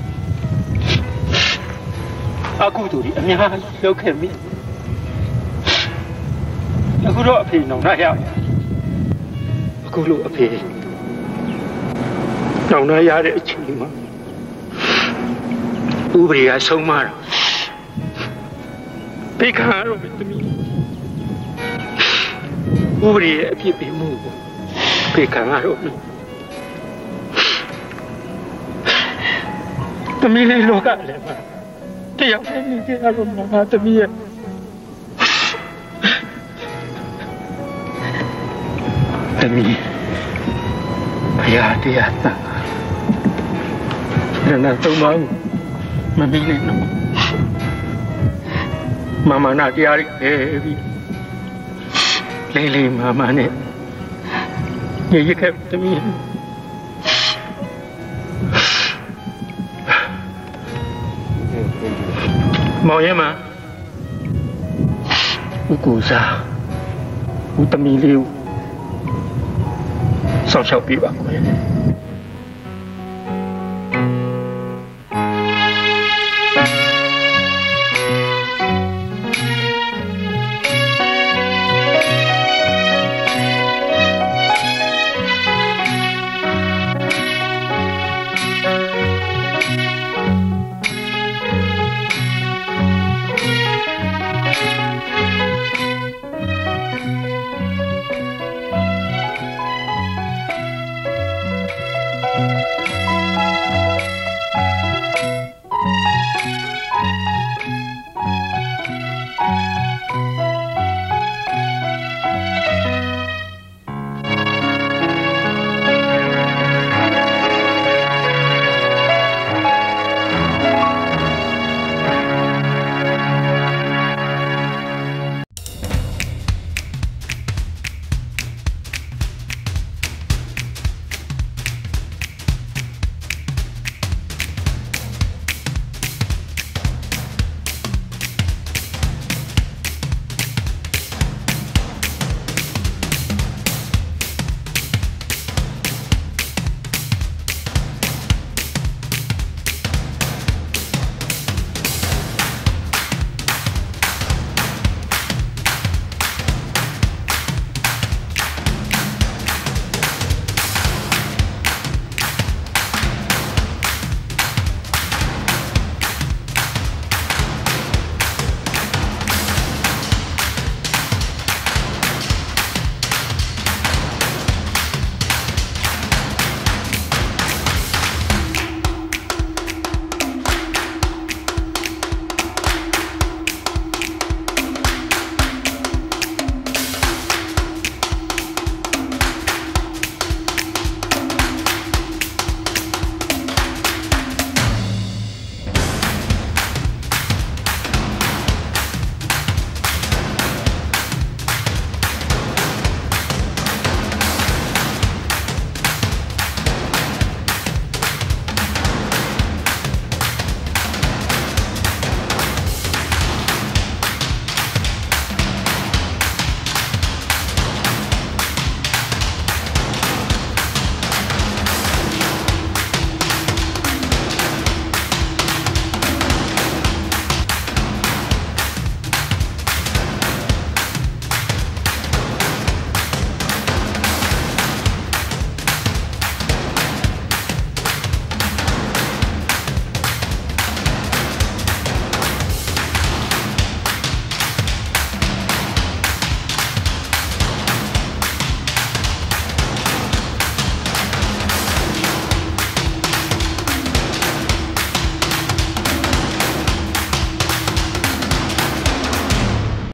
အကုသိုလ်တွေအများကြီးလုပ်ခဲ့မိအခုတော့အဖေနောင်နာရပါအခုလို့အဖေနောင်နာရတဲ့အချိန်မှာဥပဒေကဆုံးမတော့ဘေခါတော့မသမီးဥပဒေရဲ့အဖြစ်ပေးမှုကိုဖေခံရ တော့ပြီတမီးလေးလောကလည်းပါတယောက်တည်းနေကြရတော့မှာတမီးရဲ့သမီးဘုရားတရားတန်ရဏသုံးပါးမမီးနဲ့နော်မမနာတရားရခဲ့ပြီလေးလေးမမနဲ့ရရခဲ့သမီး မောင်ရဲမဦးကိုစားဦးသမီးလေးကိုဆောက်ရှောက်ပေးပါကွယ်